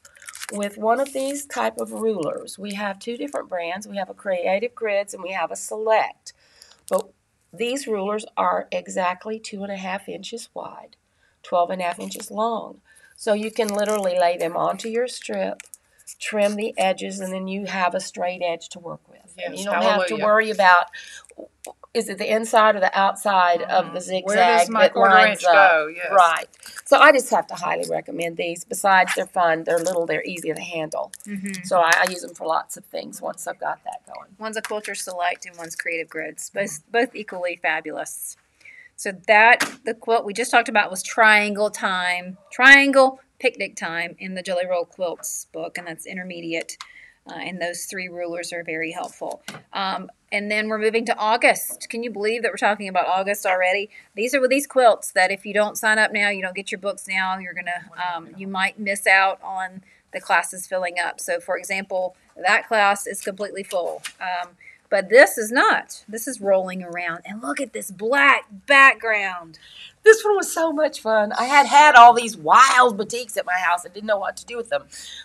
Speaker 3: with one of these type of rulers, we have two different brands. We have a Creative Grids and we have a Select. But these rulers are exactly two and a half inches wide, 12 and a half inches long. So you can literally lay them onto your strip, trim the edges, and then you have a straight edge to work with. and
Speaker 2: Yes,
Speaker 3: you don't have to worry about is it the inside or the outside of the zigzag
Speaker 2: Where does my
Speaker 3: that lines up.
Speaker 2: go? Yes.
Speaker 3: Right. So I just have to highly recommend these. Besides, they're fun. They're little. They're easy to handle.
Speaker 1: Mhm.
Speaker 3: So I, I use them for lots of things once I've got that going.
Speaker 1: One's a Quilter Select and one's Creative Grids. Both both equally fabulous. So that the quilt we just talked about was triangle time, triangle picnic time in the Jelly Roll Quilts book, and that's intermediate. Uh, and those three rulers are very helpful. Um, and then we're moving to August. Can you believe that we're talking about August already? These are with these quilts that if you don't sign up now, you don't get your books now, you're gonna um, you might miss out on the classes filling up. So, for example, that class is completely full. Um, but this is not. This is rolling around. And look at this black background.
Speaker 3: This one was so much fun. I had had all these wild batiks at my house and didn't know what to do with them.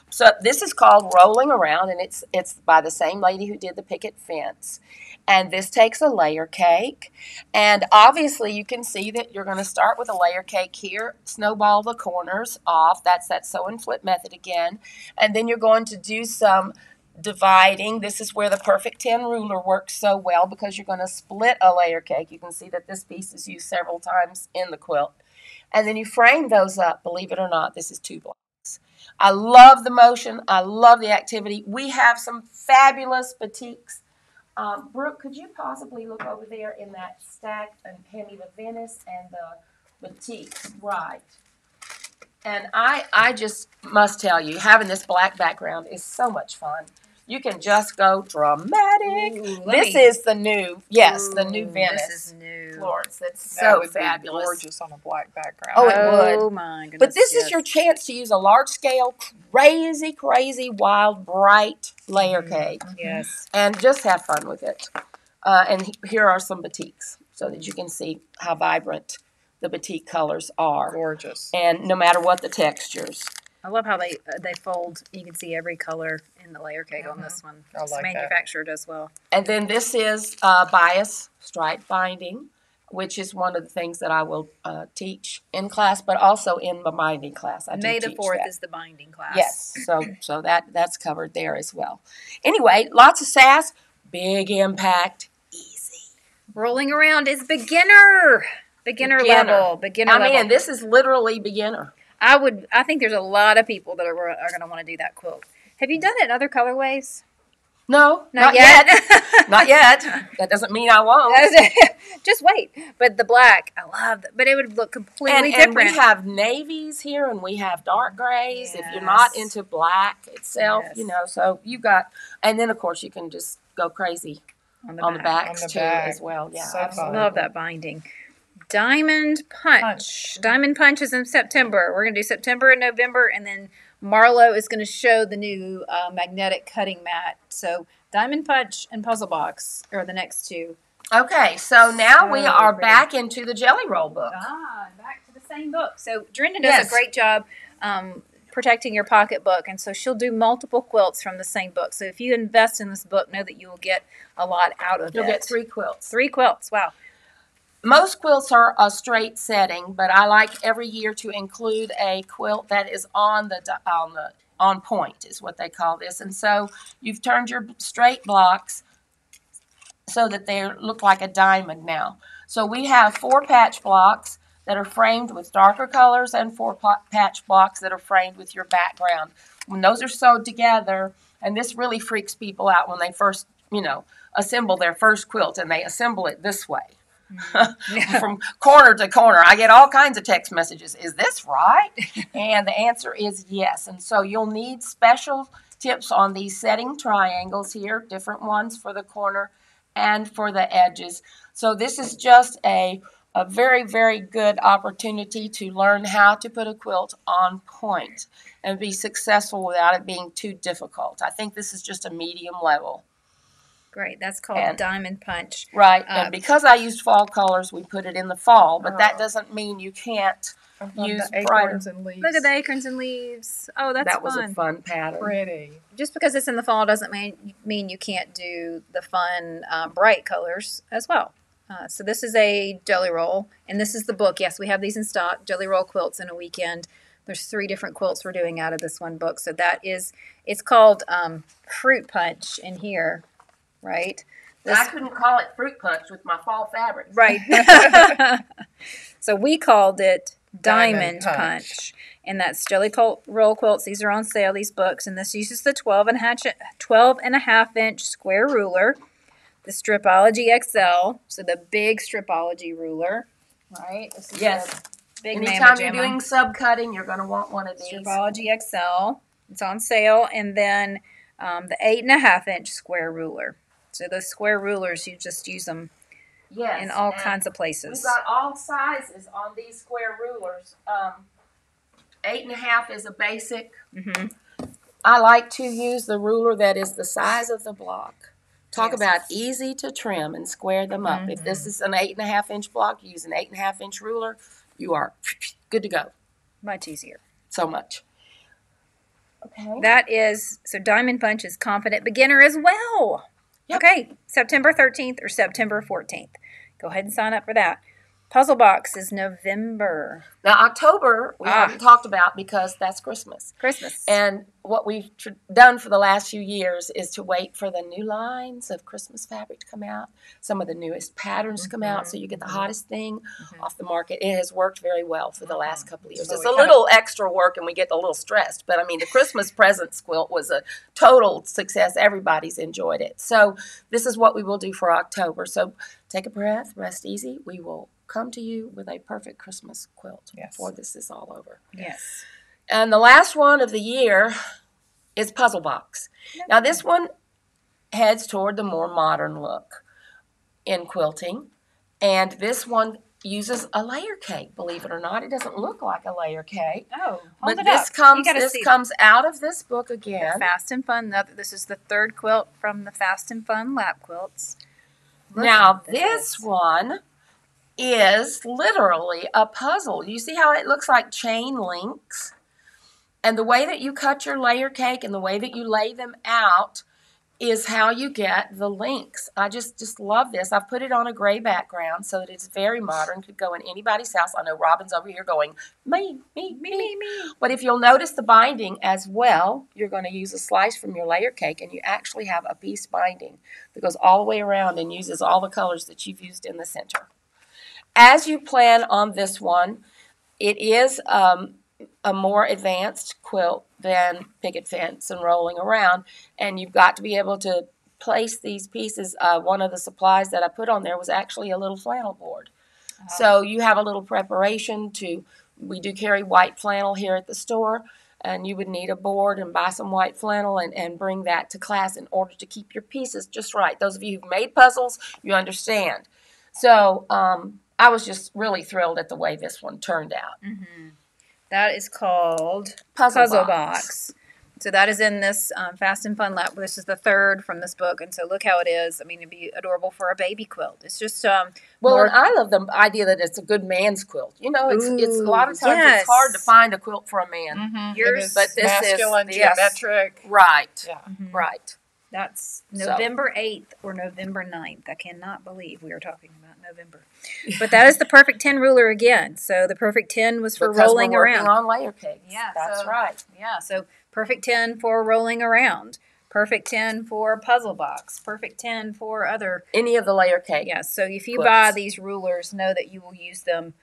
Speaker 3: So this is called Rolling Around, and it's it's by the same lady who did the picket fence. And this takes a layer cake, and obviously you can see that you're going to start with a layer cake here, snowball the corners off. That's that sew and flip method again, and then you're going to do some dividing. This is where the perfect 10 ruler works so well because you're going to split a layer cake. You can see that this piece is used several times in the quilt. And then you frame those up, believe it or not, this is two blocks. I love the motion. I love the activity. We have some fabulous batiks. Um, Brooke, could you possibly look over there in that stack and hand me the Venice and the batiks? Right. And I, I just must tell you, having this black background is so much fun. You can just go dramatic.
Speaker 1: Ooh,
Speaker 3: This
Speaker 1: me-
Speaker 3: is the new, yes, the new Venice.
Speaker 1: This is new.
Speaker 3: Florence. That's
Speaker 2: That
Speaker 3: so
Speaker 2: would be
Speaker 3: fabulous.
Speaker 2: gorgeous on a black background.
Speaker 3: Oh, it
Speaker 1: oh
Speaker 3: would.
Speaker 1: my goodness.
Speaker 3: But this
Speaker 1: yes.
Speaker 3: is your chance to use a large scale, crazy, crazy, wild, bright layer cake
Speaker 1: Yes.
Speaker 3: and just have fun with it. Uh, and he- here are some batiks so that you can see how vibrant the batik colors are.
Speaker 2: gorgeous.
Speaker 3: And no matter what the textures.
Speaker 1: I love how they uh, they fold. You can see every color in the layer cake on this one.
Speaker 2: I
Speaker 1: It's
Speaker 2: like that.
Speaker 1: manufactured as well.
Speaker 3: And then this is uh, bias stripe binding, which is one of the things that I will uh, teach in class, but also in my binding class. I
Speaker 1: May the fourth
Speaker 3: that.
Speaker 1: is the binding class.
Speaker 3: Yes, so so that that's covered there as well. Anyway, lots of sass, big impact, easy.
Speaker 1: Rolling around is beginner. Beginner, level,
Speaker 3: Beginner.
Speaker 1: level. Beginner
Speaker 3: I mean,
Speaker 1: level.
Speaker 3: this is literally beginner.
Speaker 1: I would. I think there's a lot of people that are are going to want to do that quilt. Have you done it in other colorways?
Speaker 3: No,
Speaker 1: Not,
Speaker 3: not,
Speaker 1: yet.
Speaker 3: yet. [laughs] not yet. That doesn't mean I won't. [laughs]
Speaker 1: Just wait. But the black, I love that. But it would look completely
Speaker 3: And, and
Speaker 1: different.
Speaker 3: we have navies here, and we have dark grays. If you're not into black itself,
Speaker 1: Yes.
Speaker 3: you know, so you got, and then of course you can just go crazy
Speaker 1: on the
Speaker 3: on the
Speaker 1: back.
Speaker 3: backs
Speaker 2: On the
Speaker 3: too
Speaker 2: back.
Speaker 3: as well. Yeah,
Speaker 2: So
Speaker 3: absolutely.
Speaker 1: Love that binding. Diamond Punch.
Speaker 2: Punch.
Speaker 1: Diamond Punch is in September. We're going to do September and November, and then Marlowe is going to show the new uh, magnetic cutting mat. So Diamond Punch and Puzzle Box are the next two.
Speaker 3: Okay, so now we are
Speaker 1: pretty.
Speaker 3: back into the Jelly Roll book.
Speaker 1: Ah, back to the same book. So Dorinda does
Speaker 3: Yes.
Speaker 1: a great job um, protecting your pocketbook, and so she'll do multiple quilts from the same book. So if you invest in this book, know that you will get a lot out of it.
Speaker 3: You'll get three quilts.
Speaker 1: Three quilts. Wow.
Speaker 3: Most quilts are a straight setting, but I like every year to include a quilt that is on the on the on point is what they call this. And so you've turned your straight blocks so that they look like a diamond now. So we have four patch blocks that are framed with darker colors and four patch blocks that are framed with your background. When those are sewed together, and this really freaks people out when they first, you know, assemble their first quilt and they assemble it this way. Mm-hmm. [laughs] from corner to corner. I get all kinds of text messages. Is this right? [laughs] and the answer is yes. And so you'll need special tips on these setting triangles here, different ones for the corner and for the edges. So this is just a, a very, very good opportunity to learn how to put a quilt on point and be successful without it being too difficult. I think this is just a medium level.
Speaker 1: Great. That's called
Speaker 3: And-
Speaker 1: Diamond Punch.
Speaker 3: Right,
Speaker 1: Uh,
Speaker 3: and because I used fall colors, we put it in the fall, but that
Speaker 2: Oh.
Speaker 3: doesn't mean you can't. Use
Speaker 2: the
Speaker 3: brighter-
Speaker 2: acorns and leaves.
Speaker 1: Look at the acorns and leaves. Oh, that's
Speaker 3: that was a fun pattern.
Speaker 2: Pretty.
Speaker 1: Just because it's in the fall doesn't mean mean you can't do the fun uh, bright colors as well. Uh, so this is a jelly roll, and this is the book. Yes, we have these in stock. Jelly roll quilts in a weekend. There's three different quilts we're doing out of this one book. So that is, it's called um, Fruit Punch in here, right? This-
Speaker 3: I couldn't call it fruit punch with my fall fabric.
Speaker 1: Right. [laughs] [laughs] so we called it Diamond,
Speaker 2: Diamond
Speaker 1: Punch.
Speaker 2: Punch.
Speaker 1: And that's Jelly Col- Roll Quilts. These are on sale, these books. And this uses the 12 and, a half, 12 and a half inch square ruler, the Stripology XL, so the big Stripology ruler, right? This is
Speaker 3: Yes.
Speaker 1: the Big
Speaker 3: Anytime
Speaker 1: Mamma
Speaker 3: you're
Speaker 1: Jamma.
Speaker 3: doing subcutting, you're going to want one of these.
Speaker 1: Stripology XL. It's on sale. And then um, the eight and a half inch square ruler. So those square rulers, you just use them
Speaker 3: Yes.
Speaker 1: in all kinds of places.
Speaker 3: We've got all sizes on these square rulers. Um, eight and a half is a basic.
Speaker 1: hmm
Speaker 3: I like to use the ruler that is the size of the block. Talk
Speaker 1: Yes.
Speaker 3: about easy to trim and square them up. If this is an eight and a half inch block, you use an eight and a half inch ruler, you are [sniffs] good to go.
Speaker 1: Much easier.
Speaker 3: So much. Okay.
Speaker 1: That is so Diamond Punch is confident beginner as well.
Speaker 3: Yep.
Speaker 1: Okay, September 13th or September 14th. Go ahead and sign up for that. Puzzle Box is November.
Speaker 3: Now October we
Speaker 1: Ah.
Speaker 3: haven't talked about because that's Christmas.
Speaker 1: Christmas.
Speaker 3: And what we've tr- done for the last few years is to wait for the new lines of Christmas fabric to come out, some of the newest patterns to come out, mm-hmm. so you get the mm-hmm. hottest thing mm-hmm. off the market. It has worked very well for the last couple of years.
Speaker 2: So
Speaker 3: it's a little extra work and we get a little stressed, but I mean, the Christmas [laughs] presents quilt was a total success. Everybody's enjoyed it. So this is what we will do for October. So take a breath, rest easy. We will come to you with a perfect Christmas quilt
Speaker 2: Yes.
Speaker 3: before this is all over.
Speaker 1: yes.
Speaker 3: And the last one of the year is Puzzle Box. Now, this one heads toward the more modern look in quilting. And this one uses a layer cake, believe it or not. It doesn't look like a layer cake.
Speaker 1: Oh,
Speaker 3: But this comes this comes out of this book again.
Speaker 1: Fast and Fun. This is the third quilt from the Fast and Fun lap quilts. Look
Speaker 3: Now, this one is literally a puzzle. You see how it looks like chain links? And the way that you cut your layer cake and the way that you lay them out is how you get the links. I just just love this. I've put it on a gray background so that it's very modern. Could go in anybody's house. I know Robin's over here going, me, me, me, me, me. But if you'll notice the binding as well, you're going to use a slice from your layer cake and you actually have a piece binding that goes all the way around and uses all the colors that you've used in the center. As you plan on this one, it is um, a more advanced quilt than picket fence and rolling around, and you've got to be able to place these pieces. Uh, one of the supplies that I put on there was actually a little flannel board. So you have a little preparation to. We do carry white flannel here at the store, and you would need a board and buy some white flannel and, and bring that to class in order to keep your pieces just right. Those of you who've made puzzles, you understand. So um, I was just really thrilled at the way this one turned out.
Speaker 1: That is called
Speaker 3: Puzzle,
Speaker 1: Puzzle
Speaker 3: box.
Speaker 1: Box. So that is in this um, Fast and Fun lap. This is the third from this book, and so look how it is. I mean, it'd be adorable for a baby quilt. It's just um,
Speaker 3: Well,
Speaker 1: more-
Speaker 3: and I love the idea that it's a good man's quilt. You know, it's it's a lot of times
Speaker 1: yes.
Speaker 3: it's hard to find a quilt for a man.
Speaker 2: Mm-hmm.
Speaker 1: Yours-
Speaker 3: but this is-
Speaker 2: masculine,
Speaker 3: yes.
Speaker 2: geometric.
Speaker 3: Right.
Speaker 2: Yeah.
Speaker 3: Right.
Speaker 1: That's
Speaker 3: So-
Speaker 1: November 8th or November 9th. I cannot believe we are talking about November. But that is the perfect 10 ruler again. So the perfect 10 was for
Speaker 3: Because
Speaker 1: rolling around.
Speaker 3: on layer cakes.
Speaker 1: Yeah,
Speaker 3: That's
Speaker 1: so-
Speaker 3: right.
Speaker 1: Yeah, so perfect 10 for rolling around. Perfect 10 for puzzle box. Perfect 10 for other.
Speaker 3: Any of the layer cake.
Speaker 1: Yeah, so if you
Speaker 3: Quilts.
Speaker 1: buy these rulers, know that you will use them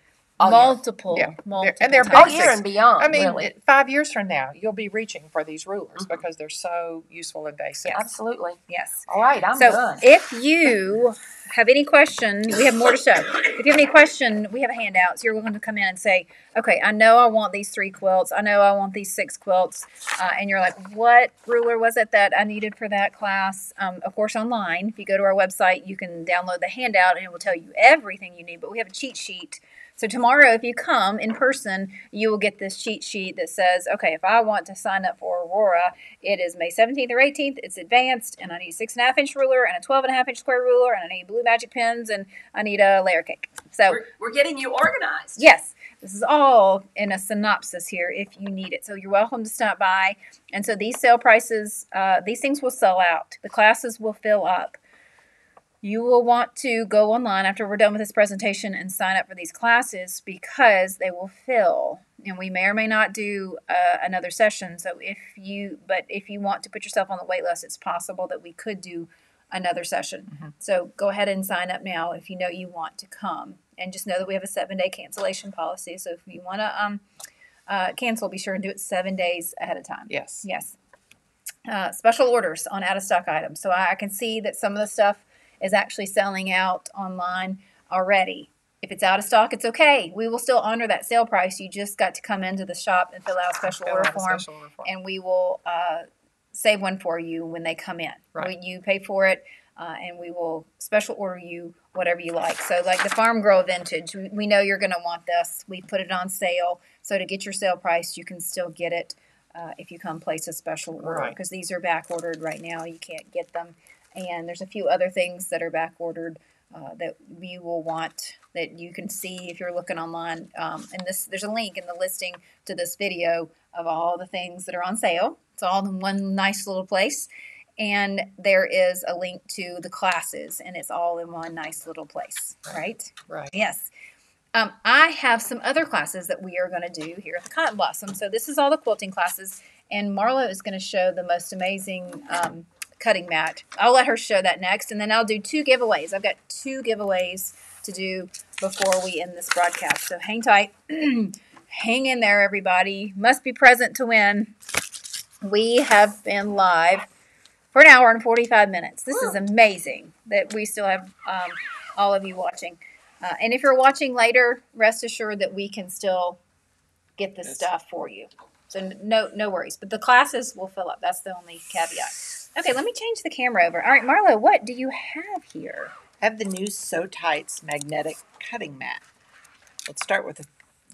Speaker 3: All
Speaker 1: multiple,
Speaker 2: Yeah.
Speaker 1: multiple.
Speaker 2: and they're
Speaker 1: times.
Speaker 3: All year and beyond,
Speaker 2: I mean,
Speaker 3: really.
Speaker 2: five years from now, you'll be reaching for these rulers
Speaker 3: Mhm.
Speaker 2: because they're so useful and basic.
Speaker 3: Absolutely.
Speaker 1: yes.
Speaker 3: All right, I'm
Speaker 1: so
Speaker 3: done.
Speaker 1: if you have any question, we have more to show. If you have any question, we have handouts. You're welcome to come in and say, okay, I know I want these three quilts. I know I want these six quilts. Uh, and you're like, what ruler was it that I needed for that class? Um, of course, online. If you go to our website, you can download the handout and it will tell you everything you need. But we have a cheat sheet. So tomorrow, if you come in person, you will get this cheat sheet that says, okay, if I want to sign up for Aurora, it is May 17th or 18th. It's advanced, and I need a six and a half inch ruler and a 12 and a half inch square ruler, and I need blue magic pens, and I need a layer cake. So,
Speaker 3: We're, we're getting you organized.
Speaker 1: yes, this is all in a synopsis here if you need it. So, you're welcome to stop by. And so, these sale prices, uh, these things will sell out, the classes will fill up. You will want to go online after we're done with this presentation and sign up for these classes because they will fill. And we may or may not do uh, another session. So if you, but if you want to put yourself on the wait list, it's possible that we could do another session.
Speaker 2: Mhm.
Speaker 1: So go ahead and sign up now if you know you want to come. And just know that we have a seven day cancellation policy. So if you want to um, uh, cancel, be sure and do it seven days ahead of time.
Speaker 2: Yes.
Speaker 1: Yes. Uh, special orders on out of stock items. So I, I can see that some of the stuff is actually selling out online already. If it's out of stock, it's okay. We will still honor that sale price. You just got to come into the shop and fill out a special order form,
Speaker 2: special order form.
Speaker 1: and we will uh, save one for you when they come in.
Speaker 2: Right.
Speaker 1: You pay for it, uh, and we will special order you whatever you like. So, like the Farm Girl Vintage, we, we know you're going to want this. We put it on sale, so to get your sale price, you can still get it uh, if you come place a special order
Speaker 2: Right.
Speaker 1: because these are back ordered right now. You can't get them, and there's a few other things that are back ordered. Uh, that we will want that you can see if you're looking online. Um, and this, there's a link in the listing to this video of all the things that are on sale. It's all in one nice little place. And there is a link to the classes, and it's all in one nice little place, right?
Speaker 2: Right.
Speaker 1: Yes. Um, I have some other classes that we are going to do here at the Cotton Blossom. So this is all the quilting classes, and Marla is going to show the most amazing um, cutting mat. I'll let her show that next, and then I'll do two giveaways. I've got two giveaways to do before we end this broadcast. So hang tight, [clears throat] hang in there, everybody. Must be present to win. We have been live for an hour and 45 minutes. This is amazing that we still have um, all of you watching. Uh, and if you're watching later, rest assured that we can still get this stuff for you. So no no worries. But the classes will fill up. That's the only caveat. Okay, let me change the camera over. All right, Marlo, what do you have here?
Speaker 7: I have the new Sew Tites magnetic cutting mat. Let's start with the,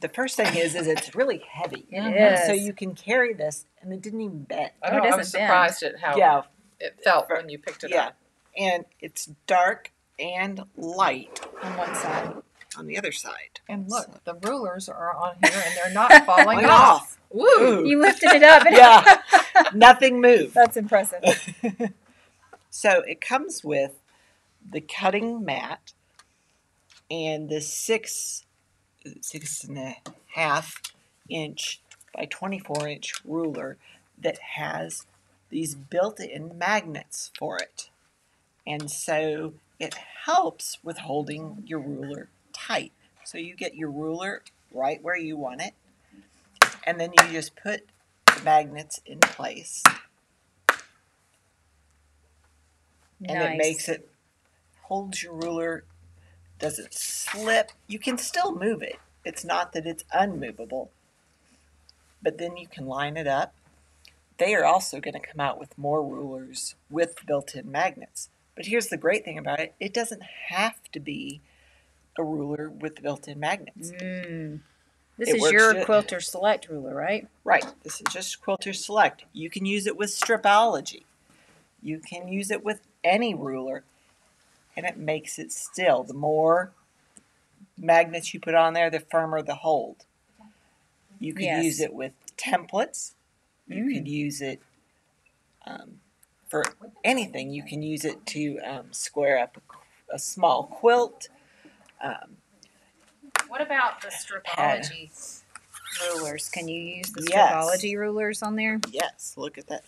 Speaker 7: the first thing is is it's really heavy.
Speaker 1: It mm-hmm.
Speaker 7: So
Speaker 1: is.
Speaker 7: you can carry this and it didn't even bend.
Speaker 2: I
Speaker 1: Oh,
Speaker 2: know. I was
Speaker 1: doesn't bend.
Speaker 2: surprised at how
Speaker 7: Yeah,
Speaker 2: it felt when you picked it
Speaker 7: yeah.
Speaker 2: up.
Speaker 7: And it's dark and light
Speaker 1: On one side.
Speaker 7: On the other side.
Speaker 2: And look, the [laughs] rulers are on here and they're not [laughs] falling
Speaker 7: Falling
Speaker 2: off.
Speaker 7: off.
Speaker 2: Woo!
Speaker 7: Ooh.
Speaker 1: You lifted it up. [laughs]
Speaker 7: yeah. Nothing moved.
Speaker 1: That's impressive.
Speaker 7: So it comes with the cutting mat and the six six and a half inch by 24 inch ruler that has these built-in magnets for it. And so it helps with holding your ruler tight. So you get your ruler right where you want it. And then you just put the magnets in place and
Speaker 1: nice.
Speaker 7: it makes it holds your ruler doesn't slip you can still move it it's not that it's unmovable but then you can line it up they are also going to come out with more rulers with built-in magnets but here's the great thing about it it doesn't have to be a ruler with built-in magnets
Speaker 1: Mm. This
Speaker 7: It
Speaker 1: is your
Speaker 7: ju-
Speaker 1: quilter select ruler, right?
Speaker 7: Right. This is just Quilter Select. You can use it with Stripology. You can use it with any ruler, and it makes it still. The more magnets you put on there, the firmer the hold. You could
Speaker 1: Yes.
Speaker 7: use it with templates. You
Speaker 1: Mm.
Speaker 7: could use it um, for anything. You can use it to um, square up a, a small quilt. Um,
Speaker 1: What about the stripology rulers? Can you use the
Speaker 7: Yes.
Speaker 1: stripology rulers on there?
Speaker 7: yes, look at that.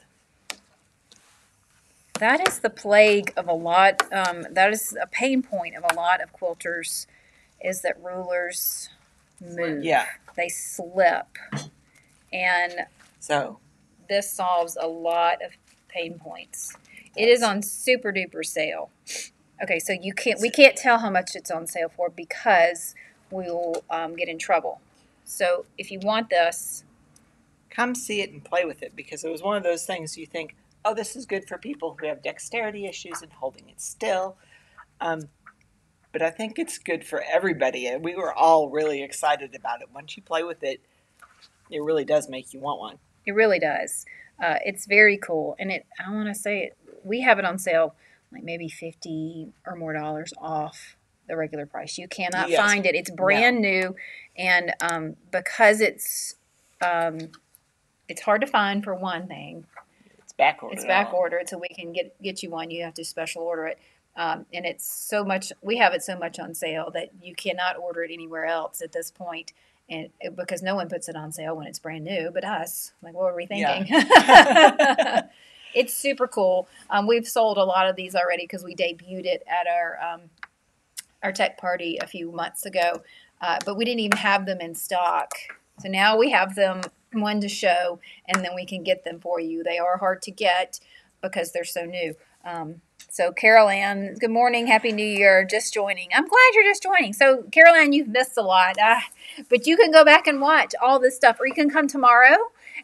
Speaker 1: That is the plague of a lot. Um, that is a pain point of a lot of quilters, is that rulers move.
Speaker 7: Yeah.
Speaker 1: They slip. And
Speaker 7: So
Speaker 1: this solves a lot of pain points. It is on super duper sale. Okay, so you can't we can't tell how much it's on sale for because we will um, get in trouble. So if you want this,
Speaker 7: come see it and play with it because it was one of those things you think, oh, this is good for people who have dexterity issues and holding it still. Um, but I think it's good for everybody. And we were all really excited about it. Once you play with it, it really does make you want one.
Speaker 1: it really does. Uh, it's very cool, and it I want to say it. We have it on sale, like maybe fifty or more dollars off the regular price. You cannot
Speaker 7: Yes.
Speaker 1: find it. It's brand new, and um, because it's um, it's hard to find for one thing.
Speaker 7: It's back ordered.
Speaker 1: It's back ordered, so we can get get you one. You have to special order it, um, and it's so much. We have it so much on sale that you cannot order it anywhere else at this point, and because no one puts it on sale when it's brand new, but us. Like, what were we
Speaker 7: Yeah. [laughs] [laughs]
Speaker 1: it's super cool. Um, we've sold a lot of these already because we debuted it at our um, our tech party a few months ago, uh, but we didn't even have them in stock. So now we have them one to show, and then we can get them for you. They are hard to get because they're so new. Um, so Carol Ann, good morning, happy New Year. Just joining. I'm glad you're just joining. So Carol Ann, you've missed a lot, ah, but you can go back and watch all this stuff, or you can come tomorrow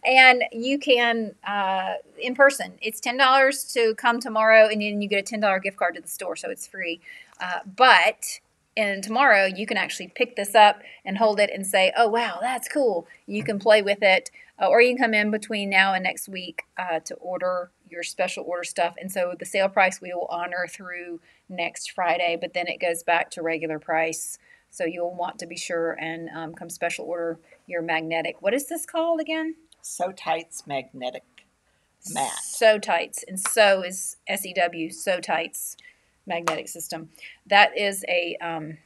Speaker 1: and you can uh, in person. It's ten dollars to come tomorrow, and then you get a ten dollar gift card to the store, so it's free. Uh, but and tomorrow you can actually pick this up and hold it and say, "Oh wow, that's cool." You can play with it, uh, or you can come in between now and next week uh, to order your special order stuff. And so the sale price we will honor through next Friday, but then it goes back to regular price. So you'll want to be sure and um, come special order your magnetic. What is this called again?
Speaker 7: Sew Tites Magnetic Mat.
Speaker 1: Sew Tites, and so is SEW. So tights magnetic system. That is a um,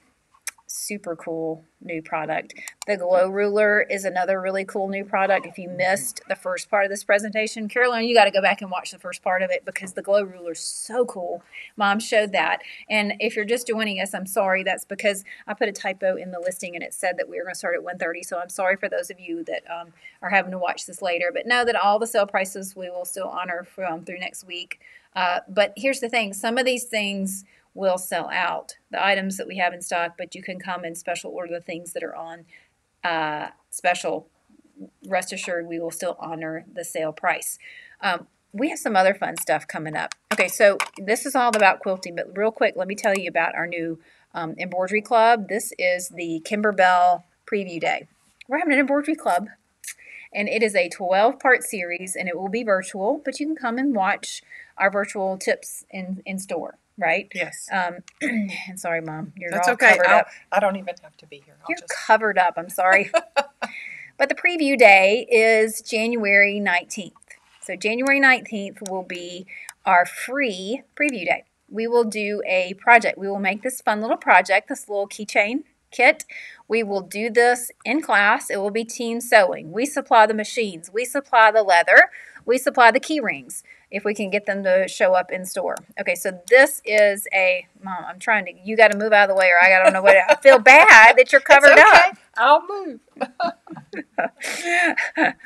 Speaker 1: super cool new product. The glow ruler is another really cool new product. If you missed the first part of this presentation, Caroline, you got to go back and watch the first part of it because the glow ruler is so cool. Mom showed that. And if you're just joining us, I'm sorry. That's because I put a typo in the listing and it said that we were going to start at 1:30. So I'm sorry for those of you that um, are having to watch this later. But know that all the sale prices we will still honor from through next week. Uh, but here's the thing: some of these things will sell out, the items that we have in stock. But you can come and special order the things that are on uh, special. Rest assured, we will still honor the sale price. Um, we have some other fun stuff coming up. Okay, so this is all about quilting, but real quick, let me tell you about our new um, embroidery club. This is the Kimberbell Preview Day. We're having an embroidery club, and it is a 12 part series, and it will be virtual, but you can come and watch our virtual tips in, in store, right?
Speaker 2: Yes.
Speaker 1: Um, [clears throat] and sorry, Mom, you're
Speaker 2: That's
Speaker 1: all
Speaker 2: okay.
Speaker 1: covered
Speaker 2: I'll,
Speaker 1: up.
Speaker 2: I don't even have to be here. I'll
Speaker 1: You're
Speaker 2: just
Speaker 1: covered up. I'm sorry. [laughs] but the preview day is January 19th. So January 19th will be our free preview day. We will do a project. We will make this fun little project, this little keychain kit. We will do this in class. It will be team sewing. We supply the machines, we supply the leather, we supply the key rings if we can get them to show up in store. Okay, so this is a mom. I'm trying to. You got to move out of the way, or I don't know what. I feel bad that you're [laughs] covered
Speaker 2: okay.
Speaker 1: up.
Speaker 2: I'll move. [laughs]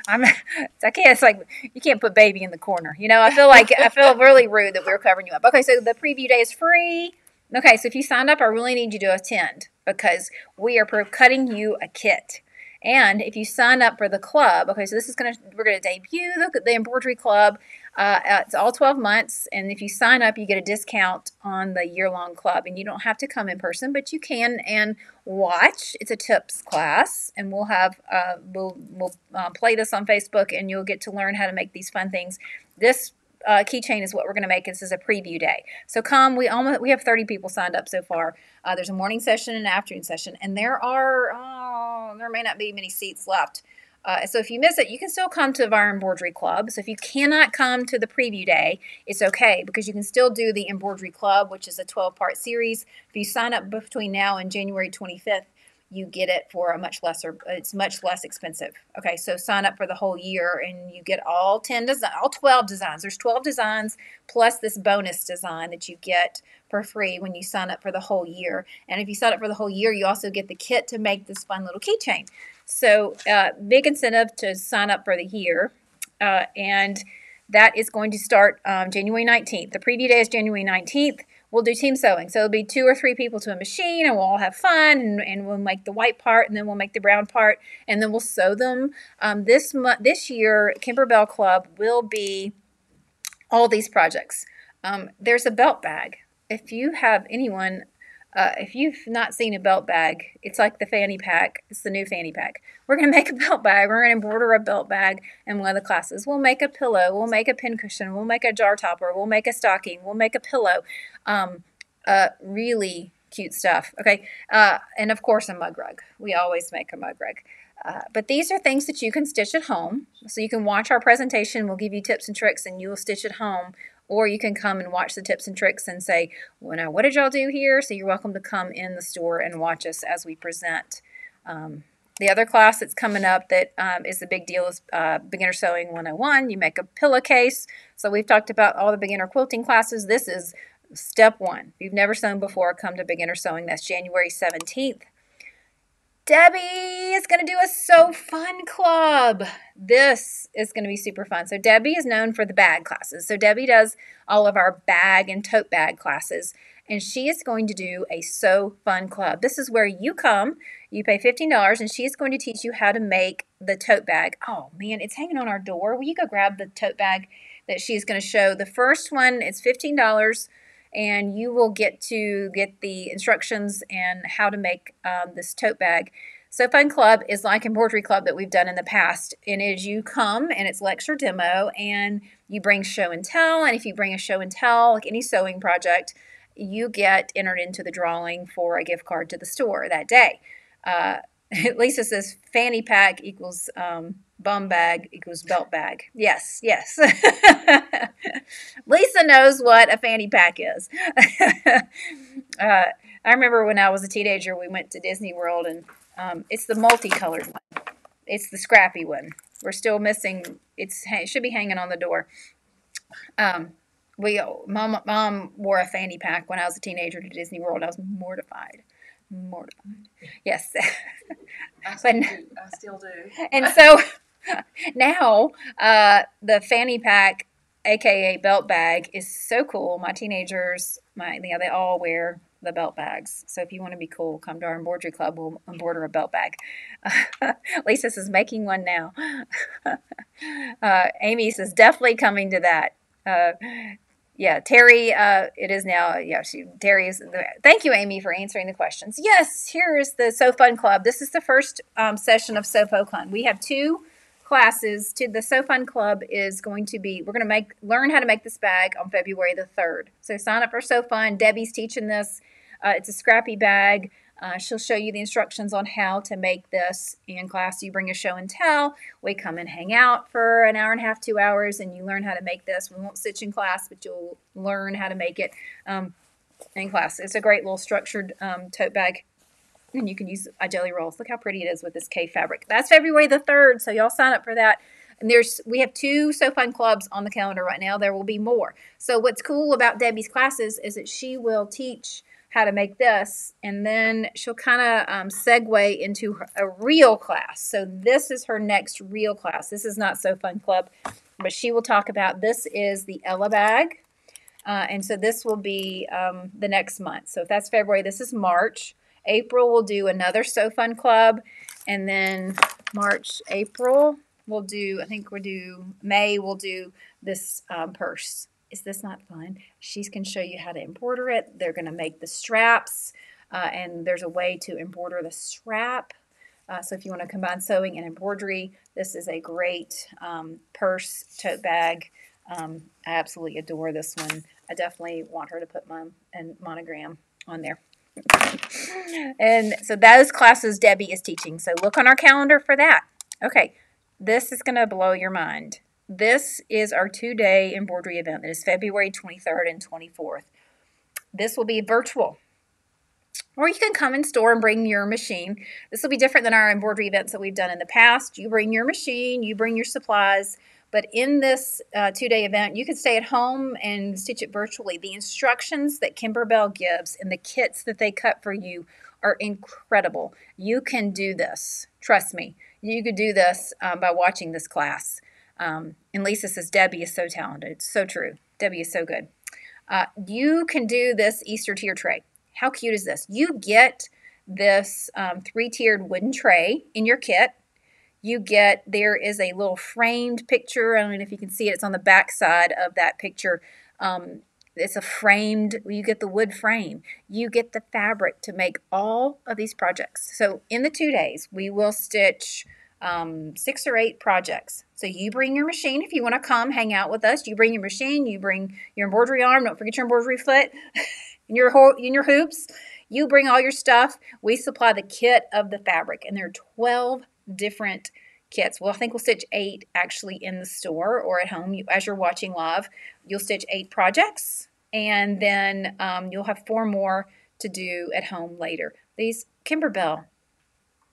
Speaker 1: I'm. I can't. It's like you can't put baby in the corner. You know. I feel like I feel really rude that we're covering you up. Okay, so the preview day is free. Okay, so if you signed up, I really need you to attend because we are cutting you a kit. And if you sign up for the club, okay, so this is gonna we're gonna debut the, the embroidery club. Uh, uh, it's all 12 months, and if you sign up, you get a discount on the year long club. And you don't have to come in person, but you can and watch. It's a tips class, and we'll have uh, we'll we'll uh, play this on Facebook, and you'll get to learn how to make these fun things. This uh, keychain is what we're going to make. This is a preview day. So come. We almost we have 30 people signed up so far. Uh, there's a morning session and an afternoon session, and there are oh, there may not be many seats left. Uh, so if you miss it, you can still come to the our embroidery club. So if you cannot come to the preview day, it's okay because you can still do the embroidery club, which is a 12 part series. If you sign up between now and January 25th, you get it for a much lesser it's much less expensive okay so sign up for the whole year and you get all 10 design all 12 designs there's 12 designs plus this bonus design that you get for free when you sign up for the whole year and if you sign up for the whole year you also get the kit to make this fun little keychain so uh, big incentive to sign up for the year uh, and that is going to start um, january 19th the preview day is january 19th we'll do team sewing. So it'll be two or three people to a machine and we'll all have fun and, and we'll make the white part and then we'll make the brown part and then we'll sew them. Um, this, mo- this year, Kimberbell Club will be all these projects. Um, there's a belt bag. If you have anyone, uh, if you've not seen a belt bag, it's like the fanny pack. It's the new fanny pack. We're going [laughs] to make a belt bag. We're going to embroider a belt bag in one of the classes. We'll make a pillow. We'll make a pincushion. We'll make a jar topper. We'll make a stocking. We'll make a pillow. Um, uh, really cute stuff. Okay. Uh, and of course, a mug rug. We always make a mug rug. Uh, but these are things that you can stitch at home. So you can watch our presentation. We'll give you tips and tricks and you will stitch at home. Or you can come and watch the tips and tricks and say, well, now, what did y'all do here? So you're welcome to come in the store and watch us as we present. Um, the other class that's coming up that um, is the big deal is uh, Beginner Sewing 101. You make a pillowcase. So we've talked about all the beginner quilting classes. This is step one. If you've never sewn before, come to Beginner Sewing. That's January 17th. Debbie is going to do a So Fun Club. This is going to be super fun. So, Debbie is known for the bag classes. So, Debbie does all of our bag and tote bag classes, and she is going to do a So Fun Club. This is where you come, you pay $15, and she is going to teach you how to make the tote bag. Oh man, it's hanging on our door. Will you go grab the tote bag that she's going to show? The first one is $15 and you will get to get the instructions and how to make um, this tote bag. So Fun Club is like embroidery club that we've done in the past. And as you come and it's lecture demo and you bring show and tell, and if you bring a show and tell, like any sewing project, you get entered into the drawing for a gift card to the store that day. Uh, [laughs] Lisa says fanny pack equals um, bum bag equals belt bag. Yes, yes. [laughs] Lisa knows what a fanny pack is. [laughs] uh, I remember when I was a teenager, we went to Disney World, and um, it's the multicolored one. It's the scrappy one. We're still missing. It's it should be hanging on the door. Um, we mom mom wore a fanny pack when I was a teenager to Disney World. I was mortified, mortified. Yes,
Speaker 3: I [laughs]
Speaker 1: But-
Speaker 3: still, do, I still do. [laughs]
Speaker 1: and [laughs] so now uh, the fanny pack aka belt bag is so cool. My teenagers my yeah they all wear the belt bags. So if you want to be cool come to our embroidery club we'll embroider a belt bag. Lisa says making one now. Uh, amy says definitely coming to that. Uh, yeah terry uh, it is now yeah she terry is thank you amy for answering the questions. Yes here is the so fun club. This is the first um, session of so fun we have two classes to the so fun club is going to be we're going to make learn how to make this bag on february the 3rd so sign up for so fun. Debbie's teaching this. Uh, it's a scrappy bag uh, she'll show you the instructions on how to make this in class you bring a show and tell we come and hang out for an hour and a half two hours and you learn how to make this we won't stitch in class but you'll learn how to make it um, in class it's a great little structured um, tote bag and you can use a jelly rolls. Look how pretty it is with this K fabric. That's February the 3rd, so y'all sign up for that. And there's we have two So Fun clubs on the calendar right now. There will be more. So what's cool about Debbie's classes is that she will teach how to make this, and then she'll kind of um, segue into a real class. So this is her next real class. This is not So Fun Club, but she will talk about this is the Ella bag. Uh, and so this will be um, the next month. So if that's February, this is March. April we'll do another So Fun Club, and then March, April we'll do. I think we'll do May. We'll do this um, purse. Is this not fun? She can show you how to embroider it. They're going to make the straps, uh, and there's a way to embroider the strap. Uh, so if you want to combine sewing and embroidery, this is a great um, purse tote bag. Um, I absolutely adore this one. I definitely want her to put my and monogram on there. [laughs] and so those classes Debbie is teaching. So look on our calendar for that. Okay, this is going to blow your mind. This is our two day embroidery event. that is February 23rd and 24th. This will be virtual. or you can come in store and bring your machine. This will be different than our embroidery events that we've done in the past. You bring your machine, you bring your supplies, but in this uh, two day event, you can stay at home and stitch it virtually. The instructions that Kimberbell gives and the kits that they cut for you are incredible. You can do this. Trust me. You could do this um, by watching this class. Um, and Lisa says, Debbie is so talented. It's so true. Debbie is so good. Uh, you can do this Easter tier tray. How cute is this? You get this um, three tiered wooden tray in your kit. You get, there is a little framed picture. I don't know if you can see it. It's on the back side of that picture. Um, it's a framed, you get the wood frame. You get the fabric to make all of these projects. So in the two days, we will stitch um, six or eight projects. So you bring your machine if you want to come hang out with us. You bring your machine, you bring your embroidery arm. Don't forget your embroidery foot [laughs] and your ho- and your hoops. You bring all your stuff. We supply the kit of the fabric, and there are twelve different kits. Well, I think we'll stitch eight actually in the store or at home. You, as you're watching live, you'll stitch eight projects, and then um, you'll have four more to do at home later. These Kimberbell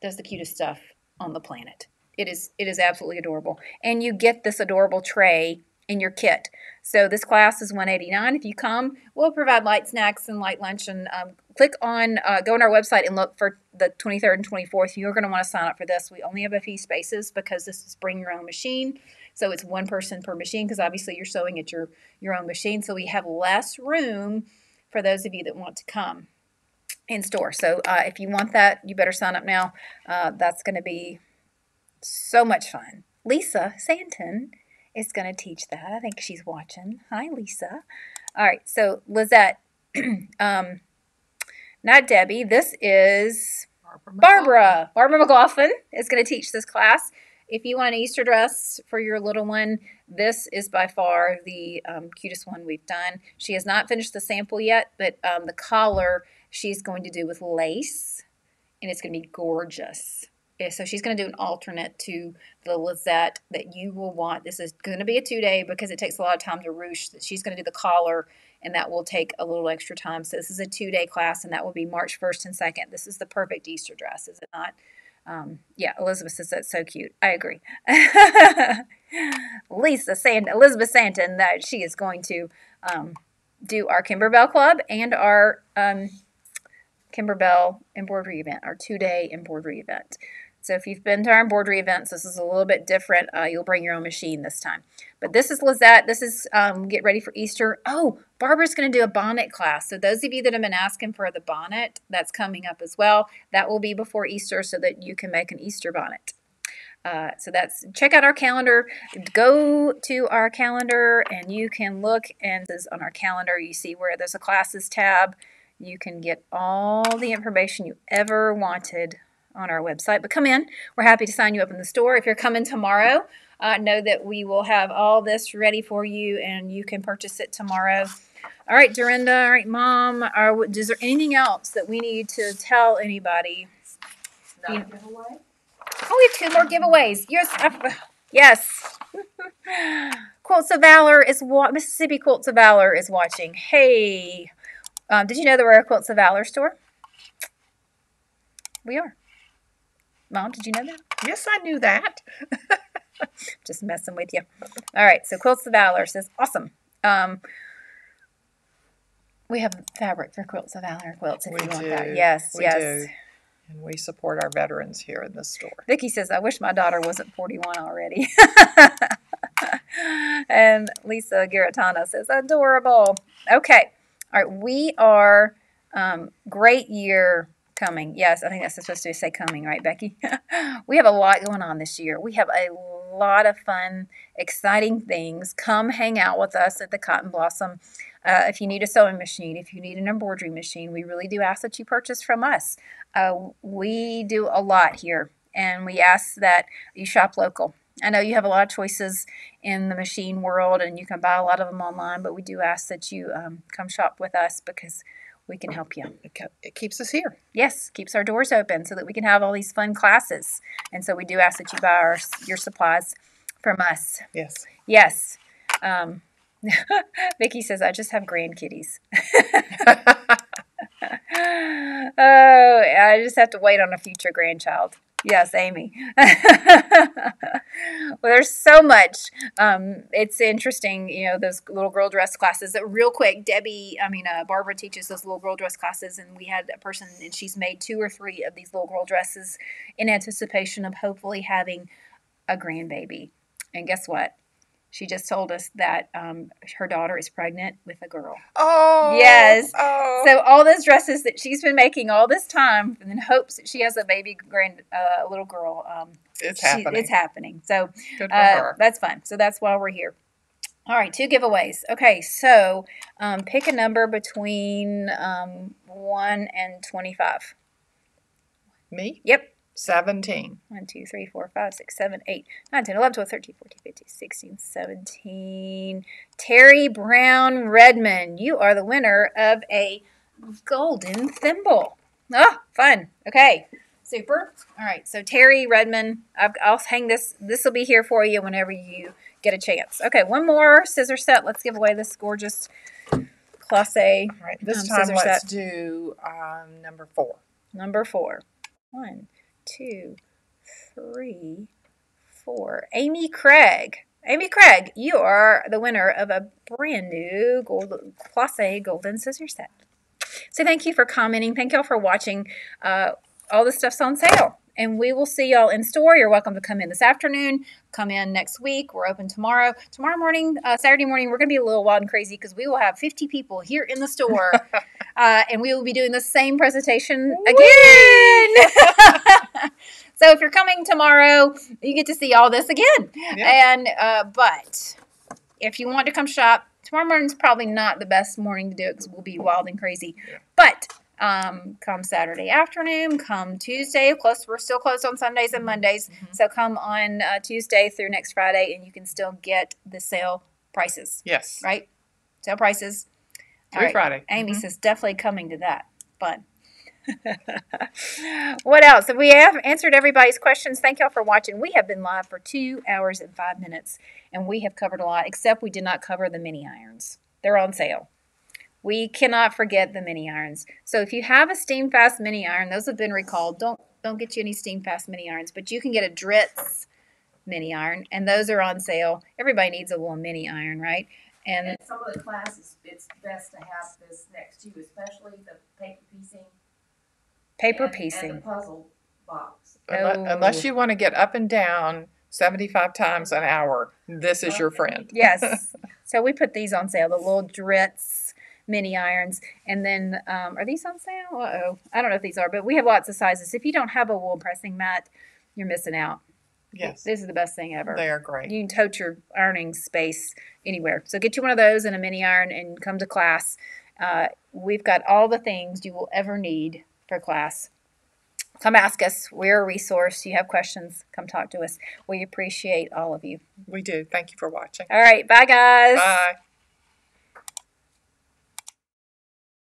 Speaker 1: does the cutest stuff on the planet. It is it is absolutely adorable, and you get this adorable tray in your kit. So this class is 189. If you come, we'll provide light snacks and light lunch. And um, click on, uh, go on our website and look for the 23rd and 24th. You're going to want to sign up for this. We only have a few spaces because this is bring your own machine. So it's one person per machine because obviously you're sewing at your your own machine. So we have less room for those of you that want to come in store. So uh, if you want that, you better sign up now. Uh, that's going to be so much fun. Lisa Santon is going to teach that. I think she's watching. Hi, Lisa. All right, so Lizette, [clears throat] um, not Debbie. This is Barbara. Barbara McLaughlin is going to teach this class. If you want an Easter dress for your little one, this is by far the um, cutest one we've done. She has not finished the sample yet, but um, the collar she's going to do with lace, and it's going to be gorgeous. So she's going to do an alternate to the Lizette that you will want. This is going to be a two day because it takes a lot of time to ruche. She's going to do the collar, and that will take a little extra time. So this is a two day class, and that will be March 1st and 2nd. This is the perfect Easter dress, is it not? Um, yeah, Elizabeth says that's so cute. I agree. [laughs] Lisa Sand, Elizabeth Santon, that she is going to um, do our Kimberbell Club and our um, Kimberbell embroidery event, our two day embroidery event. So if you've been to our embroidery events, this is a little bit different. Uh, you'll bring your own machine this time. But this is Lizette. This is um, get ready for Easter. Oh, Barbara's going to do a bonnet class. So those of you that have been asking for the bonnet, that's coming up as well. That will be before Easter so that you can make an Easter bonnet. Uh, so that's check out our calendar. Go to our calendar and you can look and this on our calendar. You see where there's a classes tab. You can get all the information you ever wanted on our website. But come in. We're happy to sign you up in the store. If you're coming tomorrow, uh, know that we will have all this ready for you and you can purchase it tomorrow. All right, Dorinda. All right, Mom. Are, is there anything else that we need to tell anybody? You- Oh, we have two more giveaways. Yes. uh, yes. [laughs] Quilts of Valor is wa- Mississippi Quilts of Valor is watching. Hey, um, did you know that we're a Quilts of Valor store? We are. Mom, did you know that?
Speaker 2: Yes, I knew that. [laughs]
Speaker 1: Just messing with you. All right, so Quilts of Valor says, awesome. Um, we have fabric for Quilts of Valor quilts if
Speaker 2: We
Speaker 1: you want
Speaker 2: do.
Speaker 1: that. Yes,
Speaker 2: We
Speaker 1: yes.
Speaker 2: do. And we support our veterans here in the store.
Speaker 1: Vicki says, I wish my daughter wasn't 41 already. [laughs] and Lisa Garatano says, adorable. Okay. All right. We are um, great year coming. Yes, I think that's supposed to say coming, right, Becky? [laughs] we have a lot going on this year. We have a lot of fun, exciting things. Come hang out with us at the Cotton Blossom. Uh, if you need a sewing machine, if you need an embroidery machine, we really do ask that you purchase from us. Uh, we do a lot here, and we ask that you shop local. I know you have a lot of choices in the machine world, and you can buy a lot of them online, but we do ask that you um, come shop with us because we can help you.
Speaker 2: It, keeps us here.
Speaker 1: Yes, keeps our doors open so that we can have all these fun classes. And so we do ask that you buy our, your supplies from us.
Speaker 2: Yes.
Speaker 1: Yes. Um, [laughs] Vicky says, I just have grandkitties. [laughs] [laughs] oh, I just have to wait on a future grandchild. Yes, Amy. [laughs] well, there's so much. Um, it's interesting, you know, those little girl dress classes. Real quick, Debbie, I mean, uh, Barbara teaches those little girl dress classes, and we had a person, and she's made two or three of these little girl dresses in anticipation of hopefully having a grandbaby. And guess what? She just told us that um, her daughter is pregnant with a girl.
Speaker 2: Oh.
Speaker 1: Yes.
Speaker 2: Oh.
Speaker 1: So all those dresses that she's been making all this time, and in hopes that she has a baby grand, uh, little girl. Um,
Speaker 2: it's
Speaker 1: she-
Speaker 2: happening.
Speaker 1: It's happening. So
Speaker 2: Good for
Speaker 1: uh,
Speaker 2: her.
Speaker 1: that's fun. So that's why we're here. All right, two giveaways. Okay, so um, pick a number between um, one and twenty-five.
Speaker 2: Me?
Speaker 1: Yep.
Speaker 2: 17.
Speaker 1: 1, 2, 3, 4, 5, 6, 7, 8, 9, 10, 11, 12, 13, 14, 15, 16, 17. Terry Brown Redmond, you are the winner of a golden thimble. Oh, fun. Okay, super. All right, so Terry Redmond, I've, I'll hang this. This will be here for you whenever you get a chance. Okay, one more scissor set. Let's give away this gorgeous Class A
Speaker 2: All right. This
Speaker 1: Um,
Speaker 2: time, let's
Speaker 1: set.
Speaker 2: do um, number four.
Speaker 1: Number four. One, two, three, four. Amy Craig. Amy Craig, you are the winner of a brand new gold Class A golden scissor set. So thank you for commenting. Thank y'all for watching. Uh, all the stuff's on sale. And we will see y'all in store. You're welcome to come in this afternoon. Come in next week. We're open tomorrow. Tomorrow morning, uh, Saturday morning, we're going to be a little wild and crazy because we will have 50 people here in the store. [laughs] uh, and we will be doing the same presentation again. [laughs] so if you're coming tomorrow, you get to see all this again.
Speaker 2: Yeah.
Speaker 1: And uh, but if you want to come shop, tomorrow morning's probably not the best morning to do it because we'll be wild and crazy. But um, come Saturday afternoon, come Tuesday. Close, we're still closed on Sundays and Mondays, so come on uh, Tuesday through next Friday, and you can still get the sale prices,
Speaker 2: Yes.
Speaker 1: right? Sale prices.
Speaker 2: Through
Speaker 1: right.
Speaker 2: Friday.
Speaker 1: Amy says definitely coming to that. Fun. [laughs] what else? We have answered everybody's questions. Thank y'all for watching. We have been live for two hours and five minutes, and we have covered a lot, except we did not cover the mini irons. They're on sale. We cannot forget the mini irons. So if you have a Steam Fast mini iron, those have been recalled. Don't don't get you any Steam Fast mini irons, but you can get a Dritz mini iron, and those are on sale. Everybody needs a little mini iron, right? And
Speaker 3: And some of the classes, it's best to have this next to you, especially the paper piecing.
Speaker 1: paper
Speaker 3: and-
Speaker 1: piecing.
Speaker 3: And the puzzle box.
Speaker 2: Unless,
Speaker 1: Oh.
Speaker 2: unless you want to get up and down 75 times an hour, this is your friend.
Speaker 1: Yes. [laughs] so we put these on sale, the little Dritz mini irons. And then, um, are these on sale? Uh oh. I don't know if these are, but we have lots of sizes. If you don't have a wool pressing mat, you're missing out.
Speaker 2: Yes.
Speaker 1: This is the best thing ever.
Speaker 2: They are great.
Speaker 1: You can tote your ironing space anywhere. So get you one of those and a mini iron and come to class. Uh, we've got all the things you will ever need for class. Come ask us. We're a resource. You have questions, come talk to us. We appreciate all of you.
Speaker 2: We do. Thank you for watching.
Speaker 1: All right. Bye, guys.
Speaker 2: Bye.